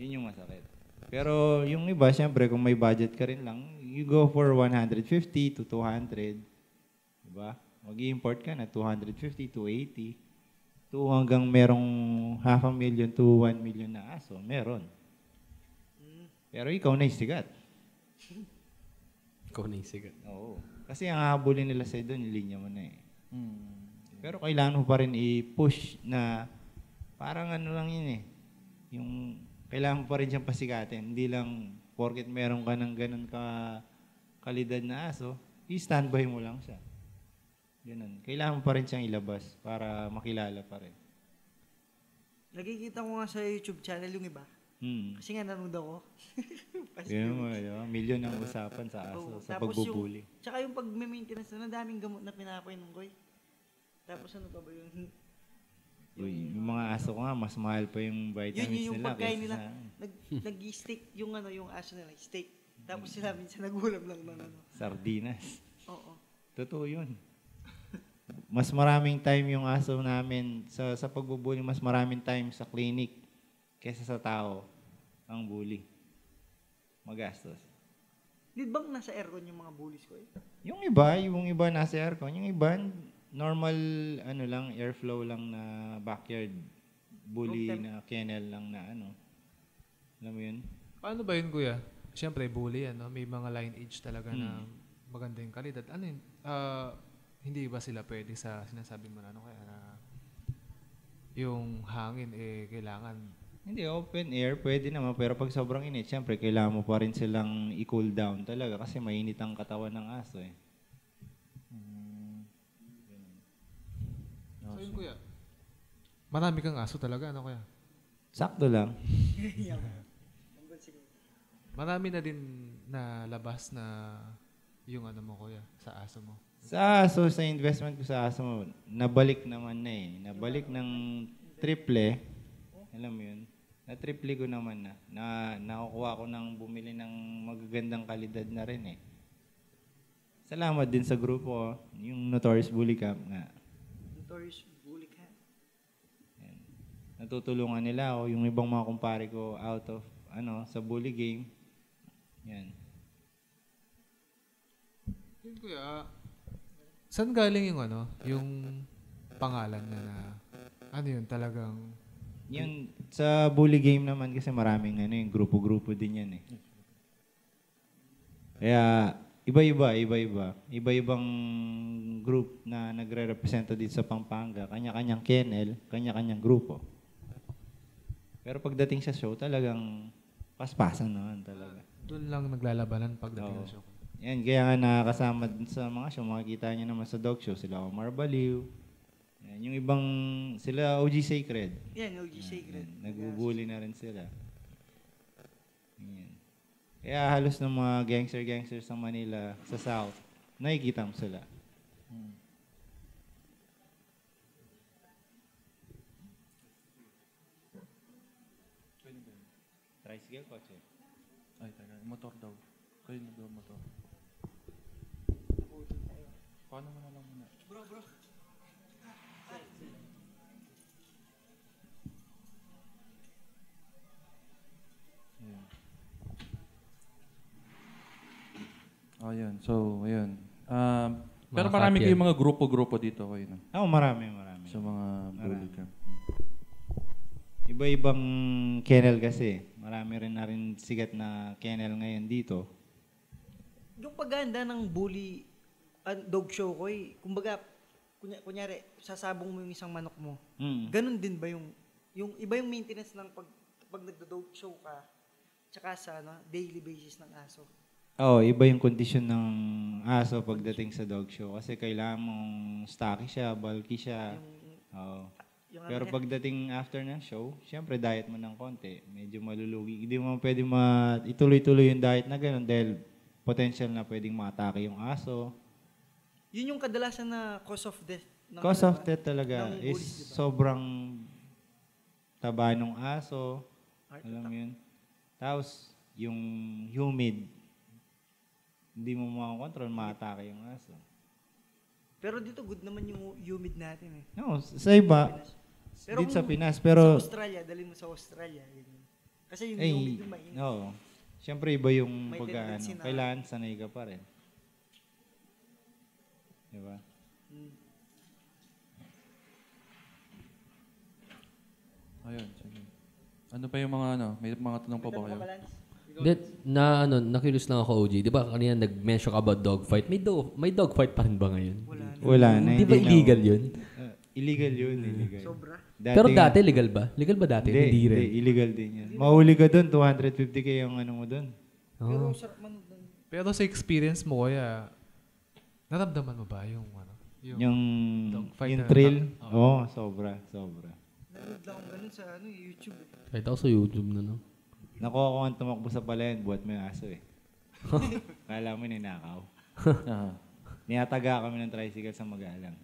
Yun yung masakit. Pero yung iba, syempre, kung may budget ka rin lang, you go for 150 to 200. Diba? Mag-import ka na 250 to 80. To hanggang merong half a million to 1 million na aso. Meron. Pero ikaw na yung sigat. Ikaw na yung sigat. Oo. Kasi ang hahabulin nila sa'yo doon, yung linya mo na eh. Pero kailangan mo pa rin i-push na parang ano lang yun eh. Yung kailangan mo pa rin siyang pasikatin. Hindi lang porket meron ka ng ganun ka kalidad na aso, i-standby mo lang siya. Ganun. Kailangan mo pa rin siyang ilabas para makilala pa rin. Nakikita ko nga sa YouTube channel yung iba. Hmm. Kasi nga nanood ako. Yun mo, ba? Milyon ang usapan sa aso, Oo, sa tapos pagbubuli. Yung, tsaka yung pag-maintenance na, ang daming gamot na pinapainom ko eh. Tapos ano pa ba yung... Uy, yung mga aso ko nga, mas mahal pa yung Yun, vitamins yun yung nila. pagkain nila. sa. Nag, nag-steak yung ano, yung aso nila, steak. Tapos sila minsan nagulam lang ng ano. Sardinas. Oo. Totoo yun. Mas maraming time yung aso namin sa sa pagbubuli, mas maraming time sa clinic kaysa sa tao ang bully. Magastos. Di bang nasa aircon yung mga bullies ko eh? Yung iba, yung iba nasa aircon, yung iba normal ano lang airflow lang na backyard bully na kennel lang na ano. Alam mo yun? Paano ba yun, kuya? Siyempre, bully yan, no? May mga lineage talaga na Hmm. maganda yung kalidad. Ano yun? Ah, hindi ba sila pwede sa sinasabi mo na ano kaya na yung hangin eh kailangan Hindi, open air, pwede naman. Pero pag sobrang init, syempre, kailangan mo pa rin silang i-cool down talaga kasi mainit ang katawan ng aso eh. Yun, kuya. Marami kang aso talaga, ano kaya? Sakto lang. Marami na din na labas na yung ano mo, kuya, sa aso mo. Sa aso, sa investment ko sa aso mo, nabalik naman na eh. Nabalik ng triple. Alam mo yun? Na triple ko naman na. na nakukuha ko ng bumili ng magagandang kalidad na rin eh. Salamat din sa grupo, oh. yung Notorious Bully Camp nga. Notorious bully ka. Yan. Natutulungan nila ako, yung ibang mga kumpare ko out of, ano, sa bully game. Yan. Yun, kuya. Saan galing yung ano? Yung pangalan na na ano yun talagang Yun, sa bully game naman kasi maraming ano, yung grupo-grupo din yan eh. Kaya, iba-iba, iba-iba. Iba-ibang group na nagre-representa dito sa Pampanga. Kanya-kanyang kennel, kanya-kanyang grupo. Pero pagdating sa show, talagang paspasan naman talaga. doon lang naglalabanan pagdating Oo. sa show. Yan, kaya nga nakakasama din sa mga show, makikita niyo naman sa dog show, sila Omar Baliw. Yan, yung ibang, sila OG Sacred. Yan, OG Sacred. Yan, nagbubuli na rin sila. Kaya halos ng mga gangster-gangsters sa Manila, sa South, nakikita mo sila. Tricycle, kotse. Ay, taga, motor daw. Kayo na daw motor. Paano mo na lang muna? Bro, bro. Oh, yun. So, ayun. Um, pero Mga marami kayong mga grupo-grupo dito kayo no? Oo, marami, marami. sa mga bully camp. Iba-ibang kennel kasi. Marami rin na rin sigat na kennel ngayon dito. Yung paganda ng bully ah, dog show ko eh, kumbaga, kunya, kunyari, sasabong mo yung isang manok mo. Mm. Ganon din ba yung, yung iba yung maintenance ng pag, pag nagdo-dog show ka, tsaka sa ano, daily basis ng aso. Oo, iba yung kondisyon ng aso pagdating sa dog show. Kasi kailangan mong stocky siya, bulky siya. Oo. Yung Pero pagdating after ng show, syempre diet mo ng konti. Medyo malulugi. Hindi mo pwede ma ituloy-tuloy yung diet na gano'n dahil potential na pwedeng ma-atake yung aso. yun yung kadalasan na cause of death. ng Cause ano of ba? death talaga is bullies, di ba? sobrang taba ng aso. Heart Alam mo yun? Tapos, yung humid, hindi mo makakontrol, ma-atake yung aso. Pero dito good naman yung humid natin eh. No, sa iba, Pero dito sa Pinas, sa pero, Australia, dali mo sa Australia. ganyan. Kasi yung ay, humid yung mainit. no. Siyempre, iba yung pag ano, kailangan sanay ka pa rin. Diba? Mm. Ayun, sige. Ano pa yung mga ano? May mga tanong pa ba kayo? Balance. That, na ano, na-curious lang ako, OG. Di ba kanina nag-mention ka about dog fight? May, do, may dog fight pa rin ba ngayon? Wala na. Wala na. Di ba hindi na- illegal yun? Uh, illegal yun, illegal. Sobra. Pero nga- dati legal ba? Legal ba dati? Hindi, Hindi, rin. hindi, illegal din yan. Mahuli ka doon, 250k yung ano mo doon. Pero Oh. sarap man dun. Pero sa experience mo kaya naramdaman mo ba yung ano? Yung, Yung, Dogfight yung na- thrill, Oo. oo, sobra, sobra. Nanood lang ako ganun sa ano, YouTube. Kahit ako sa YouTube na, no? Nakuha ko ang tumakbo sa palayan, buhat mo yung aso eh. Kala mo ninakaw. Ah. Niyataga kami ng tricycle sa Magalang.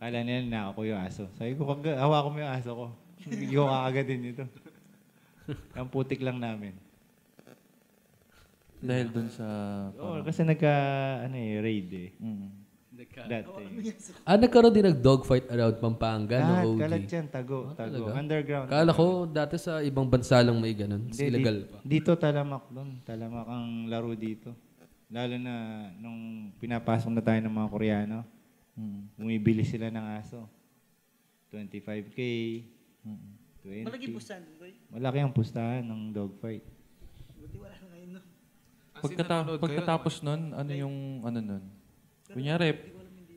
Kala nila ninakaw ko yung aso. Sabi ko, "Kag- hawakan mo yung aso ko. Hindi ko kakagatin ito. Ang putik lang namin. Dahil dun sa... Oo, kasi nagka, ano eh, raid eh. Mm. That time. Ah, nagkaroon din nag-dog fight around Pampanga, Lahat, no, OG? kalat yan, tago, Ah, tago. talaga? Underground. Kala ko dati sa ibang bansa lang may ganun. Hindi, illegal di- pa. Dito talamak doon. Talamak ang laro dito. Lalo na nung pinapasok na tayo ng mga Koreano, Mm. bumibili sila ng aso. 25K, 20. Malaki pustahan doon, Koy. Malaki ang pustahan ng dogfight. Buti wala na ngayon, no? Pagkata- pagkatapos nun, ano yung ano nun? Kunyari,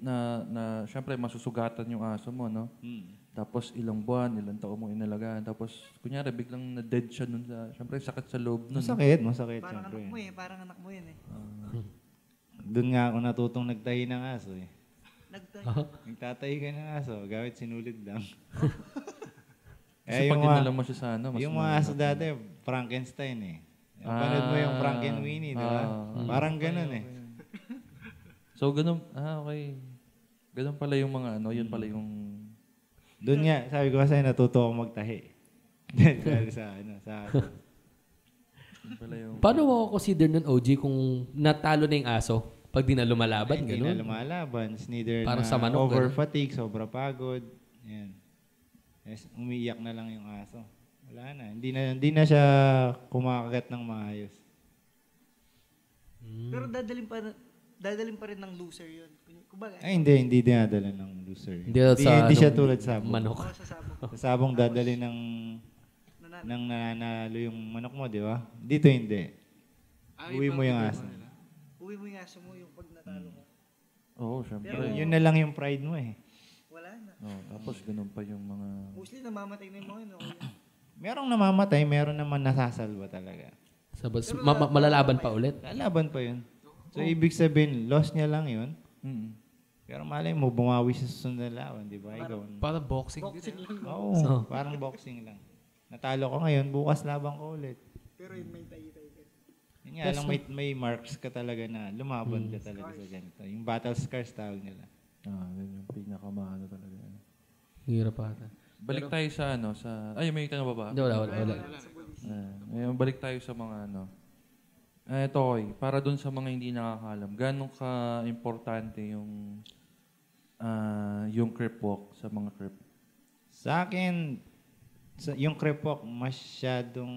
na, na syempre masusugatan yung aso mo, no? Hmm. Tapos ilang buwan, ilang taon mong inalagaan. Tapos kunyari, biglang na-dead siya nun sa, syempre sakit sa loob nun. Masakit, masakit Parang syempre. anak mo eh, parang anak mo yun eh. Doon nga ako natutong nagtahi ng aso eh. Nagtayo. Nagtatahi ka ng aso, gamit sinulid lang. Kasi Eh, pag yung mga- dinala mo siya sa ano, mas yung mga aso dati, Frankenstein eh. Panood mo yung Frankenweenie, di ba? Ah. Parang ganun eh. So, ganun, ah, okay. Ganun pala yung mga ano, yun pala yung... Doon nga, sabi ko kasi natuto ako magtahi. Dahil sa ano, sa. Yun pala yung... Paano mo consider nun, OG, kung natalo na yung aso? Pag di na lumalaban, Hindi na gano'n? lumalaban. It's neither Parang na sa manok, over ganun. fatigue, sobra pagod. Yan. Yes, umiiyak na lang yung aso. Wala na. Hindi na, hindi na siya kumakagat ng maayos. Pero dadalhin pa, dadalhin pa rin ng loser yun. Kumbaga, Ay, hindi. Hindi dinadala ng loser. Hindi sa hindi siya tulad sa sabong. Manok. ako sa sabong. Sa sabong dadali ng Nanalo. nang nananalo yung manok mo, di ba? Dito hindi. Uwi mo yung aso. Uwi mo yung aso mo yung pag natalo mo. Oo, syempre. Pero- Yun na lang yung pride mo eh. Wala na. Oh, tapos ganun pa yung mga... Mostly namamatay na yung mga yun. Merong namamatay, meron naman nasasalba talaga. Sabas, ma- ma- malalaban pa ulit. Lalaban pa yun. So, ibig sabihin, loss niya lang yun. Mm. Pero malay mo, bumawi sa susunod na laban, di ba? Ikaw. Parang boxing. Boxing lang. Oo, parang boxing lang. Natalo ko ngayon, bukas laban ko ulit. Pero yun may tayo-tayo ka. Yun nga lang, may, may marks ka talaga na lumaban ka talaga sa ganito. Yung battle scars tawag nila. Ah, yun yung pinakamahalo talaga. Hirap ata. Balik tayo sa ano, sa... Ay, may tanong ba ba? Hindi, wala, wala. wala. Ah, ngayon, balik tayo sa mga ano. Eh, ito, Koy, para dun sa mga hindi nakakalam, gano'ng ka-importante yung ah, yung crip walk sa mga crip? Sa akin, sa, yung crep walk, masyadong,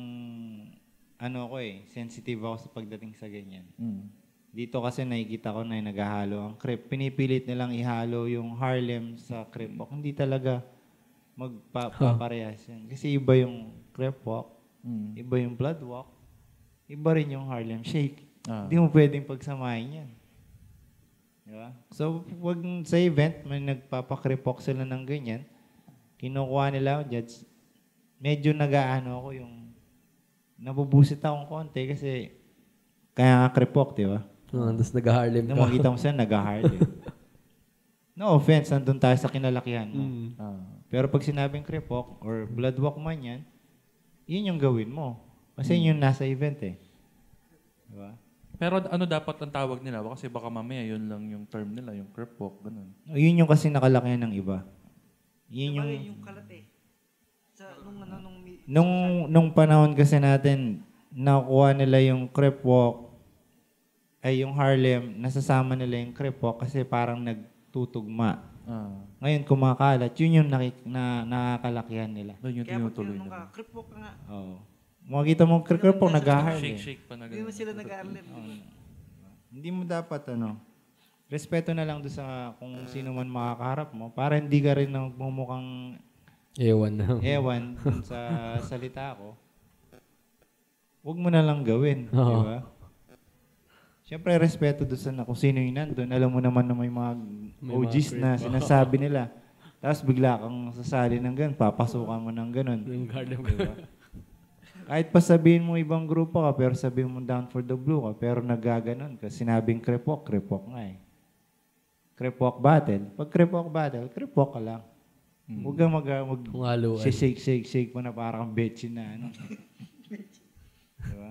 ano ko eh, sensitive ako sa pagdating sa ganyan. Mm. Dito kasi nakikita ko na yung naghahalo ang crep. Pinipilit nilang ihalo yung Harlem sa crep walk. Hindi talaga magpaparehas yan. Kasi iba yung crep walk, Mm. iba yung blood walk, iba rin yung Harlem Shake. Ah. Hindi mo pwedeng pagsamahin yan. Di ba? So, wag sa event, may nagpapakrip walk sila ng ganyan, kinukuha nila judge, medyo nag-aano ako yung, nabubusit akong konti kasi, kaya nga crip walk, di ba? Oh, tapos nag-Harlem Nung ka. makita mo sila, nag-hard eh. No offense, nandun tayo sa kinalakihan mo. Mm. Ah. Pero pag sinabing crip walk or blood walk man yan, yun yung gawin mo. Kasi yun yung nasa event eh. Diba? Pero ano dapat ang tawag nila? Kasi baka mamaya yun lang yung term nila, yung crip walk, ganun. No, yun yung kasi nakalakihan ng iba. Yun yung... Yung kalat eh. Sa nung ano nung mi- Nung, nung panahon kasi natin, nakuha nila yung crip walk, ay yung Harlem, nasasama nila yung crip walk kasi parang nagtutugma. Ah. Ngayon kumakalat, yun yung nakik- na, nakakalakihan nila. Doon yung Kaya pag tinutuloy tinanong ka, nila. crip walk ka nga. Oo. Makikita mo crip walk, nag-Harlem. Shake, shake pa na Hindi mo sila nag-aarlem. Hindi mo dapat ano, respeto na lang doon sa kung sino man makakaharap mo para hindi ka rin nagmumukhang Ewan na. ewan sa salita ko. Huwag mo na lang gawin, di Oo. ba? Siyempre, respeto doon sa na, kung sino yung nandun. Alam mo naman na may mga May OGs mga na sinasabi nila. Tapos bigla kang sasali ng ganun, papasukan mo ng ganun. Yung Harlem Di ba? Kahit pa sabihin mo ibang grupo ka, pero sabihin mo down for the blue ka, pero nagaganon ka. Sinabing crepok, crepok nga eh. Crepok battle. Pag crepok battle, crepok ka lang. Huwag kang mag, mag haluan. shake, shake, shake mo na parang betchin na ano. diba?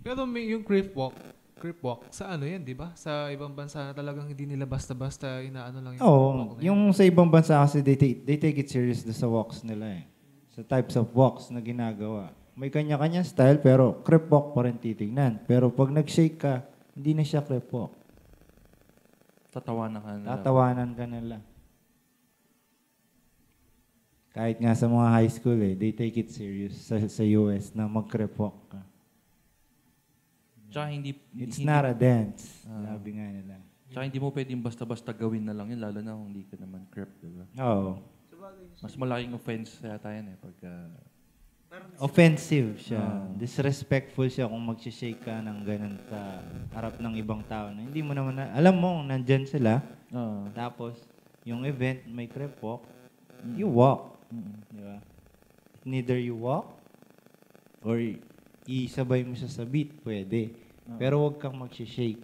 Pero may, yung creep walk, creep walk, sa ano yan, di ba? Sa ibang bansa na talagang hindi nila basta-basta inaano lang yung Oo, yan. yung sa ibang bansa kasi they take, they take it serious sa walks nila eh. Sa types of walks na ginagawa. May kanya-kanya style pero crep walk pa rin titignan. Pero pag nag-shake ka, hindi na siya crep walk. Tatawanan ka nila. Tatawanan ka nila. Kahit nga sa mga high school eh, they take it serious sa, sa US na mag-crep walk ka. Tsaka hindi... It's hindi, not a dance. Ah. Sabi nga nila. Tsaka hindi mo pwedeng basta-basta gawin na lang yun, lalo na kung hindi ka naman crep, di ba? Oo. Mas malaking offense yata yan eh, pagka... Offensive siya. Disrespectful siya kung mag-shake ka ng ganun sa harap ng ibang tao. Na hindi mo naman, na, alam mo, nandyan sila. Ah, Tapos, yung event, may crep walk. You walk. Di ba? Neither you walk or isabay mo siya sa beat, pwede. Pero huwag kang mag-shake.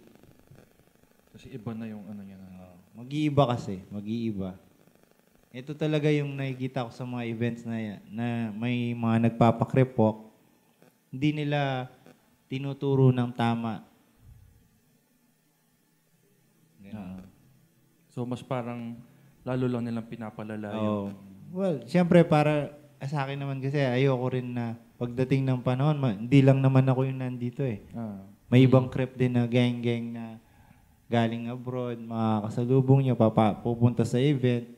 kasi iba na yung ano yan. Mag-iiba kasi, mag-iiba. Ito talaga yung nakikita ko sa mga events na na may mga nagpapakrip walk. Hindi nila tinuturo ng tama. Ah. so mas parang lalo lang nilang pinapalala Oo. yung... Well, siyempre para sa akin naman kasi ayoko rin na pagdating ng panahon, ma- hindi lang naman ako yung nandito eh. Ah. May ibang crep din na gang-gang na galing abroad, makakasalubong nyo, papa, pupunta sa event,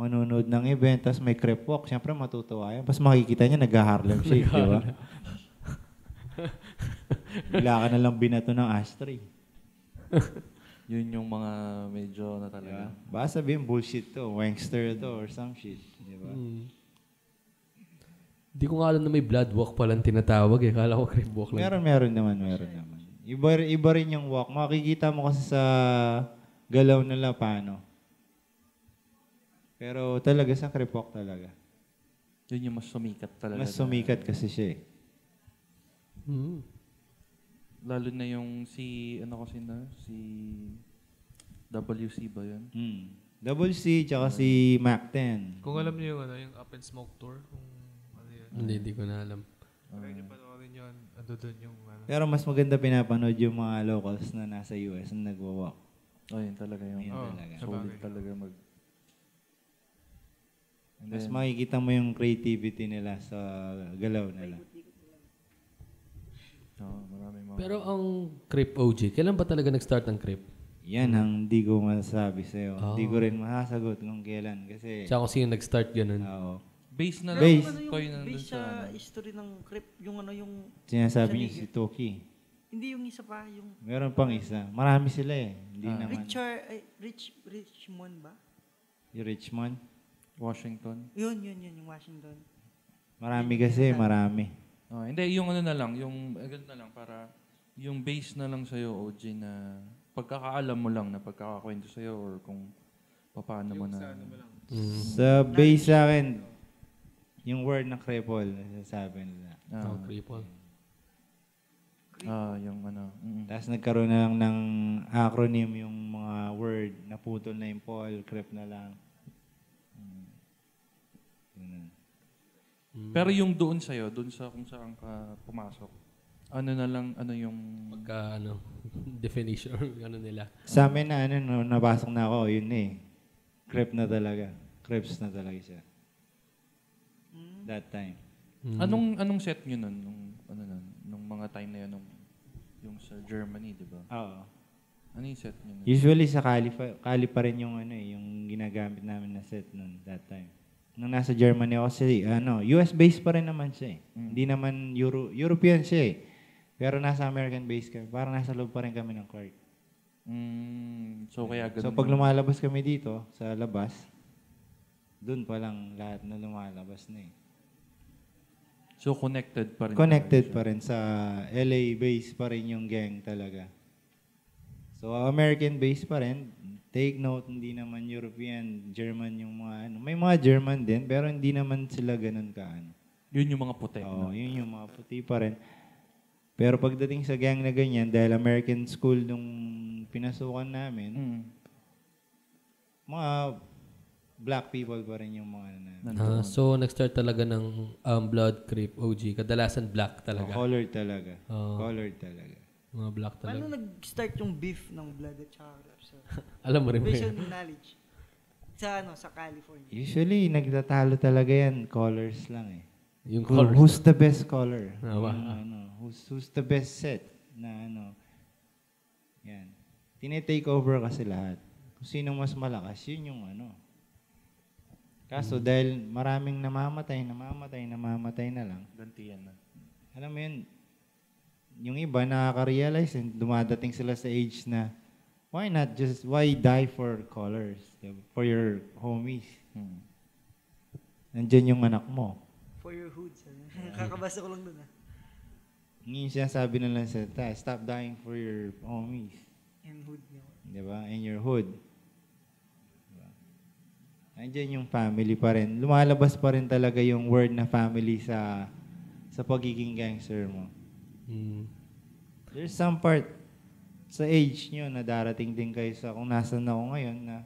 manonood ng event, tapos may crep walk. Siyempre matutuwa yan. Tapos makikita niya, nag-Harlem Shake, di ba? Bigla ka na lang binato ng ashtray. Yun yung mga medyo na talaga. Baka sabihin, bullshit to, wankster to, or some shit. Di ba? Hindi ko nga alam na may blood walk palang tinatawag eh. Kala ko crip walk lang. Meron, meron naman, meron naman. Iba, iba rin yung walk. Makikita mo kasi sa galaw nila paano. Pero talaga sa walk talaga. Yun yung mas sumikat talaga. Mas sumikat kasi siya eh. Hmm. Lalo na yung si, ano kasi na, si WC ba yun? Hmm. Double C, tsaka si Mac 10. Kung alam niyo yung, ano, yung Up and Smoke Tour, kung ano yun. Hindi, hindi ko na alam. Kaya niyo panoorin yun. Ando doon yung ano. Pero mas maganda pinapanood yung mga locals na nasa US na nagwa-walk. Oh, yun talaga yung Yun Oo, talaga. solid talaga mag... And Mas then, makikita mo yung creativity nila sa galaw nila. oh, maraming mga... Pero ang crip OG, kailan ba talaga nag-start ang crip? Yan ang hindi ko masasabi sa'yo. Oh. Hindi ko rin masasagot kung kailan. Kasi, Tsaka kung sino nag-start ganun. oo. base na Base. lang Ano kayo yung nandun base sa... sa ano. history ng crip, yung ano yung, Sinasabi liga. si Toki. hindi yung isa pa, yung Meron pang isa. Marami sila eh. Hindi Ah. naman. Richard, ay, Rich, Richmond ba? Yung Richmond. Washington. Yun, yun, yun, yung Washington. Marami kasi, marami. Oh, hindi, yung ano na lang, yung eh, ganun na lang para yung base na lang sa'yo, OG, na pagkakaalam mo lang na pagkakakwento sa'yo or kung paano mo na... Sa base sa akin, yung word na cripple, nasasabi nila. Ah, Oh, cripple. ah, yung ano. mm. Tapos nagkaroon na lang ng acronym yung mga word, naputol na yung Paul, crip na lang. Pero yung doon sa'yo, doon sa kung saan ka pumasok, ano na lang, ano yung... Pagka, ano, definition ano nila. Sa amin na ano, no, nabasok na ako, yun eh. Crip na talaga. Crips na talaga siya. That time. Anong anong set nyo nun? Nung, ano nun? Nung mga time na yun, nung, yung sa Germany, di ba? Oo. Ano yung set nun? Usually sa Kali, pa- Kali pa rin yung ano eh, yung ginagamit namin na set nun that time. Nung nasa Germany ako kasi, ano, US based pa rin naman siya eh. Hindi naman Euro, European siya eh. Pero nasa American based kami. Parang nasa loob pa rin kami ng Clark. Mm, so kaya ganun. So pag lumalabas kami dito, sa labas, dun pa lang lahat na lumalabas na eh. So connected pa rin. Connected talaga pa rin sa LA base pa rin yung gang talaga. So American base pa rin. Take note, hindi naman European, German yung mga ano. May mga German din, pero hindi naman sila ganun ka ano. Yun yung mga puti. Oo, no? yun yung mga puti pa rin. Pero pagdating sa gang na ganyan, dahil American school nung pinasukan namin, Mm. mga black people pa rin yung mga ano na. Ah, so, nag-start talaga ng um, blood crip OG. Kadalasan black talaga. Colored talaga. Oo. Colored talaga. Mga black Paano talaga. nag-start yung beef ng blood at saka Alam mo rin ba yun? knowledge. Sa ano, sa California. Usually, nagtatalo talaga yan. Colors lang eh. Yung Who- colors. Who's the best color? Ah, Yung ano, who's, who's the best set? Na ano. Yan. Tinitake over kasi lahat. Kung sino mas malakas, yun yung ano. Kaso dahil maraming namamatay, namamatay, namamatay na lang. Ganti yan na. Alam mo yun, yung iba nakaka-realize, and dumadating sila sa age na why not just, why die for colors? For your homies. Hmm. Nandyan yung anak mo. For your hoods. Ano? Kakabasa ko lang dun ah. Ngayon siya sabi nila sa ta, stop dying for your homies. And hood niyo. Di ba? In your hood. Diba? Nandiyan yung family pa rin. Lumalabas pa rin talaga yung word na family sa sa pagiging gangster mo. Mm. There's some part sa age nyo na darating din kayo sa kung nasan ako ngayon na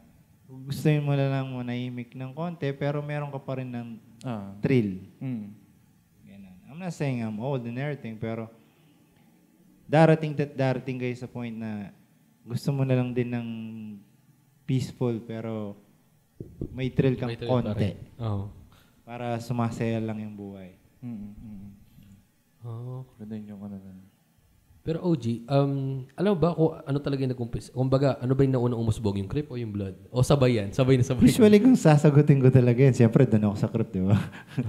gustuin mo na lang manahimik ng konti pero meron ka pa rin ng Ah. thrill. Hmm. Ganun. I'm not saying I'm old and everything, pero darating that darating kayo sa point na gusto mo na lang din ng peaceful pero may thrill kang May thrill pa konti rin. Oo. para sumasaya lang yung buhay. Hmm. Hmm. Oh. Ganda yung ano na. Pero OG, um, alam mo ba kung ano talaga yung nag-umpis? Kung baga, ano ba yung naunang umusbog? Yung creep o yung blood? O sabay yan? Sabay na sabay. Usually kung sasagutin ko talaga yan, siyempre doon ako sa crypt, di ba?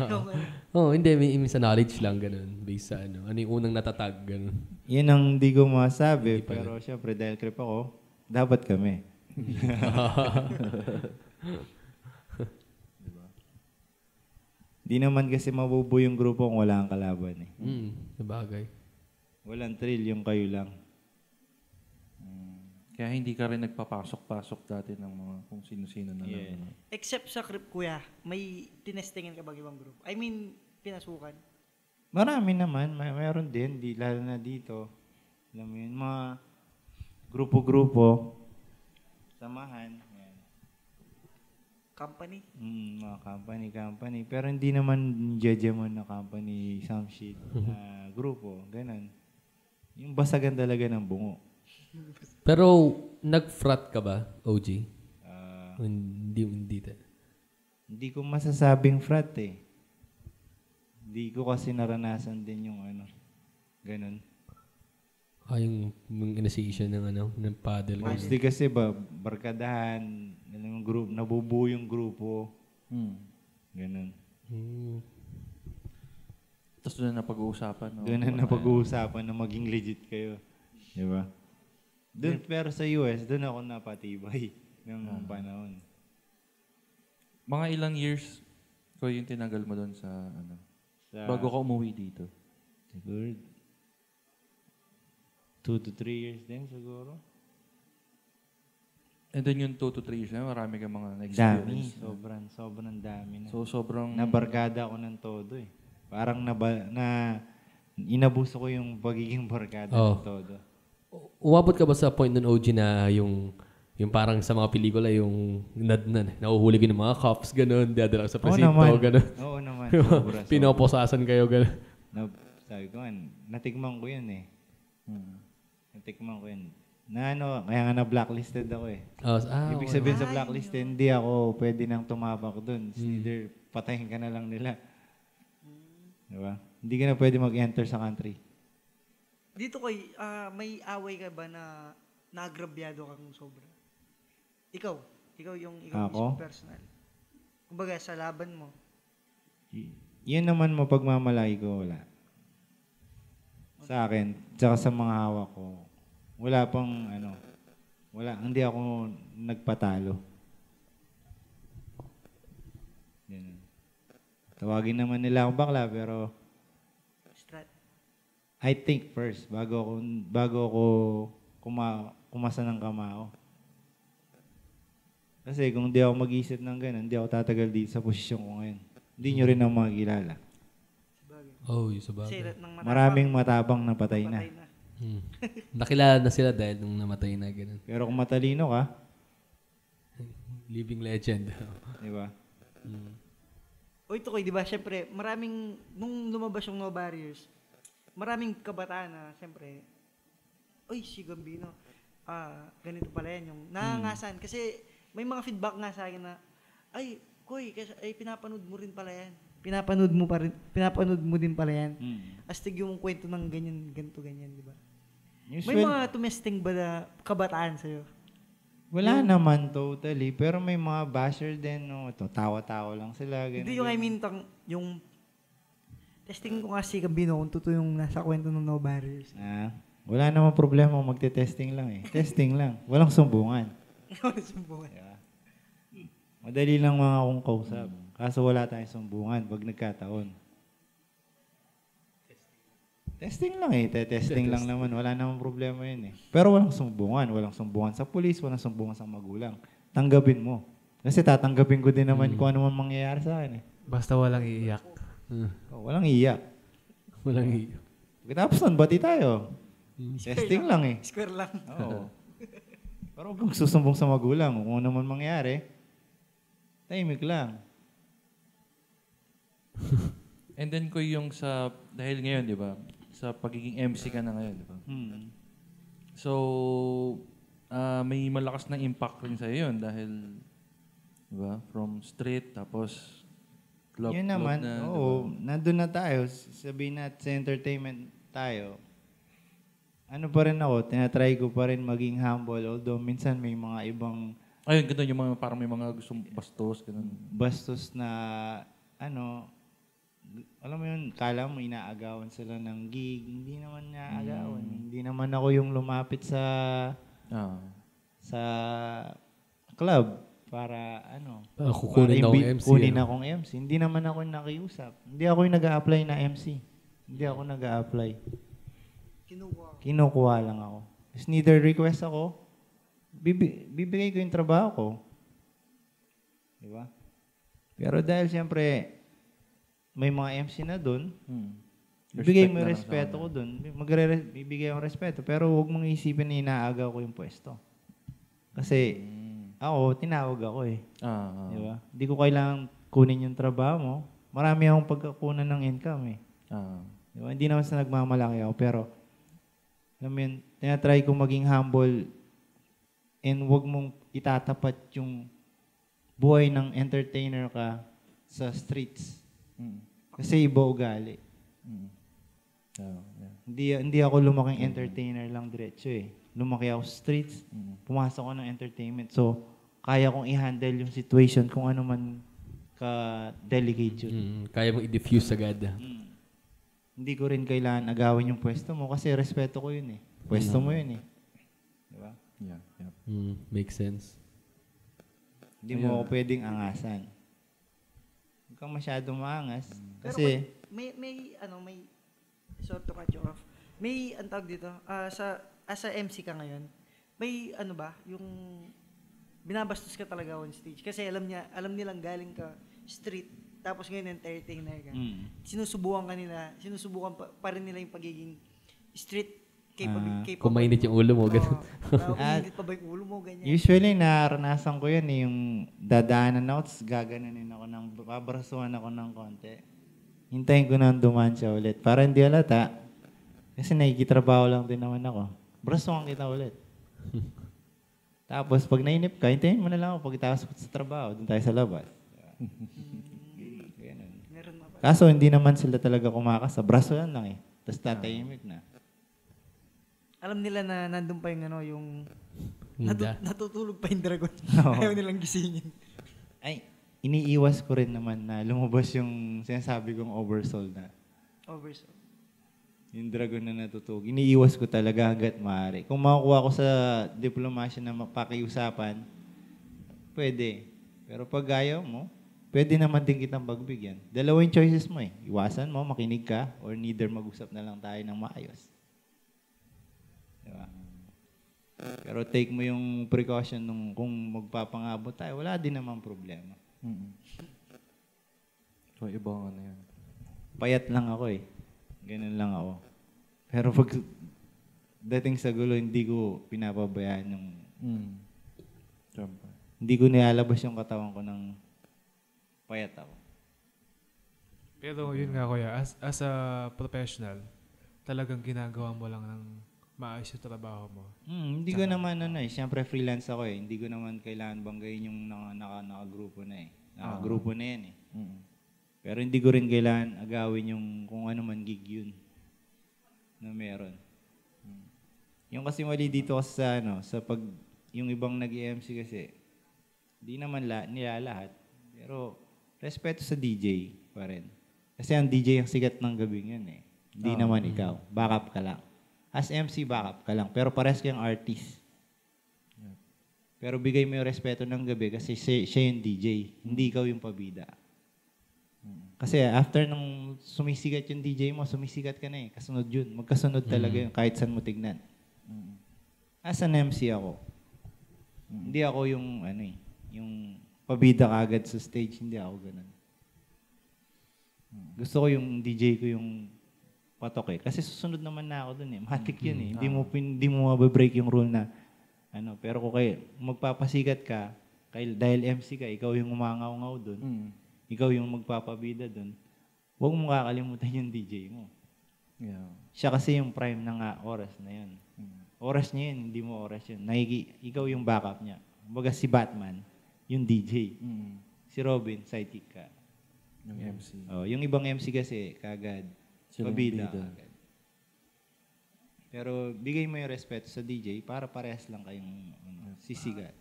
Oo, oh, hindi. May, may sa knowledge lang, ganun. Based sa ano. Ano yung unang natatag, ganun. Yan ang hindi ko masabi, pero siyempre dahil crypt ako, dapat kami. Di naman kasi mabubuo yung grupo kung wala kang kalaban eh. Mm, sabagay. Walang thrill yung kayo lang. Kaya hindi ka rin nagpapasok-pasok dati ng mga kung sino-sino na Yeah. lang. Except sa crib kuya, may tinestingan ka ba ibang group? I mean, pinasukan. Marami naman, may meron din, di, lalo na dito. Alam mo yun, mga grupo-grupo, samahan, yan. Company. Mm, mga company, company. Pero hindi naman judgment na company, some shit na grupo, ganun. Yung basagan talaga ng bungo. Pero, nag-frat ka ba, OG? Ah, O hindi, hindi. ta- hindi ko masasabing frat eh. Hindi ko kasi naranasan din yung ano, ganun. Ah, yung, yung initiation ng ano, ng paddle. ganun. Mostly kasi ba, barkadahan, yung group, nabubuo yung grupo, Hmm. ganun. Mm. Tapos doon na pag-uusapan. no? Doon na napag-uusapan na maging legit kayo. Di ba? Doon, pero sa US, doon ako napatibay ng panahon. Mga ilang years ko yung tinagal mo doon sa ano? Sa, Bago ka umuwi dito. Siguro, two to three years din siguro. And then yung 2 to 3 years na, marami kang mga Dami. na-experience. na. Sobrang, sobrang dami na. So, sobrang... Nabarkada ako ng todo eh. Parang naba, na, inabuso ko yung pagiging barkada Oh. ng todo. Umabot ka ba sa point nun, OG, na yung yung parang sa mga pelikula, yung nad, na, nahuhuli ka ng mga cops, gano'n, dadala sa Oo presinto, naman. gano'n. Oo naman. Sobra. Pinoposasan kayo, gano'n. Na, sabi ko, man, natikman ko yun eh. Hmm. Natikman ko yun. Na ano, kaya nga na-blacklisted ako eh. Oh, ah, Ibig sabihin sa blacklisted, hindi ako pwede nang tumapak doon. It's Either patayin ka na lang nila. Di ba? Hindi ka na pwede mag-enter sa country. Dito koy, ah, may away ka ba na naagrabyado kang sobra? Ikaw. Ikaw yung ikaw Ako? mismo personal. Kumbaga, sa laban mo. Y- Yan naman mapagmamalaki ko, wala. Sa akin, tsaka sa mga hawak ko, wala pang ano, wala, hindi ako nagpatalo. Yan. Tawagin naman nila akong bakla, pero Strat. I think first, bago ako, bago ako kuma, kumasa ng kamao. Kasi kung di ako mag-isip ng ganun, hindi ako tatagal dito sa posisyon ko ngayon. Hindi nyo rin ako makikilala. Sabagay. Oh, yung sa Kasi bagay. ng matapang, Maraming matabang na patay na. na. Hmm. Nakilala na sila dahil nung namatay na, gano'n. Pero kung matalino ka, Living legend. di ba? O ito koy, di ba, syempre, maraming, nung lumabas yung No Barriers, maraming kabataan na, syempre, Uy, si Gambino, ah, ganito pala yan, yung nangangasan. Kasi may mga feedback nga sa akin na, ay, Koy, kasi, ay, pinapanood mo rin pala yan. Pinapanood mo pa rin, pinapanood mo din pala yan. Astig yung kwento ng ganyan, ganito, ganyan, di ba? May mga tumesting ba na kabataan sa'yo? Wala naman totally. Pero may mga basher din, no? Ito, tawa-tawa lang sila. Ganun, Hindi yung I mean, tang, yung testing ko nga si Gambino kung totoo yung nasa kwento ng No Barriers. Ah, Wala namang problema magte-testing lang eh. Testing lang. Walang sumbungan. Wala sumbungan. Madali lang mga akong kausap. Kaso wala tayong sumbungan pag nagkataon. Testing lang eh. Testing lang naman. Wala namang problema yun eh. Pero walang sumbungan. Walang sumbungan sa pulis, walang sumbungan sa magulang. Tanggapin mo. Kasi tatanggapin ko din naman kung ano man mangyayari sa akin eh. Basta walang iiyak. Oh, walang iyak. Walang iyo. Pagkatapos nun, bati tayo. Testing lang eh. Square lang. Oo. Pero huwag kang susumbong sa magulang. Kung ano man mangyari, tahimik lang. And then ko yung sa, dahil ngayon, di ba? Sa pagiging MC ka na ngayon, di ba? Hmm. So, ah, may malakas na impact rin sa'yo yun dahil, di ba? From street, tapos club, Yun club naman, na, di ba? oo, nandun na tayo. Sabihin na sa entertainment tayo. Ano pa rin ako, tinatry ko pa rin maging humble. Although minsan may mga ibang Ayun, ganun yung mga, parang may mga gustong bastos, ganun. bastos na, ano, alam mo yun, kala mo inaagawan sila ng gig. Hindi naman niya agawan. Hindi naman ako yung lumapit sa Ah. sa club para ano, Ah, kukunin para imbi- MC, Kunin ano? akong MC. Hindi naman ako yung nakiusap. Hindi ako yung nag apply na MC. Hindi ako nag apply Kinuha. Kinukuha lang ako. Is neither request ako, bibi- bibigay ko yung trabaho ko. Di ba? Pero dahil siyempre, may mga MC na doon, Hmm. Respect mo yung respeto ko doon. Magre bibigay ako respeto. Pero huwag mong isipin na inaagaw ko yung pwesto. Kasi, ako, tinawag ako eh. Ah, ah. Di ba? Hindi ko kailangan kunin yung trabaho mo. Marami akong pagkakunan ng income eh. Ah. Di ba? Hindi naman sa nagmamalaki ako, pero alam mo yun, tinatry ko maging humble and wag mong itatapat yung buhay ng entertainer ka sa streets. Mm. Kasi iba ugali. Mm. Yeah. Hindi, hindi ako lumaking entertainer lang diretso eh. Lumaki ako sa streets, pumasok ako ng entertainment. So, kaya kong i-handle yung situation kung ano man ka-delicate yun. Mm, kaya mong i-diffuse agad. Hindi ko rin kailangan agawin yung pwesto mo kasi respeto ko yun eh. Pwesto mo yun eh. Di ba? Yeah, yeah. Mm, makes sense. Hindi mo ako pwedeng angasan. Huwag kang masyadong maangas. Pero Kasi, may, may, ano, may, sorry to cut you off. May, ang tawag dito, ah, sa, as a MC ka ngayon, may, ano ba, yung, binabastos ka talaga on stage. Kasi alam niya, alam nilang galing ka street, tapos ngayon entertainer ka. mm, Sinusubukan ka nila, sinusubukan pa, pa rin nila yung pagiging street capable. Ah, capable. Kung mainit yung ulo mo, ganun. Oo, Ah, uminit pa ba yung ulo mo, ganyan. usually, naranasan ko yan eh, yung dadaanan ako, tapos gaganunin ako ng, babarasuhan ako ng konti. Hintayin ko nang dumaan siya ulit. Para hindi alata. Kasi nakikitrabaho lang din naman ako. Brasuhan kita ulit. Tapos, pag nainip ka, hintayin mo na lang ako pagkatapos sa trabaho. Doon tayo sa labas. Kaso hindi naman sila talaga kumakasa. Braso yan lang eh. Tapos tatahimik na. Alam nila na nandun pa yung ano, yung natu- natutulog pa yung dragon. Oo. Ayaw nilang gisingin. Ay, iniiwas ko rin naman na lumabas yung sinasabi kong oversold na. Oversold. Yung dragon na natutug. Iniiwas ko talaga hanggat maaari. Kung makukuha ko sa diplomasya na mapakiusapan, pwede. Pero pag ayaw mo, pwede naman din kitang pagbigyan. Dalawa yung choices mo eh. Iwasan mo, makinig ka, or neither mag-usap na lang tayo ng maayos. Diba? Pero take mo yung precaution nung kung magpapangabot tayo, wala din naman problema. Mm. So, ibang ano yan. Payat lang ako eh. Ganun lang ako. Pero pag dating sa gulo, hindi ko pinapabayaan yung... Mm. Siyempre. Hindi ko nilalabas yung katawan ko ng payat ako. Pero yun nga kuya, as, as a professional, talagang ginagawa mo lang ng maayos yung trabaho mo. Hmm, hindi ko naman ano eh. Siyempre freelance ako eh. Hindi ko naman kailangan banggayin yung naka, naka, nakagrupo na eh. Nakagrupo na yan eh. Mm. Pero hindi ko rin kailangan agawin yung kung ano man gig yun na meron. Hmm. Yung kasi mali dito kasi sa ano, sa pag yung ibang nag-MC kasi di naman la, nila lahat. Pero respeto sa DJ pa rin. Kasi ang DJ ang sikat ng gabing yun eh. Hindi naman ikaw. Backup ka lang. As MC, backup ka lang. Pero pares kayong artist. Pero bigay mo yung respeto ng gabi kasi siya, siya yung DJ. Hindi ikaw yung pabida. Kasi after nung sumisikat yung DJ mo, sumisikat ka na eh. Kasunod yun. Magkasunod talaga yun kahit saan mo tignan. As an MC ako, hindi ako yung ano eh, yung pabida kagad sa stage. Hindi ako ganun. Gusto ko yung DJ ko yung patok eh. Kasi susunod naman na ako dun eh. Matik yun eh. Hindi mo, hindi mo mababreak yung rule na ano. Pero kung kayo, magpapasikat ka, kay, dahil MC ka, ikaw yung umangaw-ngaw dun, Mm. ikaw yung magpapabida dun, huwag mo kakalimutan yung DJ mo. Yeah. Siya kasi yung prime ng ah, oras na yun. Oras niya yun, hindi mo oras yun. Nakiki, ikaw yung backup niya. Kumbaga si Batman, yung DJ. Mm. Si Robin, sidekick ka. Yung MC. Oh, yung ibang MC kasi, kagad, Sila yung pabida bida. kagad. Pero bigay mo yung respeto sa DJ para parehas lang kayong ano, sisigat.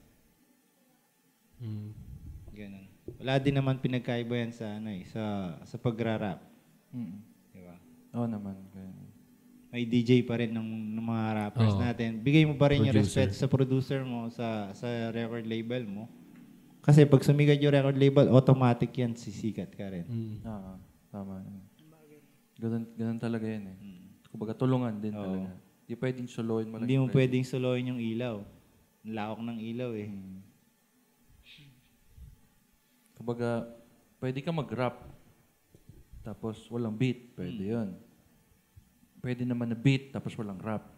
Mm. Ganun. Wala din naman pinagkaiba yan sa, ano, eh, sa, sa pagra-rap. Mm. Di ba? Oo naman. Kaya- may DJ pa rin ng, ng mga rappers Oo. natin. Bigay mo pa rin yung Producer. respect sa producer mo, sa sa record label mo. Kasi pag sumigat yung record label, automatic yan, sisikat ka rin. Mm. Ah, tama. yun. Ganun, ganun talaga yan eh. Kumbaga tulungan din Oo. talaga. Hindi pwedeng soloin mo lang. Hindi mo yung pwedeng soloin yung ilaw. Ang Lakok ng ilaw eh. Mm. Kumbaga, pwede ka mag-rap. Tapos walang beat. Pwede yun. Pwede naman na beat tapos walang rap.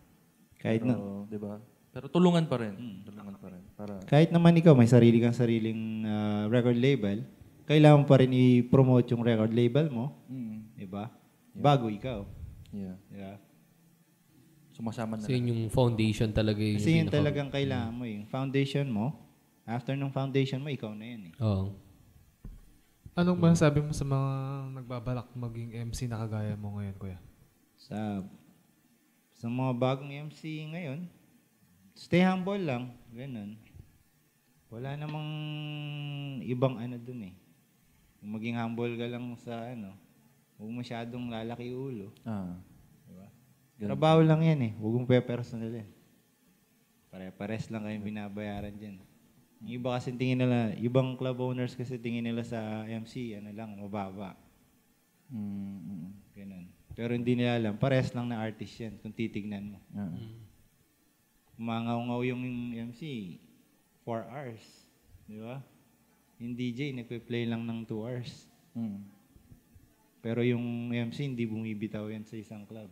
Kahit, na, Pero, di ba? Pero tulungan pa rin. Tulungan pa rin. Para, kahit naman ikaw, may sarili kang sariling ah, record label, kailangan pa rin i-promote yung record label mo. mm, Di ba? Bago ikaw. yeah. Ba? Sumasama na lang. yun yung foundation talaga yung Kasi yun talagang kailangan mo. eh. Yung foundation mo, after ng foundation mo, ikaw na yun eh. Oo. Anong masasabi mo sa mga nagbabalak maging MC na kagaya mo ngayon, kuya? sa sa mga bagong MC ngayon, stay humble lang, ganun. Wala namang ibang ano dun eh. Maging humble ka lang sa ano, huwag masyadong lalaki ulo. Ah. Ganun. Trabaho lang yan eh, huwag mong pe-personalin. Pare-pares lang kayong binabayaran dyan. Yung iba kasi tingin nila, ibang club owners kasi tingin nila sa MC, ano lang, mababa. Mm, mm, Ganun. Pero hindi nila alam, pares lang na artist yan kung titignan mo. ah. Umangaw-ngaw yung MC, 4 hours. Di ba? Yung DJ, nagpe-play lang ng 2 hours. Mm. Pero yung MC, hindi bumibitaw yan sa isang club.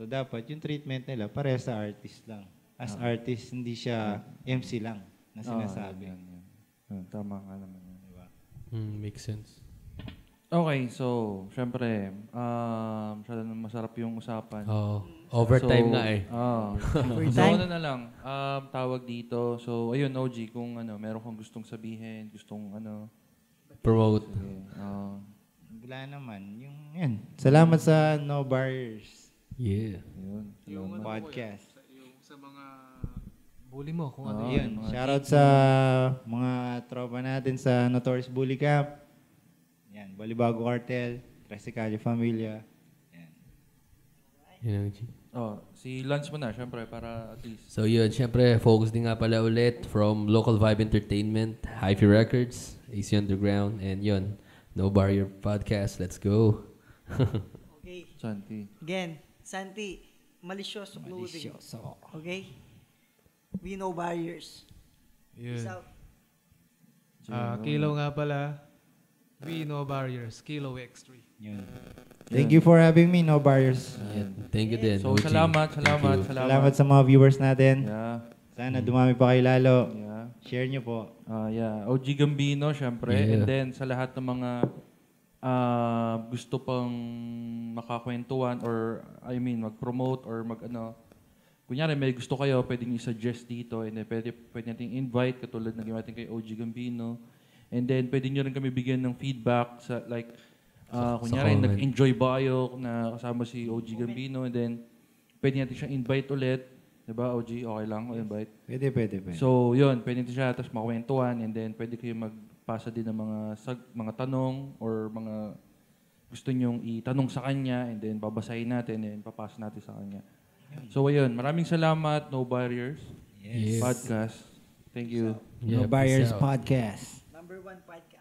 So, dapat yung treatment nila, pare sa artist lang. As artist, hindi siya MC lang na sinasabi. Ah, yan, yan, yan. Ah, tama nga naman yan. Diba? Mm, makes sense. Okay, so, syempre, um, na masarap yung usapan. Oo. overtime So, nga eh. ah. so, Overtime. ano na lang, um, tawag dito. So, ayun, OG, kung ano, meron kang gustong sabihin, gustong ano, Promote. ah, Wala naman. Yung, yan. Salamat sa No Barriers Yeah. yun. Yung ano, podcast. kuya, sa- yung sa mga bully mo, kung ano yun. Ayun, mga shoutout sa mga tropa natin sa Notorious Bully Camp. Yan, Balibago Cartel, Tresicali Familia. Yan. Ang G. Oh, si Lance mo na, syempre, para at least. So yun, syempre, focus din nga pala ulit from Local Vibe Entertainment, Hyphy Records, AC Underground, and yun, No Barrier Podcast. Let's go. Okay. Santi. Again, Santi, malicioso clothing. Okay? We know barriers. Peace Yun. out. Ah, Kilo nga pala. We no barriers. Kilo X3. Yun. Thank you for having me, No Barriers. Yan. Thank you din. So, OG. salamat, salamat, salamat. Salamat sa mga viewers natin. Yeah, Sana dumami pa kayo lalo. yeah. Share nyo po. Ah, yeah. OG Gambino, syempre. Yeah. And then, sa lahat ng mga ah, gusto pang makakwentuhan or, I mean, mag-promote or mag-ano. Kunyari, may gusto kayo, pwedeng i-suggest dito. And then, pwede, pwede natin invite, katulad ng ginawa natin kay OG Gambino. And then, pwede nyo rin kami bigyan ng feedback sa, like, ah, Sa- kunyari, nag-enjoy ba kayo na kasama si OG Gambino. And then, pwede natin siyang invite ulit. Diba, OG? Okay lang, o invite. Pwede, pwede, pwede. So, yun, pwede din siya, tapos makwentuhan, and then pwede kayo magpasa din ng mga sag, mga tanong or mga gusto nyong itanong sa kanya and then babasahin natin and then papasa natin sa kanya. So ayun, maraming salamat No Barriers Yes. Podcast. Thank you. Yeah, no Barriers. Podcast. Number one podcast.